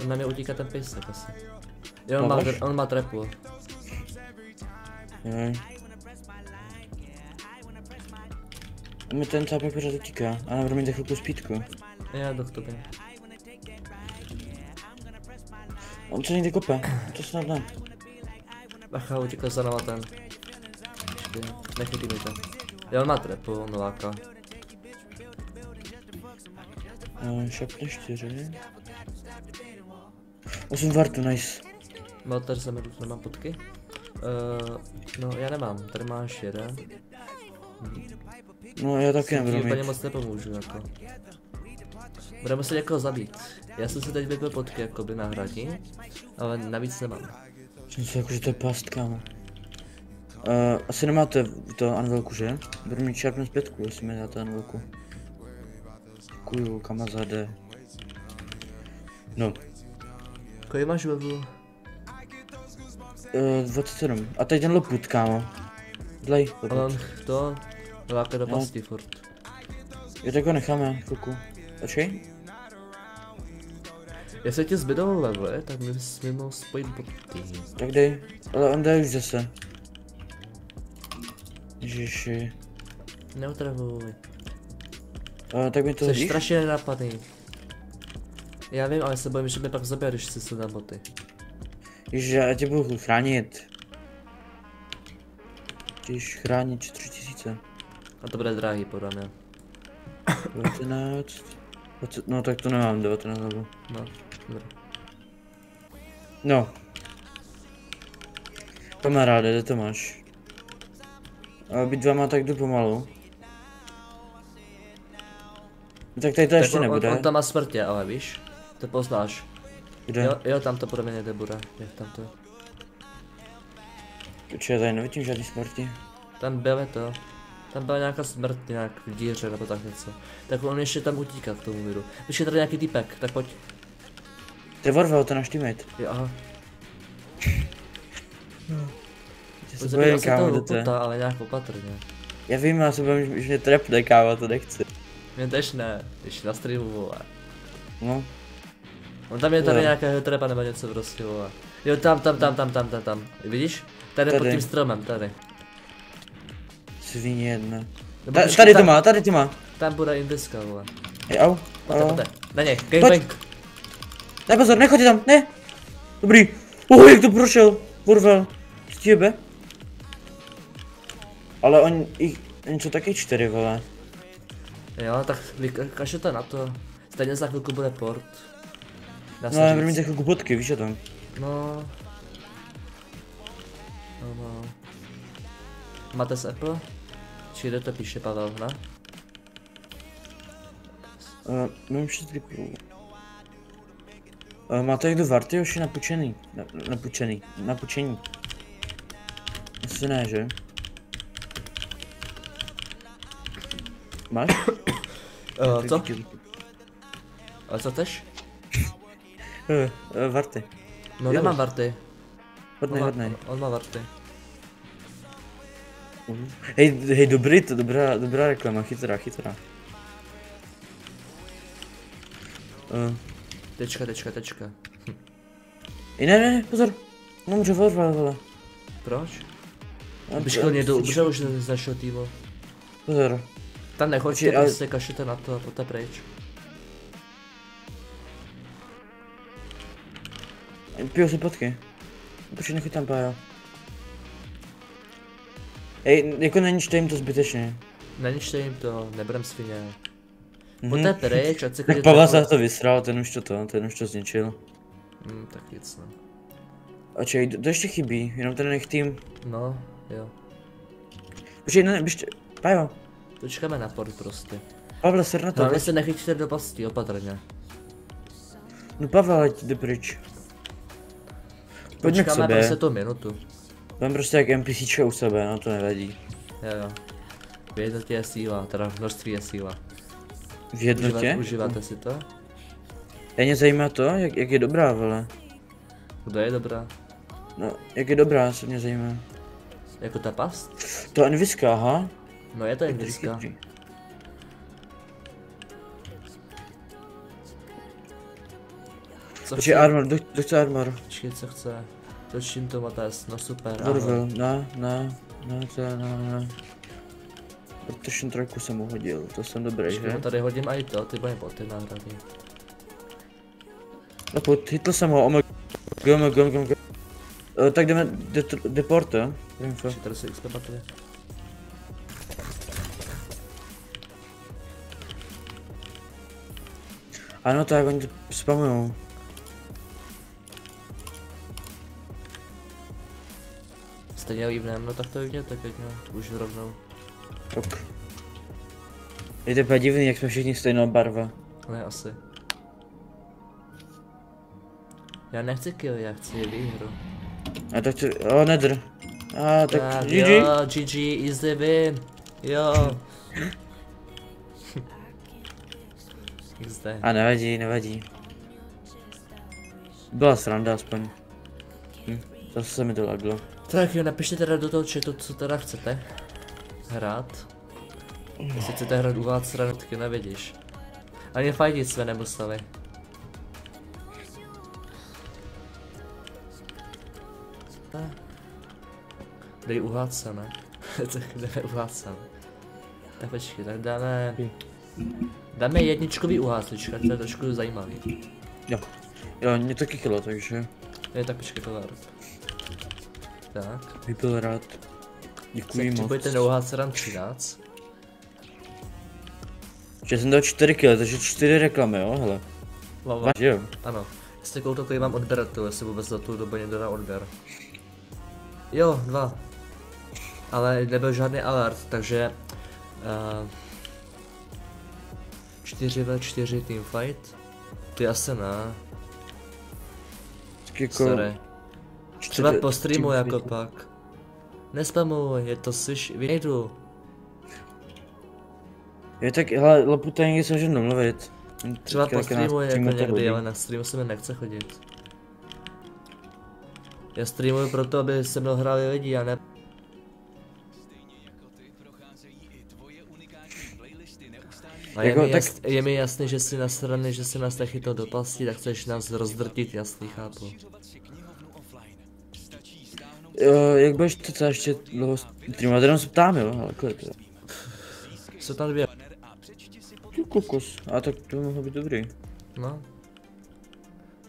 On na mě utíká ten pejsek asi. Jo, on má, on má trepu. A mi ten tápek pořád utíká. A mít za chvilku spítku. Já do tobě. On se někde kope. To snad ne. Bacha, utíkal za náma ten. Počkej, nechytí mi to. Jo, on má trepu, láká. Uh, šapne čtyři. Osm vartu, nice. Malter jsem jdu, nemám potky. Uh, no, já nemám, tady máš jeden. No já taky nebudu úplně mít. moc nepomůžu, jako. Budeme muset někoho zabít. Já jsem si teď vypil potky, jakoby na hradí, ale navíc nemám. Jsem si jako, že to je past, kámo. Uh, asi nemáte to anvilku, že? Budu mít sharpness pětku, jestli mi dáte anvilku. Děkuju, kamazade. No, Kolik máš webu? uh, 27. A tady ten loput, kámo. Dlej, Ale on loput. to láká do No. pasti furt. Jo, tak ho necháme, chvilku. Počkej. Jestli ti zbydou levely, tak my jsme mohl spojit boty. Tak dej. Ale on jde už zase. Ježiši. Neutravuj. Uh, tak mi to Jsi strašně nenapadný. Já vím, ale se bojím, že mi pak když si se na boty. Ježiš, já tě budu chránit. Když chránit 4000. A to bude drahý, podle mě. 19. 20, no tak to nemám 19 nebo. No, dobré. No. Kamaráde, kde to máš? A být dvama tak jdu pomalu. Tak tady to ještě on, nebude. On, on tam má smrtě, ale víš? To poznáš. Kde? Jo, jo, tam to podle mě nebude. Je tam to. Či já tady nevidím žádný smrti. Tam byly to. Tam byla nějaká smrt nějak v díře nebo tak něco. Tak on ještě tam utíká k tomu vidu. Když je tady nějaký týpek, tak pojď. To je Warvel, to je náš teammate. Jo, aha. Já se kámo, toho jdete. luputa, ale nějak opatrně. Já vím, já se bojím, že mě trepne, kámo, to nechci. Mě tež ne, když na streamu vole. No, On tam je tady Jo. nějakého trepa nebo něco prostě vole. Jo, tam, tam, tam, tam, tam, tam, tam. Vidíš? Tady, pod Tady. tím stromem, tady. svině jedna. Nebo Ta, počkej, tady to má, tady to má. Tam bude indiska, vole. Hej, au. Pojďte. Na něj, gangbang. Daj pozor, nechoď tam, ne. Dobrý. Oh, jak to prošel. Warvel. Stíbe. Ale on, jich, oni jsou taky čtyři, vole. Jo, tak vykašete na to. Stejně za chvilku bude port. Dá No, ale mít jako bodky, víš o tom. No. No, no. Máte z Apple? Či kde to píše Pavel, ne? Uh, mám čtyři půl. Uh, máte někdo varty už je napučený? Na, napučený. Napučení. Asi ne, že? Máš? Uh, co? Ale co tež? Uh, uh, varty. No nemám varty. Hodnej, on, hodnej. má, on má varty. Hej, hej, dobrý, to dobrá, dobrá reklama, chytrá, chytrá. Uh, Tečka, tečka, tečka. ne, ne, ne, pozor. No, může vorval, vole. Proč? A- Bych a- šel někdo, už našeho týmu. Pozor. Tam nechoďte, ale- prostě kašete na to a pojďte pryč. Piju si potky. Proč nechyt tam pájo? Ej, jako neničte jim to zbytečně. Neničte jim to, nebudem svině. Mhm. Pojďte pryč, ať se Tak Pavel se to vysral, ten už to to, ten už to zničil. Hm, tak nic no. A čej, to ještě chybí, jenom ten nech tým. No, jo. Počkej, ne, běžte, Pajo, Počkáme na port prostě. Pavle, ser na to. Hlavně se nechyťte do pasti, opatrně. No Pavel, ať jde pryč. Pojďme k Počkáme sobě. prostě tu minutu. Mám prostě jak NPCčka u sebe, no to nevadí. Jo, jo. V jednotě je síla, teda v množství je síla. V jednotě? Užívat, užíváte si to? Já mě zajímá to, jak, jak je dobrá, vole. Kdo je dobrá? No, jak je dobrá, se mě zajímá. Jako ta past? To Enviska, aha. No je to indická. chytrý. Co Počkej, chce? armor, kdo chce armor? Počkej, co chce? Točím to Mates, no super, ahoj. na, na, na, to, na, na. Protection trojku jsem mu hodil, to jsem dobrý, Počkej, že? tady hodím i to, ty bude boty náhradní. No pojď, hitl jsem ho, omg, gom, gom, gom. Eh, Tak jdeme, de, deport, jo? Info. Počkej, tady se XP baterie. Ano, tak oni to spamujou. Stejně lívnem, no tak to jděte klidně, už rovnou. Ok. Je to divný, jak jsme všichni stejná barva. Ne, asi. Já nechci kill, já chci výhru. A tak to, o, nedr. A tak, Tak GG. jo, GG, easy win. Jo. XD. A nevadí, nevadí. Byla sranda aspoň. Hm, zase se mi to laglo. Tak jo, napište teda do toho chatu, co teda chcete hrát. Jestli chcete hrát u vás stranu, taky nevidíš. Ani fajtit jsme nemuseli. Ne. Dej u Hádce, ne? tak jdeme u Hádce. Tak počkej, tak dáme... Dáme jedničkový uháslička, to je trošku zajímavý. Jo. Jo, mě taky chtělo, takže Je tak počkej tohle. Tak. bych byl rád. Děkuji moc. Potřebujete nouhat seram 13. Že jsem dal 4 kg, takže 4 reklamy, jo, hele. Lava. Váž, jo. Ano. Jestli koukal, kolik mám odběratelů, jestli vůbec za tu dobu někdo dá odběr. Jo, dva. Ale nebyl žádný alert, takže... Uh, 4 v 4 teamfight? Ty asi ne, Tak jako... sorry. Třeba po streamu jako pak. Nespamuj, je to slyš, vyjdu. Je tak, hele, Laputa někdy se může domluvit. Třeba po streamu jako streamu to někdy, ale na streamu se mi nechce chodit. Já streamuju proto, aby se mnou hráli lidi, a ne... A je, Jako, mi tak- jas, je mi jasný, že si nasraný, že si nás nechytal do pasti, tak chceš nás rozdrtit, jasný, chápu. Jo, jak budeš to třeba ještě dlouho streamovat, jenom se ptám, jo, ale kolik to je? Jsou tam dvě, Ty kokos, a tak to by mohlo být dobrý. no.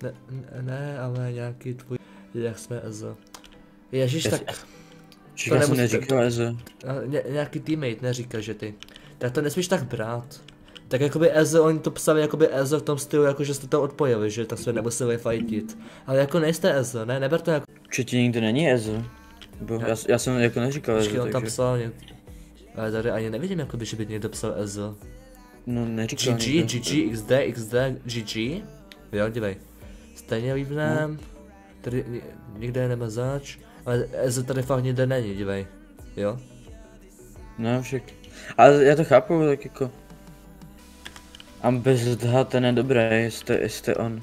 Ne, ne, ale nějaký tvůj, jak jsme Ezo. Ježíš, tak Čiže já jsem nemusíte- neříkal, Eze. a ně, nějaký teammate neříká, že ty. Tak to nesmíš tak brát. Tak jakoby Ezo, oni to psali jakoby Ezo v tom stylu, jako že jste to odpojili, že tak jsme nemuseli fightit. Ale jako nejste Ezo, ne, neber to jako, Určitě nikdo není Eze. Bo já, já jsem jako neříkal počkej, on Eze, tam takže... psal, ně... ale tady ani nevidím, jakoby, že by někdo psal Ezo. No neříkal GG, nikdo. GG, XD, XD, GG. Jo, dívej. Stejně líbném. Tady ni- nikde je nemazáč. Ale Ezo tady fakt nikde není, dívej. Jo? No však. Ale já to chápu, tak jako... A bez dha ten je dobrý, jestli, jestli on.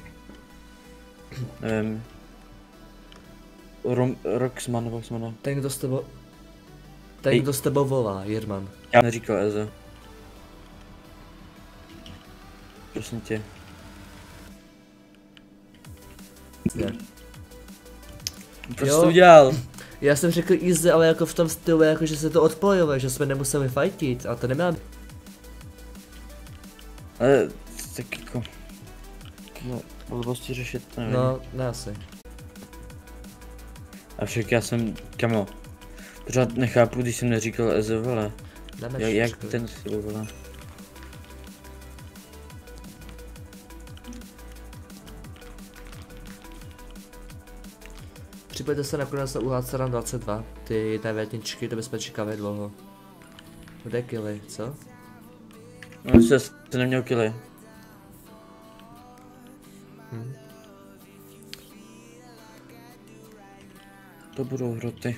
Nevím. Rom, Roxman, nebo jak jmenuje. Ten, kdo s tebou... Ten, Ej. kdo s tebou volá, Jirman. Já neříkal Eze. Prosím tě. Ne. Proč jsi to udělal? Já jsem řekl easy, ale jako v tom stylu, jako že se to odpojilo, že jsme nemuseli fightit, a to nemá Ale tak jako... No, blbosti řešit, nevím. No, ne asi. A však já jsem, kamo, pořád nechápu, když jsem neříkal Eze, vole. Jdeme Jak, jak ten vole. Připojte se nakonec na UHC Run 22, ty jedné větničky, to bychom čekali dlouho. Kde kily, co? No, jsi asi neměl kily. Hm. To budou hroty.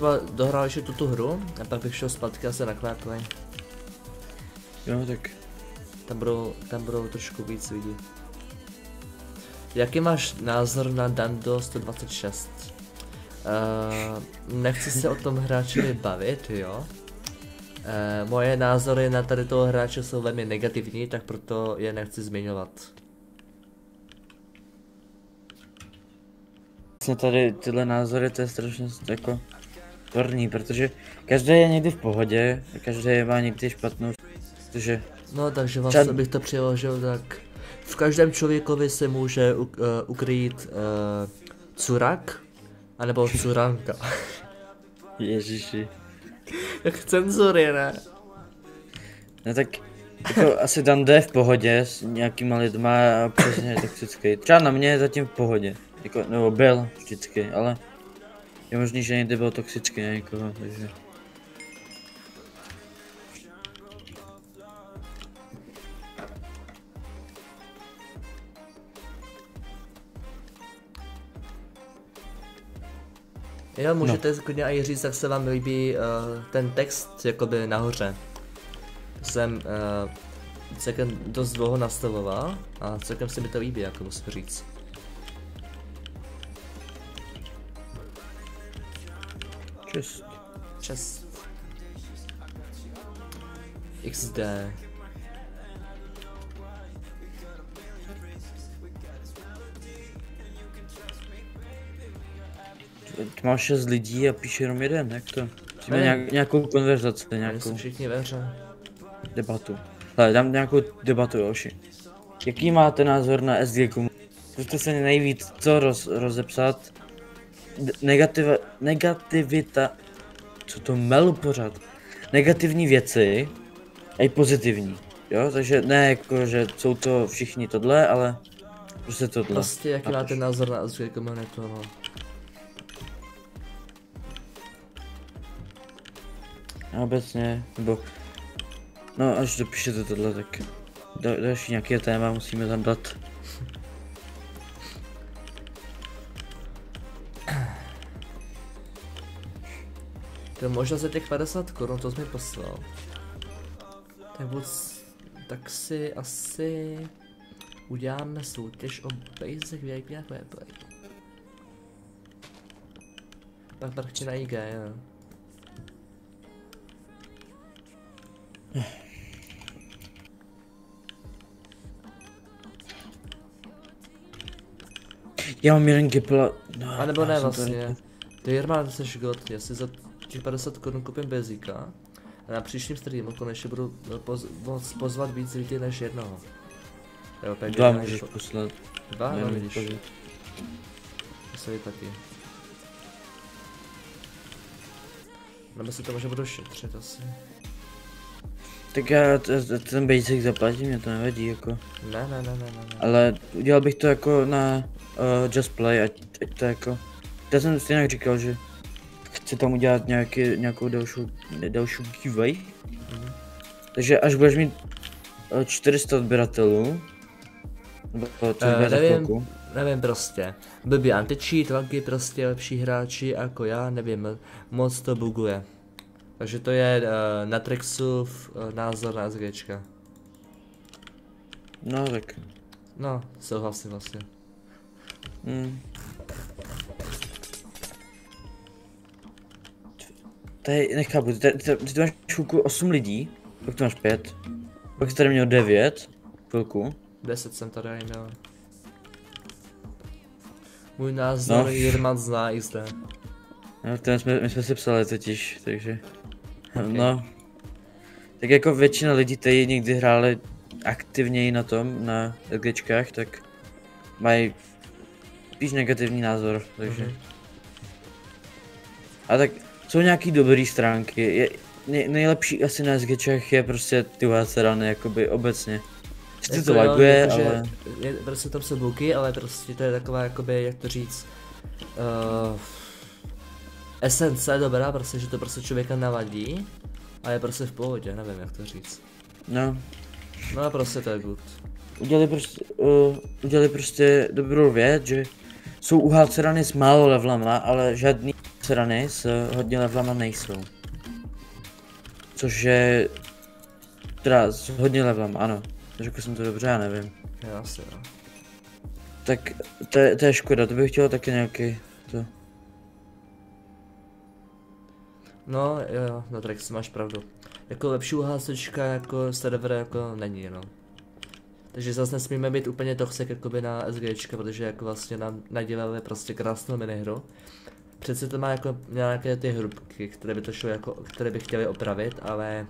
Třeba dohrál ještě tuto hru, a pak bych šel zpátky a se naklépli. Jo, tak. Tam budou, tam budou trošku víc lidí. Jaký máš názor na Dando 126? Uh, nechci se o tom hráči bavit, jo? Uh, moje názory na tady toho hráče jsou velmi negativní, tak proto je nechci zmiňovat. Vlastně tady tyhle názory, to je strašně jako torný, protože každý je někdy v pohodě, a každý má někdy špatnou, protože No, takže vlastně Čad- bych to přeložil tak. V každém člověkovi se může uh, ukrýt uh, curak, anebo curanka. Ježiši. Jak cenzury, ne? No tak jako asi Dan jde v pohodě s nějakýma lidma a přesně toxický. Třeba na mě je zatím v pohodě. Jako, nebo byl vždycky, ale je možný, že někdy byl toxický na někoho, takže... Jo, můžete no. klidně i říct, jak se vám líbí uh, ten text jakoby nahoře. jsem uh, celkem dost dlouho nastavoval a celkem se mi to líbí, jako musím říct. Čest. Čas. XD. Ty máš šest lidí a píše jenom jeden, jak to? Musíme Ne. nějak, nějakou konverzaci, nějakou jsou všichni ve hře. debatu. Ale dám nějakou debatu, Joši. Jaký máte názor na SG komu? Zkuste se nejvíc co roz, rozepsat. D- negativa, negativita, co to melu pořád? Negativní věci a i pozitivní. Jo, takže ne jako, že jsou to všichni tohle, ale prostě tohle. Prostě jaký máte názor na SG komunitu, no. A obecně, nebo... No, až dopíšete tohle, tak... Da, další nějaké téma musíme tam dát. To je možná za těch 50 korun, to jsi mi poslal. Tak buď, tak si asi uděláme soutěž o basic VIP a Play. Pak chci na IG, jo. Já mám jeden gipla... No, A nebo ne vlastně. Ty Jirma, ty jsi god, já si za těch 50 korun koupím Bezíka a na příštím streamu konečně budu poz, moc pozvat víc lidí než jednoho. Jo, tak Dva můžeš než- poslat. Dva, no vidíš, pozvat. to se ví taky. Nebo si to možná budu šetřit asi. Tak já ten basic zaplatím, mě to nevadí jako. Ne, ne, ne, ne, ne, ne. Ale udělal bych to jako na uh, Just Play, ať, ať to jako... Já jsem stejně říkal, že chci tam udělat nějaký, nějakou další, další giveaway. Mhm. Takže až budeš mít uh, 400 odběratelů, nebo to Eh, bude za nevím. chvilku, Nevím prostě. Blbý anti-cheat, Lanky prostě lepší hráči jako já, nevím, moc to buguje. Takže to je uh, na Trixův uh, názor na SGčka. no tak. No, souhlasím vlastně. Hmm. Tady nechápu, ty, ty, ty, ty máš chvilku 8 lidí, pak tu máš 5, pak jsi tady měl 9, chvilku. 10 jsem tady měl. Můj názor No. Jirman zná i zde. No, ten jsme, my jsme si psali totiž, takže, Ok. no. Tak jako většina lidí tady někdy hráli aktivněji na tom, na LGčkách, tak mají spíš negativní názor, takže. Mhm. A tak jsou nějaký dobrý stránky. Je, nej, nejlepší asi na SGčech je prostě ty rany, jakoby obecně. Sice to laguje, jakože ale... Je, prostě tam jsou bugy, ale prostě to je taková jakoby, jak to říct, uh, esence je dobrá, prostě, že to prostě člověka navadí a je prostě v pohodě, nevím jak to říct. No, No a prostě to je good. udělali prostě, uh, udělali prostě dobrou věc, že jsou u rany s málo levlama, ale žádný rany s hodně levlama nejsou. Což je... Teda s hodně levlama, ano. Řekl jsem to dobře, já nevím. Já asi jo. Tak to, je- to je škoda, to bych chtěl taky nějaký... To. No jo, no tak si máš pravdu. Jako lepší uhásečka jako server jako není, no. Takže zase nesmíme být úplně toxic jakoby na SGčka, protože jako vlastně nám nadělali prostě krásnou minihru. Přece to má jako nějaké ty hrubky, které by to šlo jako, které by chtěli opravit, ale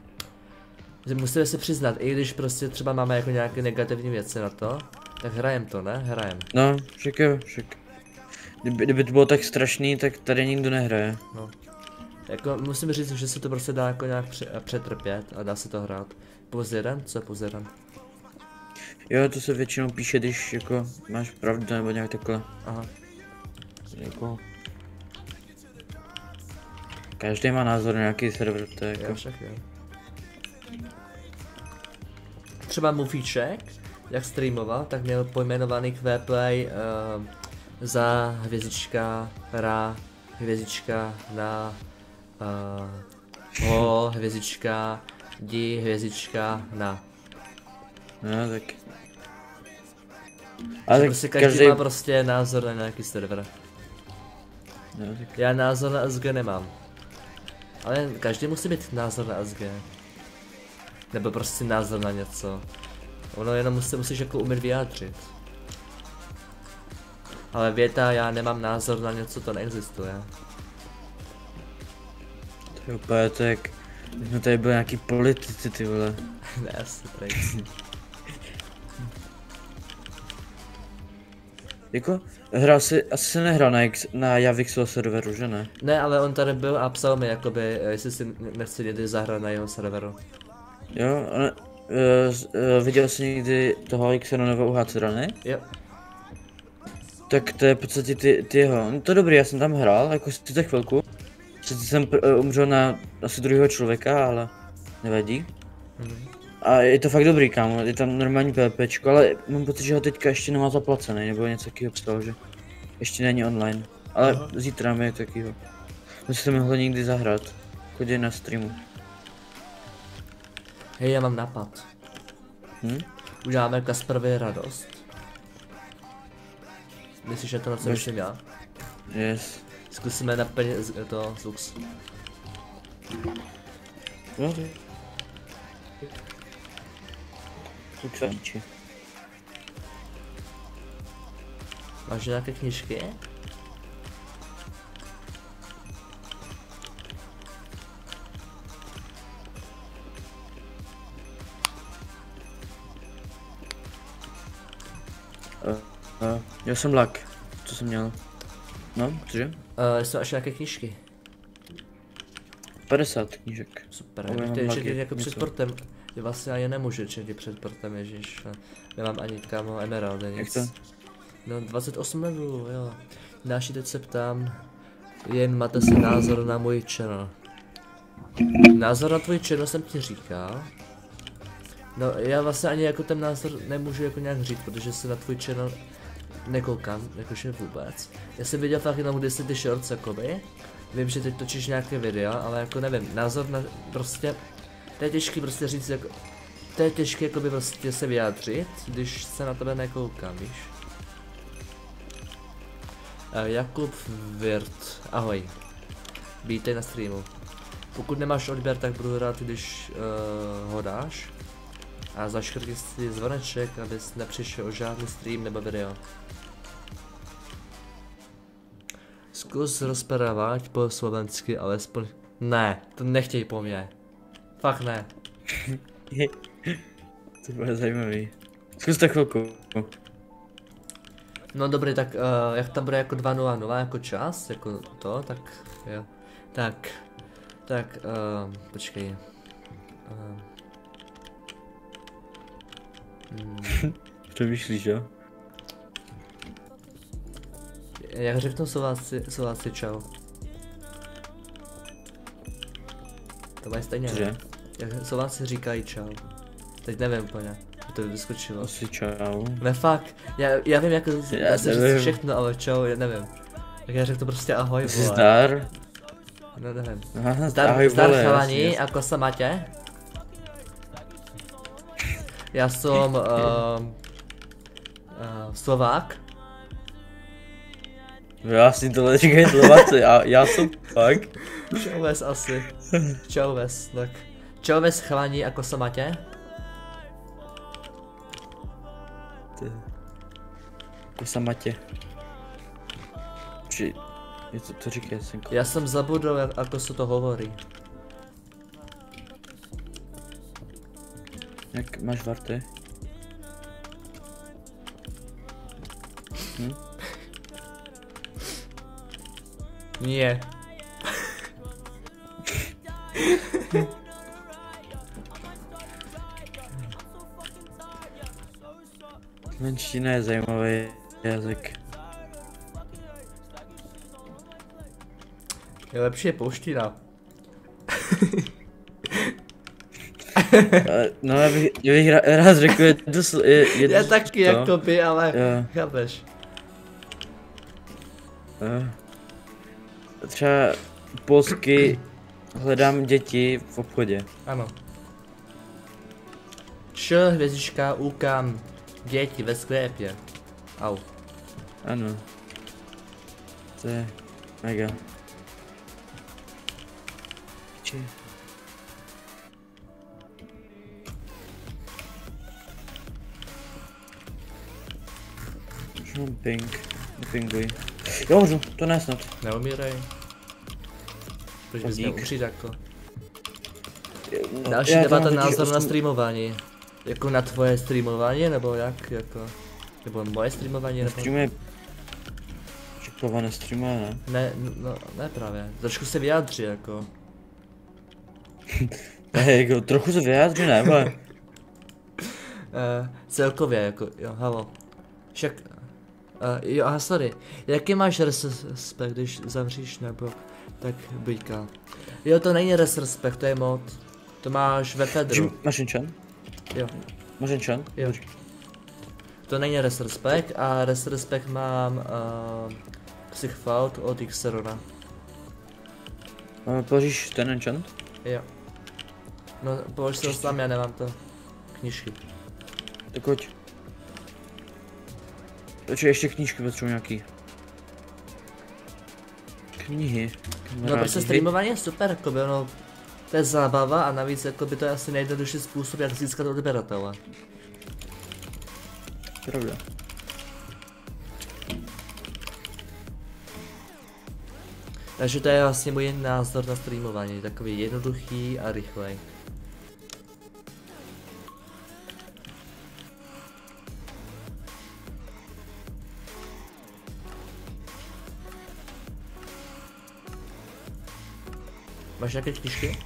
musíme si přiznat, i když prostě třeba máme jako nějaké negativní věci na to, tak hrajem to, ne? Hrajem. No, však jo, však. Kdyby, kdyby to bylo tak strašný, tak tady nikdo nehraje. Jako musím říct, že se to prostě dá jako nějak pře- přetrpět a dá se to hrát. Pouze jeden? Co je pouze jeden? Jo, to se většinou píše, když jako máš pravdu nebo nějak takhle. Aha. Jako... Každý má názor na nějaký server, to je jako... však jo. Třeba Mufíček, jak streamoval, tak měl pojmenovaný Queplay uh, za hvězdička, ra, hvězdička na uh, ho, hvězdička Jdi hvězdička na. No, tak. Ale Ale prostě tak každý, každý... má prostě názor na nějaký server. No, tak Já názor na SG nemám. Ale každý musí mít názor na SG. Nebo prostě názor na něco. Ono jenom musí, musíš jako umět vyjádřit. Ale věta, já nemám názor na něco, to neexistuje. to je úplně tak... No tady byly nějaký politici, ty vole. ne, asi tady. Jako, hrál si, asi se nehrál na, X, na Javixo serveru, že ne? Ne, ale on tady byl a psal mi, jakoby, eh, jestli si nechci někdy zahrát na jeho serveru. Jo, ale, uh, uh, viděl jsi někdy toho Xeronového UHC ne? Jo, Tak to je v podstatě ty, ty jeho, no to je dobrý, já jsem tam hrál, jako sice chvilku. Sice jsem uh, umřel na asi druhého člověka, ale nevadí. A je to fakt dobrý, kámo, je tam normální PvPčko, ale mám pocit, že ho teďka ještě nemá zaplacený, nebo něco takového psal, že ještě není online. Ale Aha. zítra mi je takového. Musíte mohli někdy zahrát. Chodí na streamu. hej, já mám nápad. Hm? Uděláme Kasperovi radost. Myslíš, že to na co myslím já? Yes. Zkusíme naplnit z- to z Lux. No to... Ukřáči. Máš nějaké knižky? Uh, uh, já jsem lak. Co jsem měl? No, cože? Uh, jsou až nějaké knižky. 50 knížek. Super, lagy, četit jako před něco. Já vlastně ani nemůžu četit před portem, ježiš. Nemám ani kámo emeraldy, Jak nic. to? No 28 levelů, jo. Náši teď se ptám, jen máte si názor na můj channel. Názor na tvůj channel jsem ti říkal. No já vlastně ani jako ten názor nemůžu jako nějak říct, protože se na tvůj channel nekoukám, jakože vůbec. Já jsem viděl fakt jenom kdysi ty shorts jakoby. Vím, že teď točíš nějaké videa, ale jako nevím, názor na prostě, to je těžký prostě říct jako, to je těžké jakoby prostě se vyjádřit, když se na tebe nekoukám, víš. Uh, Jakub Virt, ahoj. Vítej na streamu. Pokud nemáš odběr, tak budu rád, když uh, ho dáš. A zaškrtni si zvoneček, abys nepřišel o žádný stream nebo video. Zkus rozprávat po slovensky alespoň... Ne, to nechtěj po mně. Fakt ne. To bude zajímavý. Zkuste chvilku. No dobrý, tak uh, jak tam bude jako 2.00 jako čas, jako to, tak jo. Tak, tak, uh, počkej. Uh, hmm, Přemýšlíš, jo? jak řeknu Slováci, Slováci čau? To mají stejně, Cože? Jak Slováci říkají čau. Teď nevím úplně, to vyskočilo. Asi čau. Ne fakt, já, já vím jak Já dá se říct všechno, ale čau, já nevím. Tak já řeknu prostě ahoj, vole. zdar? No nevím. Aha, Zdar, ahoj, zdar vole, chalani, jasně. ako sa máte? Ja som uh, uh, Slovák. Já si tohle říkají Slováci, já, já jsem fakt. Čau ves asi. Čau ves, tak. Čau ves chalani, ako sa máte? Jako samatě. Či, je to, to říká synko. Ja som zabudol, jak- ako sa to hovorí. Jak máš varty? Nie. Menština je zajímavý jazyk. Je lepší je polština. No já bych, já bych ra- rád řekl, je je, je Ja to, taky to, jakoby, ale Jo. chápeš. třeba polsky hledám děti v obchodě. Ano. Š, hvězdička, úkam, děti ve sklepě. Au. Ano. To je mega. Či. Ping. Nepinguj. Jo, můžu, to ne snad. Neumírej. Proč bys měl umřít jako? No, Další já debata názor na streamování. Jako na tvoje streamování, nebo jak, jako? Nebo moje streamování, nebo? Streamuje... Čekova nestreamuje, ne? Ne, no, ne právě. Trošku se vyjádři, jako. Ne, jako trochu se vyjádří, ne, vole. Uh, celkově, jako, jo, halo. Však, uh, jo, aha, sorry. Jaký máš respekt, když zavříš nebo tak byťka? Jo, to není respekt, to je mod. To máš ve Fedru. máš enchant? Jo, Máš enchant? jo. To není respekt a respekt mám uh, Psychfault od Xerona. Uh, položíš ten enchant? Jo. No, polož si ho sám, já nemám to. Knižky. Tak hoď. Počkej, ještě knížky potřebuji nějaký. Knihy. No Kamarádi. prostě streamování je super, jako by ono, to je zábava a navíc jako by to je asi nejjednodušší způsob, jak získat odběratele. Pravda. Takže to je vlastně můj názor na streamování, takový jednoduchý a rychlej. Máš nějaké knižky?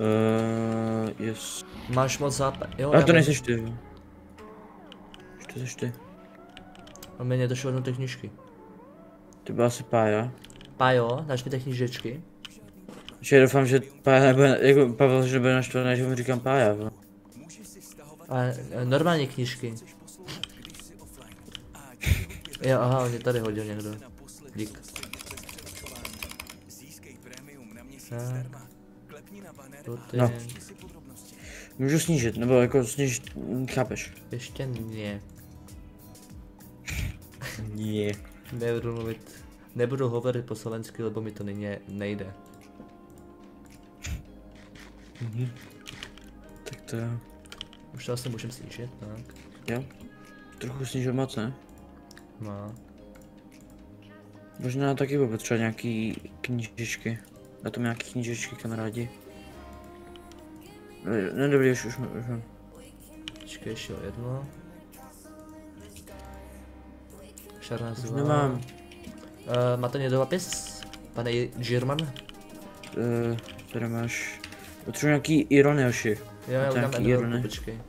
Uh, yes. Máš moc západ? Jo, Ale já to nejseš ty, jo. To jsi ty. A mě nedošlo jednou ty knižky. Ty byla asi Pája. Pájo, dáš mi ty knižečky? Že doufám, že Pája nebude, jako Pavel, že nebude naštvaný, že mu říkám Pája, jo. Ale e, normální knižky. Jo, aha, on je tady hodil někdo. Dík. Tak. Putin. No. Můžu snížit, nebo jako snížit, mm, chápeš? Ještě ne. Ne. Nebudu mluvit. Nebudu hovorit po slovensky, lebo mi to není, nejde. Tak to jo. Už to asi můžem snížit, tak. Jo? Trochu snížil moc, ne? No. Možná taky budu potřebovat nějaký knížečky. Na tom nějaký knížečky, kamarádi. Ne, ne dobrý, už, už, už mám. Počkej, ještě jedno. Šarna Už nemám. Uh, máte někdo dopis? Pane German? Uh, tady máš... Potřebuji nějaký. Jo, já Máte udám nějaký Edwardu, Irony? počkej.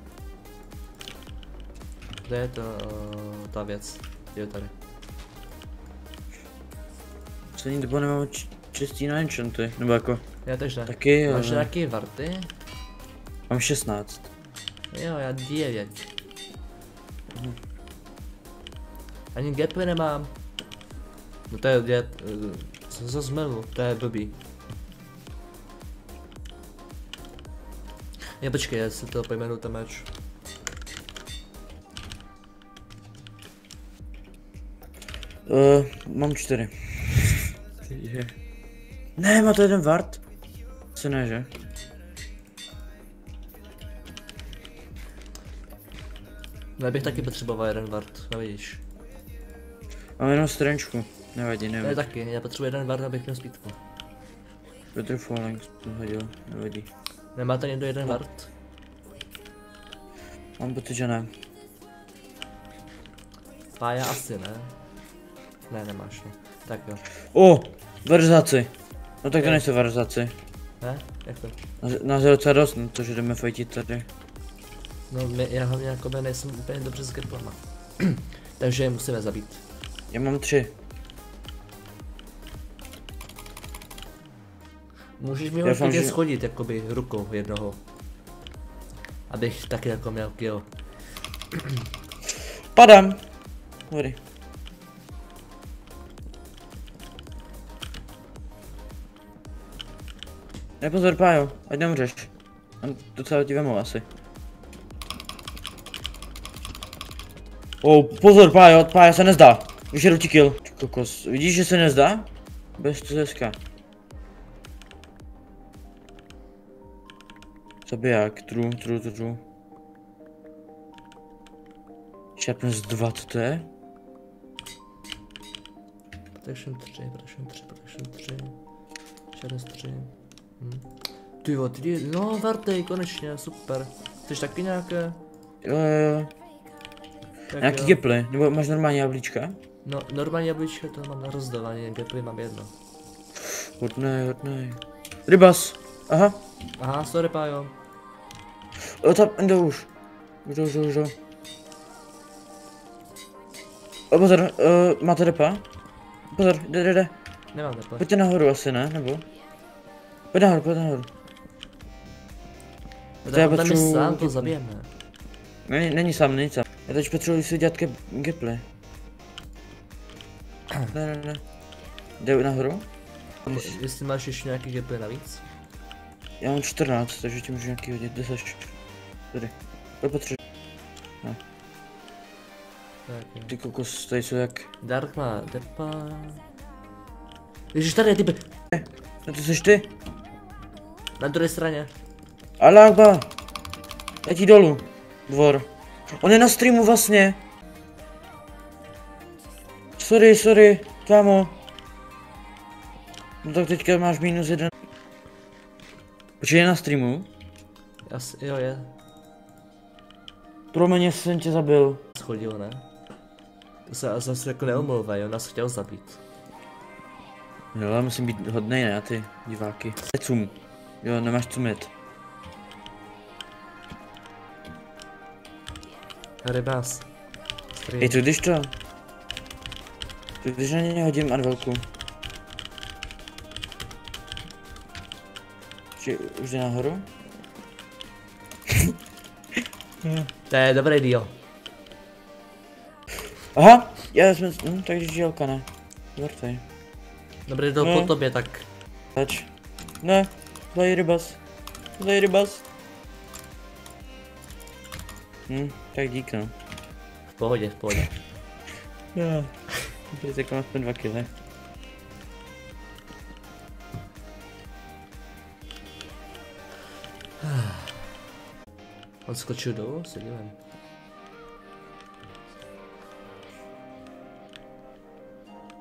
Kde je to, uh, ta věc? Jo, tady. Poslední dobu nemám čistý na enchanty, nebo jako... Já tež ne. Taky, Máš ale... nějaký varty? Mám 16. Jo, já 9. Ani gapy nemám. No to je, je uh, co za zmelu, to je blbý. Je počkej, já si to pojmenu ten meč. Uh, mám čtyři. Je. Ne, má to jeden vart. Co ne, že? Já bych taky potřeboval jeden vart, no vidíš. Mám jenom strančku. Nevadí, Ne nevadí. taky, já potřebuji jeden vart, abych měl spítku. Petr Falling to hodil, nevadí. Nemáte někdo jeden vart? Mám pocit, že ne. Pája asi ne. Ne, nemáš no. Tak jo. O, verzaci. No tak to nejsou verzaci. Ne? Jak to? Nás je docela dost, no to, že jdeme fajtit tady. No my, já hlavně jako nejsem úplně dobře s gaplama. Takže je musíme zabít. Já mám tři. Můžeš mi ho že- schodit jakoby rukou jednoho. Abych taky jako měl kill. Padám. Dobrý. Nepozor, Pájo, ať neumřeš. On docela ti vemu asi. O, pozor, Pájo, Pája se nezdá. Už je kill. Kokos, vidíš, že se nezdá? Bez to hezká. Zabiják, true, true, true, true. Sharpness 2, co to je? Protection 3, Protection 3, Protection 3. Shadows 3. Hm. Ty jo, ty, no Vartej, konečně, super. Chceš taky nějaké? Jo, jo, jo. Tak Nějaký jo. geply, nebo máš normální jablíčka? No, normální jablíčko to mám na rozdávání, geply mám jedno. Hodnej, hodnej. Rybas, aha. Aha, sorry pájo. O, tam, jdou už. Už jdou, už jdou. O, pozor, uh, máte repa? Pozor, jde, jde, jde. Nemám teple. Pojďte nahoru asi, ne? Nebo? Pojď nahoru, pojď nahoru. No, to já tam, tam je sám, to zabijeme. Není, není sám, není sám. Já teď potřebuji si dělat ke, geply. Ne, ne, ne. Jde nahoru? Jestli máš ještě nějaký geply navíc? Já mám 14, takže ti můžu nějaký hodit. Kde seš? Tady. Pojď potřebuji. Tak jo. Ty kokos, tady jsou jak... Dark má depa. Ježiš, tady je typ. No to seš ty? Na druhé straně. Alagba! Já ti dolů. Dvor. On je na streamu vlastně. Sorry, sorry, kámo. No tak teďka máš minus jeden. Počkej, je na streamu? Asi, jo, je. Promiň, jsem tě zabil. Schodil, ne? To se zase jako neomlouvaj, on nás chtěl zabít. Jo, já musím být hodnej, ne, ty diváky. Cum. Jo, nemáš cumet. Rybás. Ej, to když to? To když na něj hodím Anvelku. Či, už jde nahoru? To je dobrý deal. Aha, já jsme, hm, tak když želka ne. Vrtej. Dobrý deal No. po tobě, tak Tač. Ne, zlej rybas. Zlej rybas. Hm, tak dík no. v pohodě, v pohodě. Jo. Teď jako aspoň dva kily. On skočil dolů, se dívám.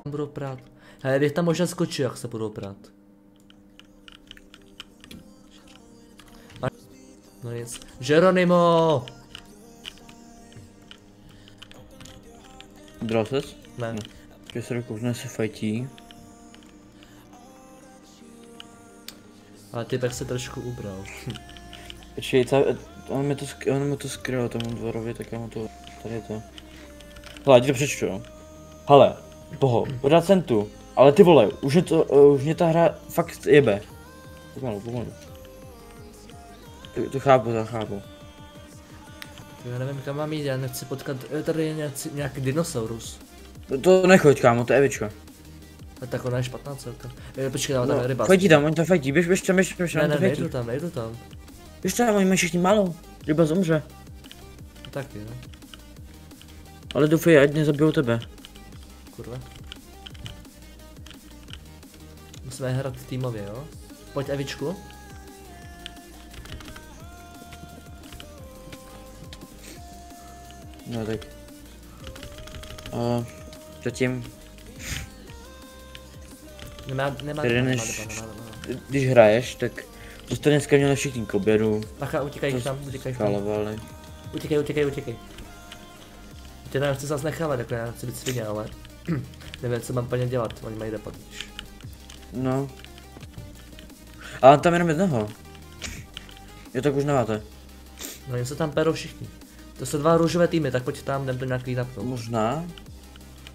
Budou prát. Hele, bych tam možná skočil, jak se budou prát. No nic. Geronimo! Dral ses? Ne. Když se dokoukne se fajtí. Ale ty se trošku ubral. Počkej, ta, on mi to, on mi to skryl tomu dvorovi, tak já mu to, tady je to. Hele, to přečtu, jo. Hele, toho, pořád jsem tu, ale ty vole, už je to, uh, už mě ta hra fakt jebe. Pomalu, pomalu. To, to chápu, to chápu. Já nevím, kam mám jít, já nechci potkat, eh, tady je nějaký, nějaký dinosaurus. To, to nechoď, kámo, to je Evička. A tak ona je špatná celkem. Eh, počkej, ale tam je No, ryba. chodí tam, oni tam fajtí, běž, běž tam, běž, běž Ne, tam, ne, to nejdu tam, nejdu tam. Běž tam, oni mají všichni malou. Ryba zomře. Taky, no. Ale doufej, ať nezabijou tebe. Kurva. Musíme hrát týmově, jo? Pojď Evičku. No tak. A zatím, Nemá, nemá, nemá, nemá, než- když hraješ, tak to jste dneska měli všichni k obědu. Bacha, utíkej To tam, utíkej tam. Utíkej, utíkej, utíkej. Tě nechci zase nechávat, jako já chci být svině, ale... Nevím, co mám plně dělat, oni mají totiž. No. Ale tam jenom jednoho. Jo, tak už nemáte. No jen se tam perou všichni. To jsou dva růžové týmy, tak pojď tam, jdem to nějak napnout. Možná.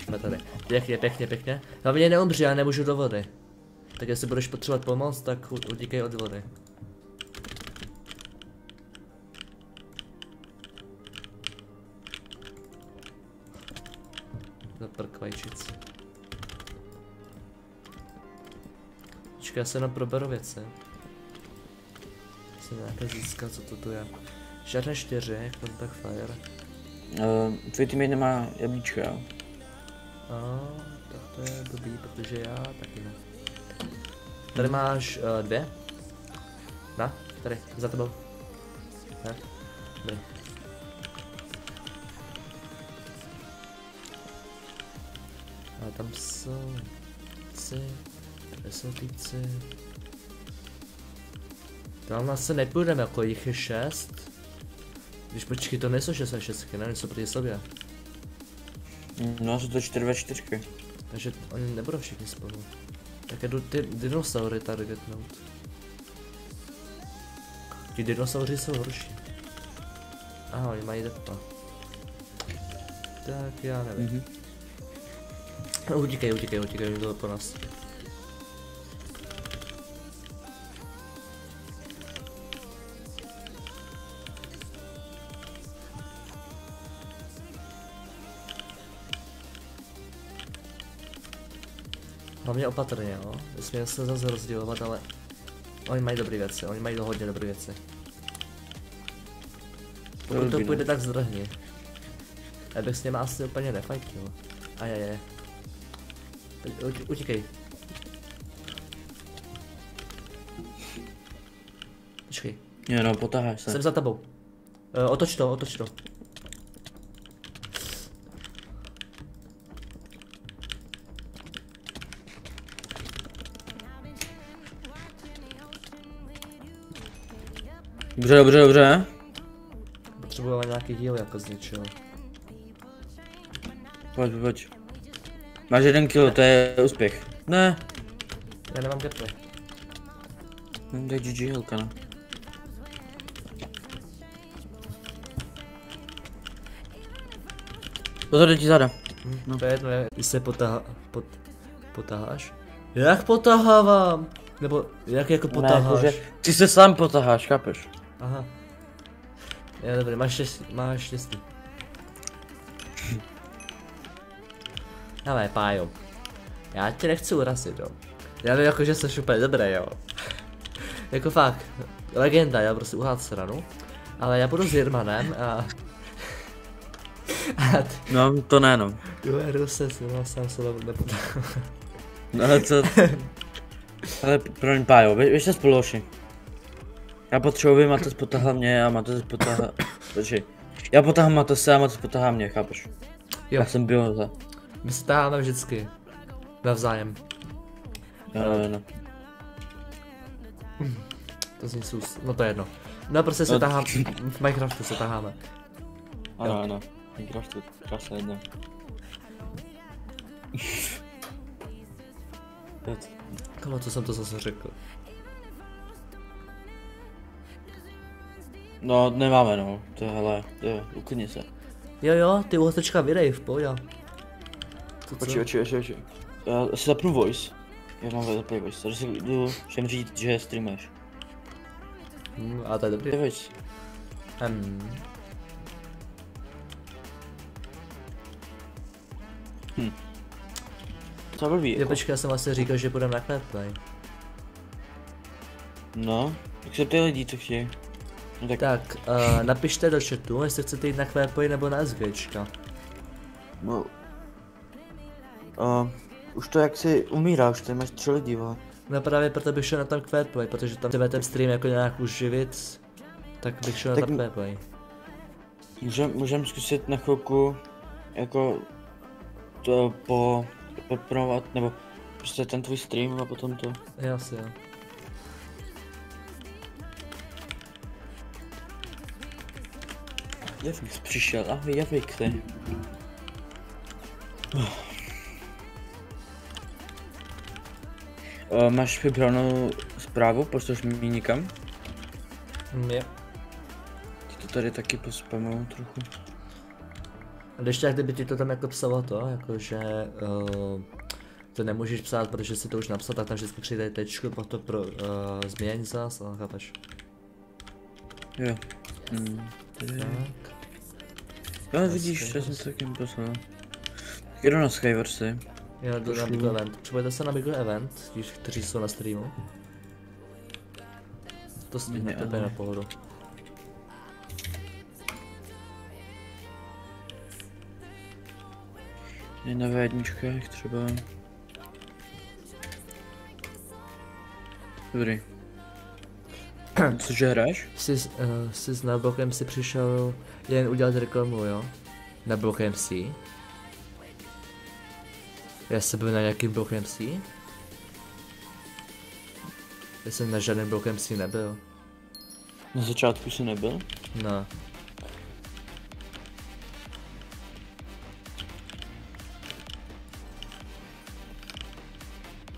Jsme tady. Pěkně, pěkně, pěkně. Hlavně neumři, já nemůžu do vody. Tak jestli budeš potřebovat pomoc, tak utíkej od vody. Za prkvajčici. Počkej, já se jenom proberu věci. Jsem nějaké získat, co to tu je. Žádné čtyři, contact fire. Uh, tvůj tým nemá jablíčka, jo? A, tak to je dobrý, protože já taky ne. Tady máš uh, dvě. Na, tady, za tebou. Ne, dobrý. A tam jsou ty, tady jsou týci. Tam asi nepůjdeme, jako jich je šest. Když počkej, to nejsou 6 a 6, ne? Nejsou proti sobě. No, jsou to 4 ve 4. Takže oni nebudou všichni spolu. Tak jdu ty dinosaury targetnout. Ti dinosauři jsou horší. Aha, oni mají depa. Tak já nevím. Mhm. No, utíkej, utíkej, utíkej, to po nás. Hlavně opatrně, jo. Nesmíme se zase rozdělovat, ale oni mají dobré věci, oni mají hodně dobré věci. Pokud to půjde, tak zdrhni. Já bych s něma asi úplně nefajtil. Ajaje. Utíkej. Utíkej. Počkej, Jo, no, potáháš se. jsem za tebou. Uh, otoč to, otoč to. Dobře, dobře, dobře. Potřebujeme nějaký heal jako z něčeho. Pojď, pojď. Máš jeden kilo, to je úspěch. Ne. Já nemám gepy. Hm, Tak GG Helka, no. Pozor, jde ti zada. No. To je jedno, je- když se potahá, pot, potaháš? Jak potahávám? Nebo jak jako potaháš? Ne, jakože ty se sám potaháš, chápeš? Aha. Je dobrý, máš štěstí, máš štěstí. Ale pájo, já tě nechci urazit, jo. Já vím jako, že jsi úplně dobrý, jo. jako fakt, legenda, já prostě uhát stranu. Ale já budu s Jirmanem a... a ty, No, to ne, no. jo, já se s sám sebe nepotahám. No ale co? Ale promiň pájo, bě- běžte spolu oši. Já potřebuji, Matos potahal mě a Matos potahal... Počkej. Já potahám Matose a Matos potahá mě, chápeš? Jo. Já jsem byl za. My se taháme vždycky. Navzájem. Jo, no, no. To zní sus. No to je jedno. No prostě se No. taháme, v Minecraftu se taháme. Ano, ano. Minecraftu, krása jedna. Pět. Kolo, co jsem to zase řekl? No, nemáme no, to je, hele, to je, uklidni se. Jo jo, ty uhotečka vydej v pohodě. To co? Počkej, počkej, počkej, počkej. Já si zapnu voice. Já mám zaplay voice, takže si jdu všem říct, že streamuješ. Hm, a to je To dobrý. je voice. Hmm. To je blbý, Jo, jako. počkej, já jsem vlastně říkal, že půjdeme na Clearplay. No, tak se ty lidi, co chtějí. No tak, Tak, uh, napište do chatu, jestli chcete jít na Clearplay nebo na SGčka. no. Uh, už to jak si umírá, už tady máš tři lidi, vole. No právě proto bych šel na tam Clearplay, protože tam chceme ten stream jako nějak uživit, tak bych šel na Tak tam m- Clearplay. Můžem, můžem zkusit na chvilku, jako, to po, poprovat, nebo prostě ten tvůj stream a potom to. Jo, Javik přišel, ahoj Javik, ty. Uh, máš vybranou zprávu, pošleš mi někam? Hm, je. Ty to tady taky pospamuju trochu. A Když tak, kdyby ti to tam jako psalo to, jakože uh, to nemůžeš psát, protože si to už napsal, tak tam vždycky přijde tečku, pak to pro, uh, změň zas, a chápeš. Jo. Ty- Tak. Jo, vidíš, já jsem to taky poslal. Tak jdu na Skywarsy. Já jdu na. Bigo Event. Připojte se na Bigo Event, ti, kteří jsou na streamu. To to je ale- na pohodu. Je na V1 třeba. Dobrý. Cože hraješ? Jsi, uh, jsi s Nablokem si přišel jen udělat reklamu, jo? Na Block MC? Já jsem byl na nějakým Block MC? Já jsem na žádném Block MC nebyl. Na začátku jsi nebyl? No.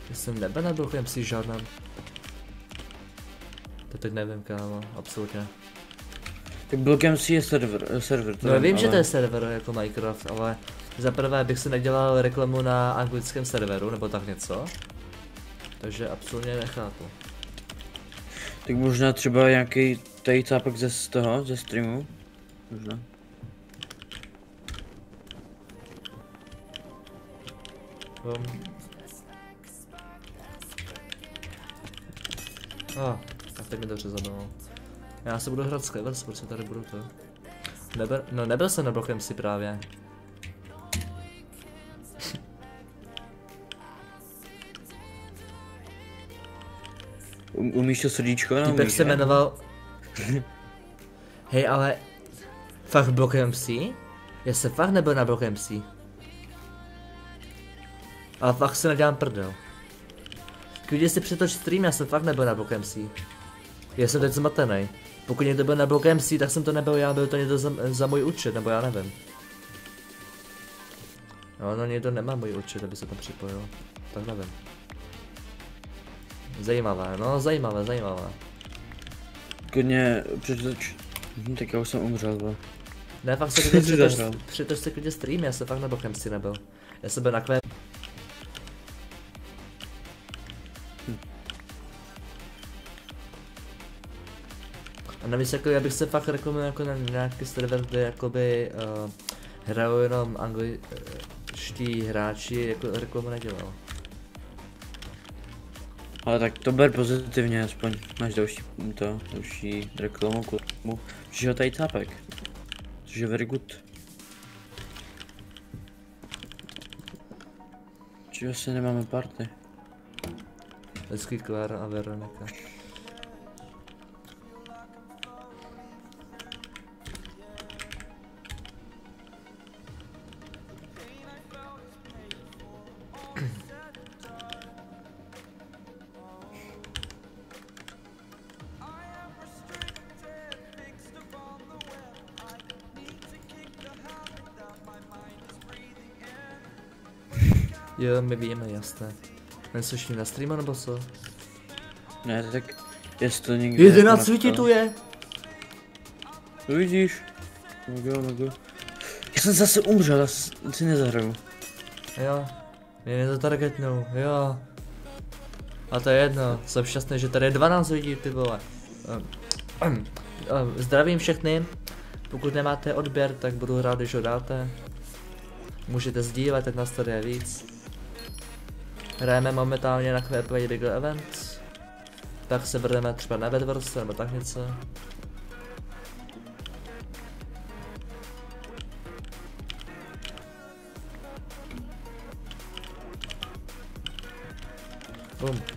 Já jsem nebyl na Block MC žádném. To teď nevím, kámo, absolutně. Tak Block MC je server, eh, server to No já vím, ale... že to je server jako Minecraft, ale za prvé bych si nedělal reklamu na anglickém serveru, nebo tak něco. Takže absolutně nechápu. Tak možná třeba nějaký tady cápek ze z toho, ze streamu. Možná. Um. A, ah, tak teď mi dobře zabilo. Já se budu hrát Skywars, protože tady budu to. Nebyl, no nebyl jsem na blokem si právě. Um, umíš to srdíčko? Týpek Neumíš, se jmenoval... Hej, ale... Fakt Block MC? Já jsem fakt nebyl na Block MC. Ale fakt se nedělám prdel. Klidně si přetoč stream, já jsem fakt nebyl na Block MC. Já jsem teď zmatený. Pokud někdo byl na Block MC, tak jsem to nebyl já, byl to někdo za, za můj účet, nebo já nevím. No, no někdo nemá můj účet, aby se tam připojil. Tak nevím. Zajímavé, no zajímavé, zajímavé. Klidně přetoč. Hm, tak já už jsem umřel, bo. Ne, fakt se klidně přitoč se klidně stream, já jsem fakt na Block MC nebyl. Já jsem byl na kvé... A navíc jako já bych se fakt reklamoval jako na nějaký server, kde jakoby uh, hrajou jenom angličtí hráči, jako reklamu nedělal. Ale tak to ber pozitivně, aspoň máš další to, další reklamu k tomu. Že tady cápek. Což je very good. Či asi nemáme party. Hezký Klára a Veronika. Jo, my víme, jasné. Nejseš na streamu nebo co? Ne, tak jestli to někde... Jedenáct jako lidí napsal. tu je! To vidíš? No go, no go. Já jsem zase umřel, já si nezahraju. Jo. Mě nezatargetnou, jo. A to je jedno, jsem šťastný, že tady je 12 lidí, ty vole. Um, um, um, zdravím všechny. Pokud nemáte odběr, tak budu rád, když ho dáte. Můžete sdílet, ať nás tady je víc. Hrajeme momentálně na Queplay Bigger Event. Tak se vrneme třeba na Bedwars nebo tak něco. Bum.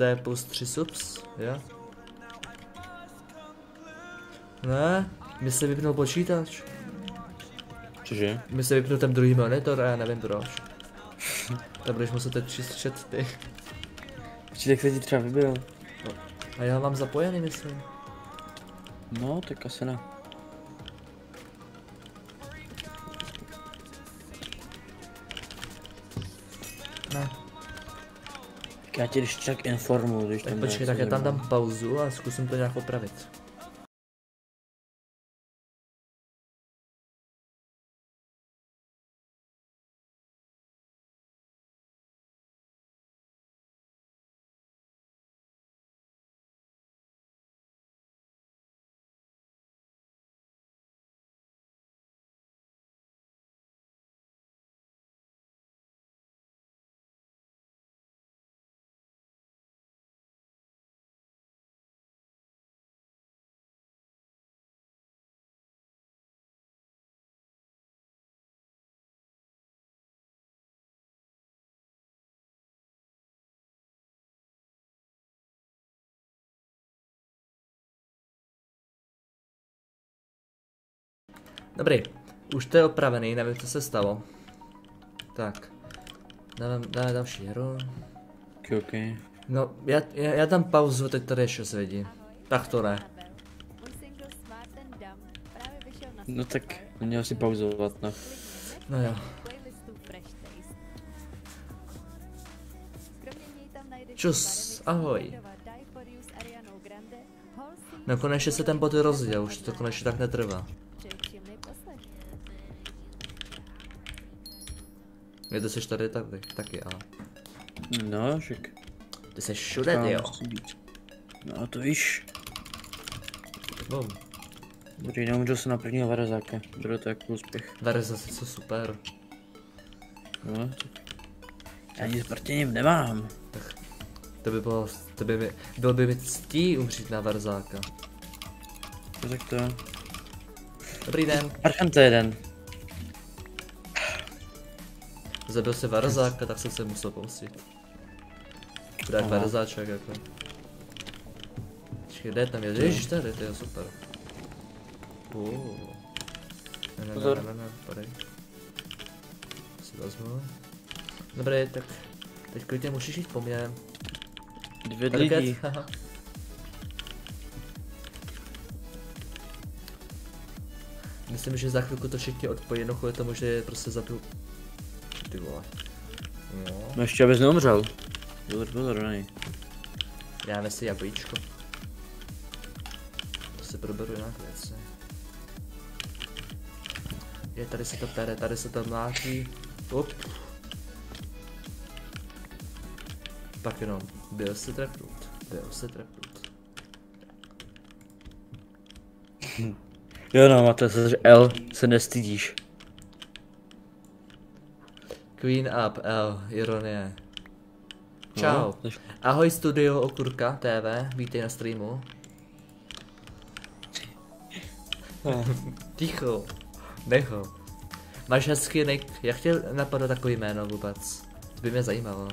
XD plus 3 subs, jo? Ne, mi se vypnul počítač. Cože? Mi se vypnul ten druhý monitor a já nevím proč. To budeš muset teď číst chat ty. Tak se ti třeba vybil. A já mám zapojený, myslím. No, tak asi. Ne. Já tě když tak informuji, když Tak tam počkej, tak já tam dám pauzu a zkusím to nějak opravit. Dobrý, už to je opravený, nevím, co se stalo. Tak, dáme, dáme další hru. Okay, okay. No, já, já, já dám pauzu, teď tady ještě se vidí. Tak to ne. No tak, měl si pauzovat, no. No jo. Čus, ahoj. No konečně se ten bod rozděl, už to konečně tak netrvá. Je to seš tady tady, taky, ale. No, však. Ty jsi všude, ty jo. No to víš. Bum. Dobrý, neumřel jsem na prvního varazáka. Bylo to jako úspěch. Verze co super. No, tak. Já nic proti ním nemám. To by bylo, to by mi, bylo by mi ctí umřít na Verzáka. No tak to. Dobrý den. Archant to jeden. Zabil si Verzáka, tak jsem se musel pomstit. Bude jak Aha. Verzáček jako. Počkej, kde je tam je? Ježiš, tady, to je super. Uh. Ne, ne, ne, ne, ne, padej. Si vezmu. Dobrý, tak teď klidně můžeš jít po mně. Dvě lidi. Myslím, že za chvilku to všichni odpojí, jenom kvůli tomu, že je prostě zabiju. Ty vole. No, No ještě abys neumřel. Pozor, pozor, nej. dáme si jablíčko. To si proberu jinak věci. Je, tady se to pere, tady se to mlátí. Up. Pak jenom, byl si trefnut, byl si trefnut. Jo no, máte se, že L se nestydíš. Queen up, L, ironie. Čau. No, Ahoj studio Okurka TV, vítej na streamu. Ticho, necho. Máš hezký nick, jak tě napadlo takový jméno vůbec? To by mě zajímalo.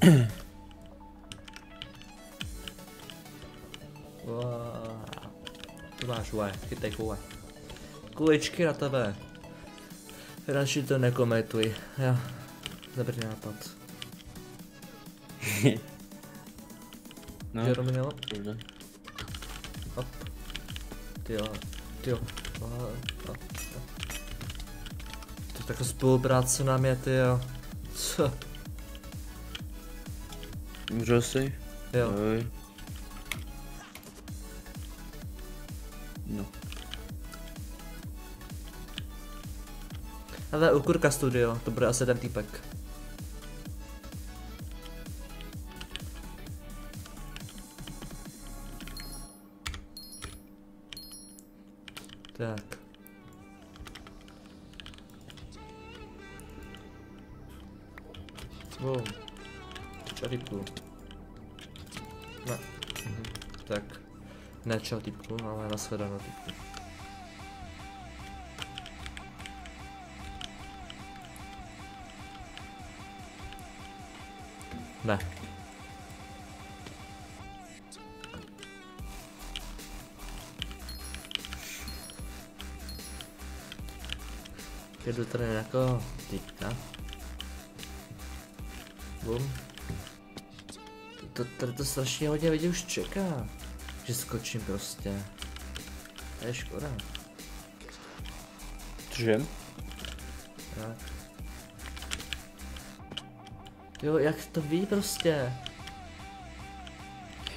máš, uaj, chytej kule. Kuličky na tebe. Radši to nekomentuj. Jo, dobrý nápad. No, Jo, Romino, dobře. hop. Ty jo, ty jo. To taková spolupráce nám je, ty jo. Co? Umřel jsi? Jo. Oj. Ale u Kurka Studio, to bude asi ten týpek. Tak. Wow. Čau typku. Ne. Mhm. Tak. Ne čau typku, ale nashledanou typku. Ne. Jedu tady jako týpka. Bum. To, tady to strašně hodně lidí už čeká. Že skočím prostě. To je škoda. Cože? Tak. Jo, jak to ví prostě?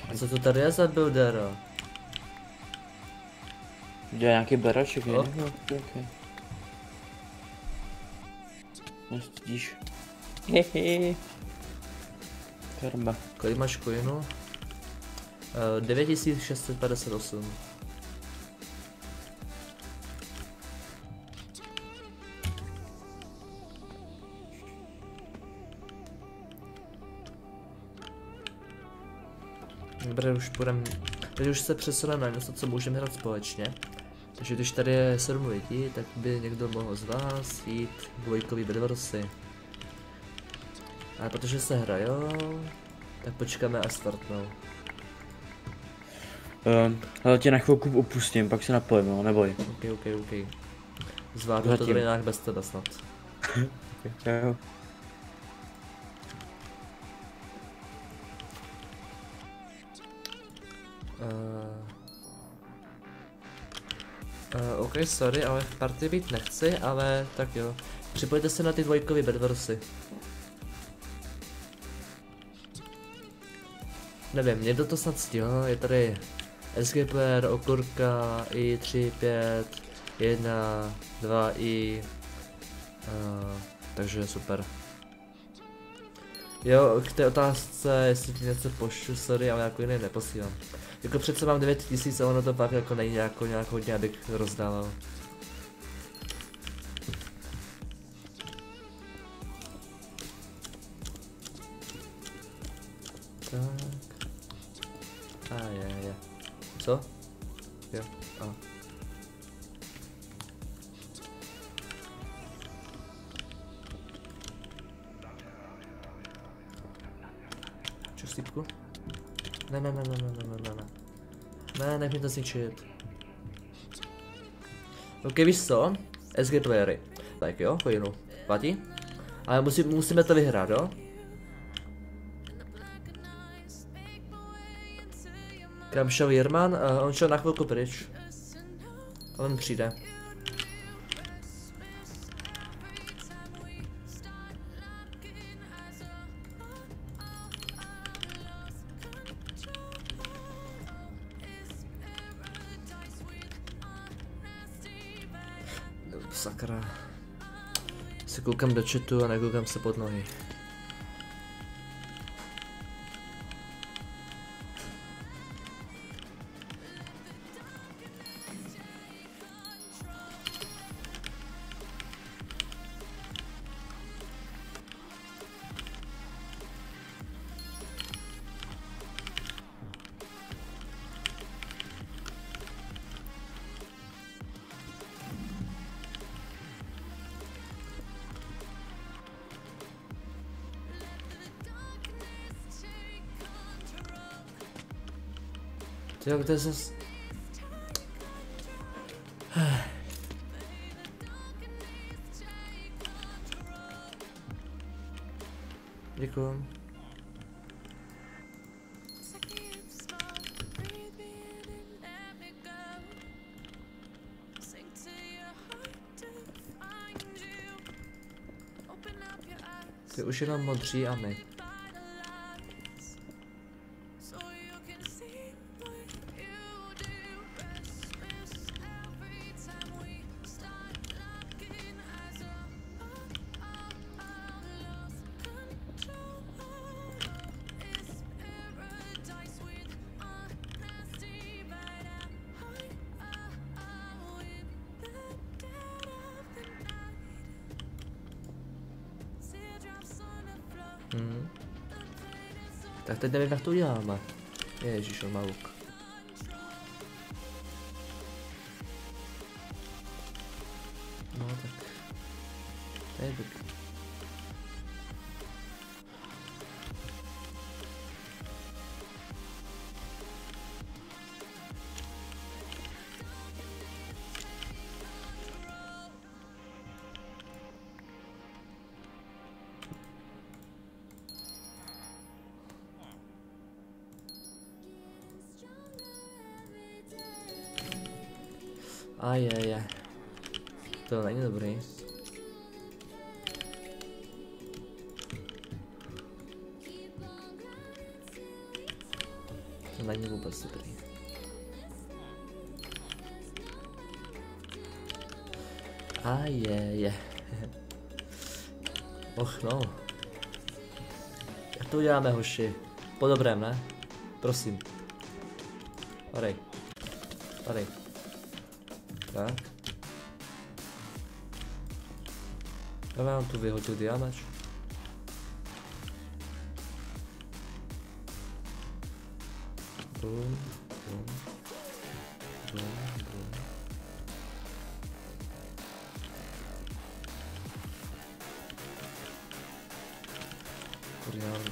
A co to tady je za buildero? Dělá nějaký baraček, ne? Jo. No, okay, okay. Nestydíš. Hehe. Karma. Kolik máš coinu? Uh, 9658. Dobře, už půjdem, teď už se přesuneme na něco, co můžeme hrát společně. Takže když tady je 7 lidí, tak by někdo mohl z vás jít dvojkový bedwarsy. Ale protože se hrajou, tak počkáme až startnou. Uh, ale tě na chvilku opustím, pak se napojím, no, neboj. OK, OK, OK. Zvládnu to tady nějak bez tebe snad. Jo. OK, sorry, ale v partii být nechci, ale tak jo. Připojte se na ty dvojkový bedwarsy. Nevím, někdo to snad stihl, je tady SGPR, Okurka, I3, 5, 1, 2, I, uh, takže super. Jo, k té otázce, jestli ti něco pošlu, sorry, ale jako jiný neposílám. Jako přece mám 9000 a ono to pak jako není jako nějak hodně, abych rozdával. Zničit. OK, víš co? SG playery. Tak jo, chvíli. Platí? Ale musí, musíme to vyhrát, jo? Kam šel Jirman? Uh, on šel na chvilku pryč. On přijde. Koukám do chatu a nekoukám se pod nohy. Kde zas... Děkuju. Už jenom modří a my. to je 9 Arturiama. Ježišu, maluco. Je, je. To není dobrý. To není vůbec dobrý. A je, je. Och no. Jak to uděláme, hoši? Po dobrém, ne? Prosím. Padej. Padej. Tak. Já vám tu vyhodil diamač. Bum, bum, bum, bum. Kurian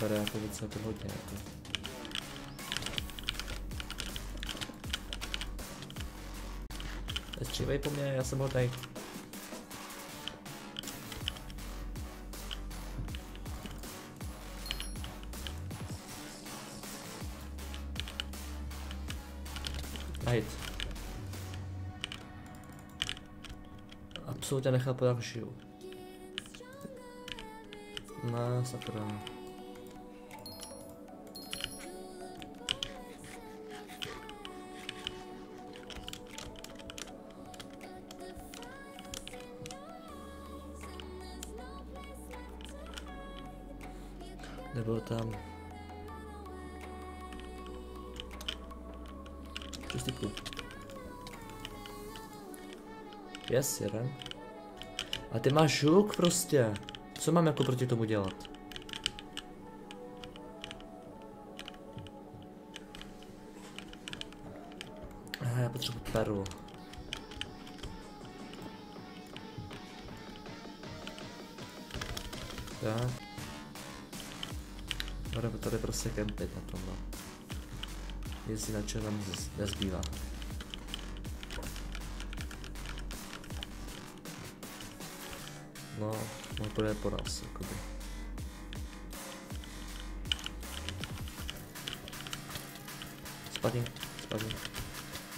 bere jako docela to hodně jako. Nestřívej po mně, já jsem hodnej. Najít. Absolutně nechápu, jak žiju. No, sakra. Yes, jeden. A ty máš žuk prostě. Co mám jako proti tomu dělat? Ah, já potřebuji perlu. Tak. Budeme tady prostě kempit na tom, no. Nic jinak nám nezbývá. Po nás, jakoby. Spadni, spadni.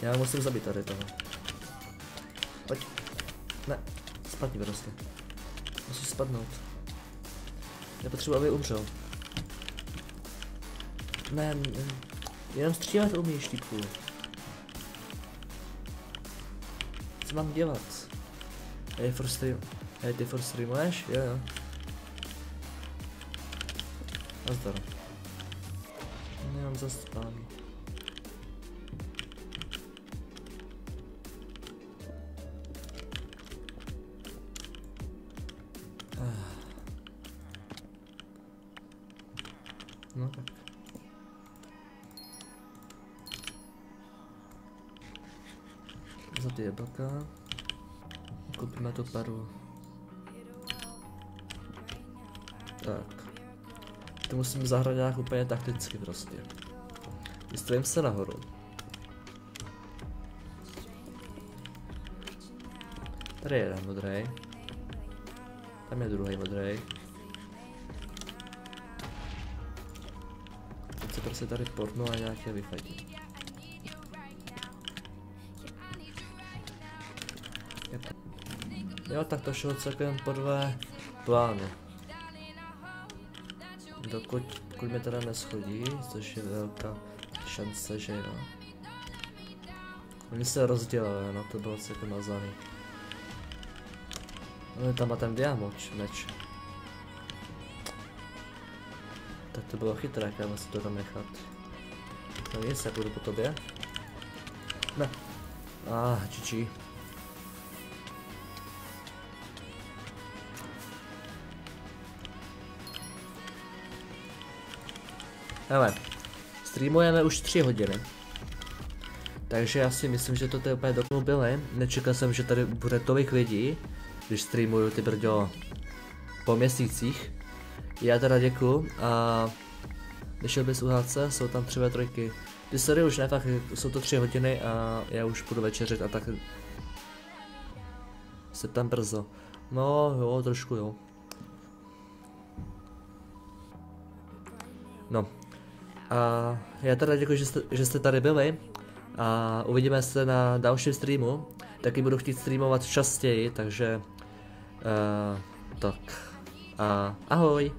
Já musím zabít tady toho. Pojď. Ne, spadni prostě. Musíš spadnout. Já potřebuji, aby umřel. Ne, ne, jenom střílet umíš, týpku. Co mám dělat? Hej, for stream. Hej, ty for streamuješ? Jo, jo. Nazdar. Nemám zaspání. Ah. No tak. Za ty jablka. Koupíme tu paru. Musím zahrát nějak úplně takticky prostě. Vystavím se nahoru. Tady je jeden modrej. Tam je druhý modrej. Teď se prostě tady pornu a nějaké vyfajtí. Jep. Jo, tak to šlo celkem podle plánu. Dokud, dokud mě teda neschodí, což je velká šance, že jo. Oni se rozdělili, no to bylo celkem mazaný. No tam má ten diamoč, meč. Tak to bylo chytré, kam si to tam nechat. No nic, já půjdu po tobě. Ne. Ah, GG. Hele, streamujeme už 3 hodiny. Takže já si myslím, že to je úplně dokonale byly. Nečekal jsem, že tady bude tolik lidí, když streamuju ty brďo po měsících. Já teda děkuju a vyšel bys UHC, jsou tam tři trojky. Ty sorry už ne, fakt jsou to tři hodiny a já už budu večeřit a tak se tam brzo. No jo, trošku jo. A já teda děkuji, že jste, že jste tady byli. A uvidíme se na dalším streamu. Taky budu chtít streamovat častěji, takže... Uh, tak. A ahoj.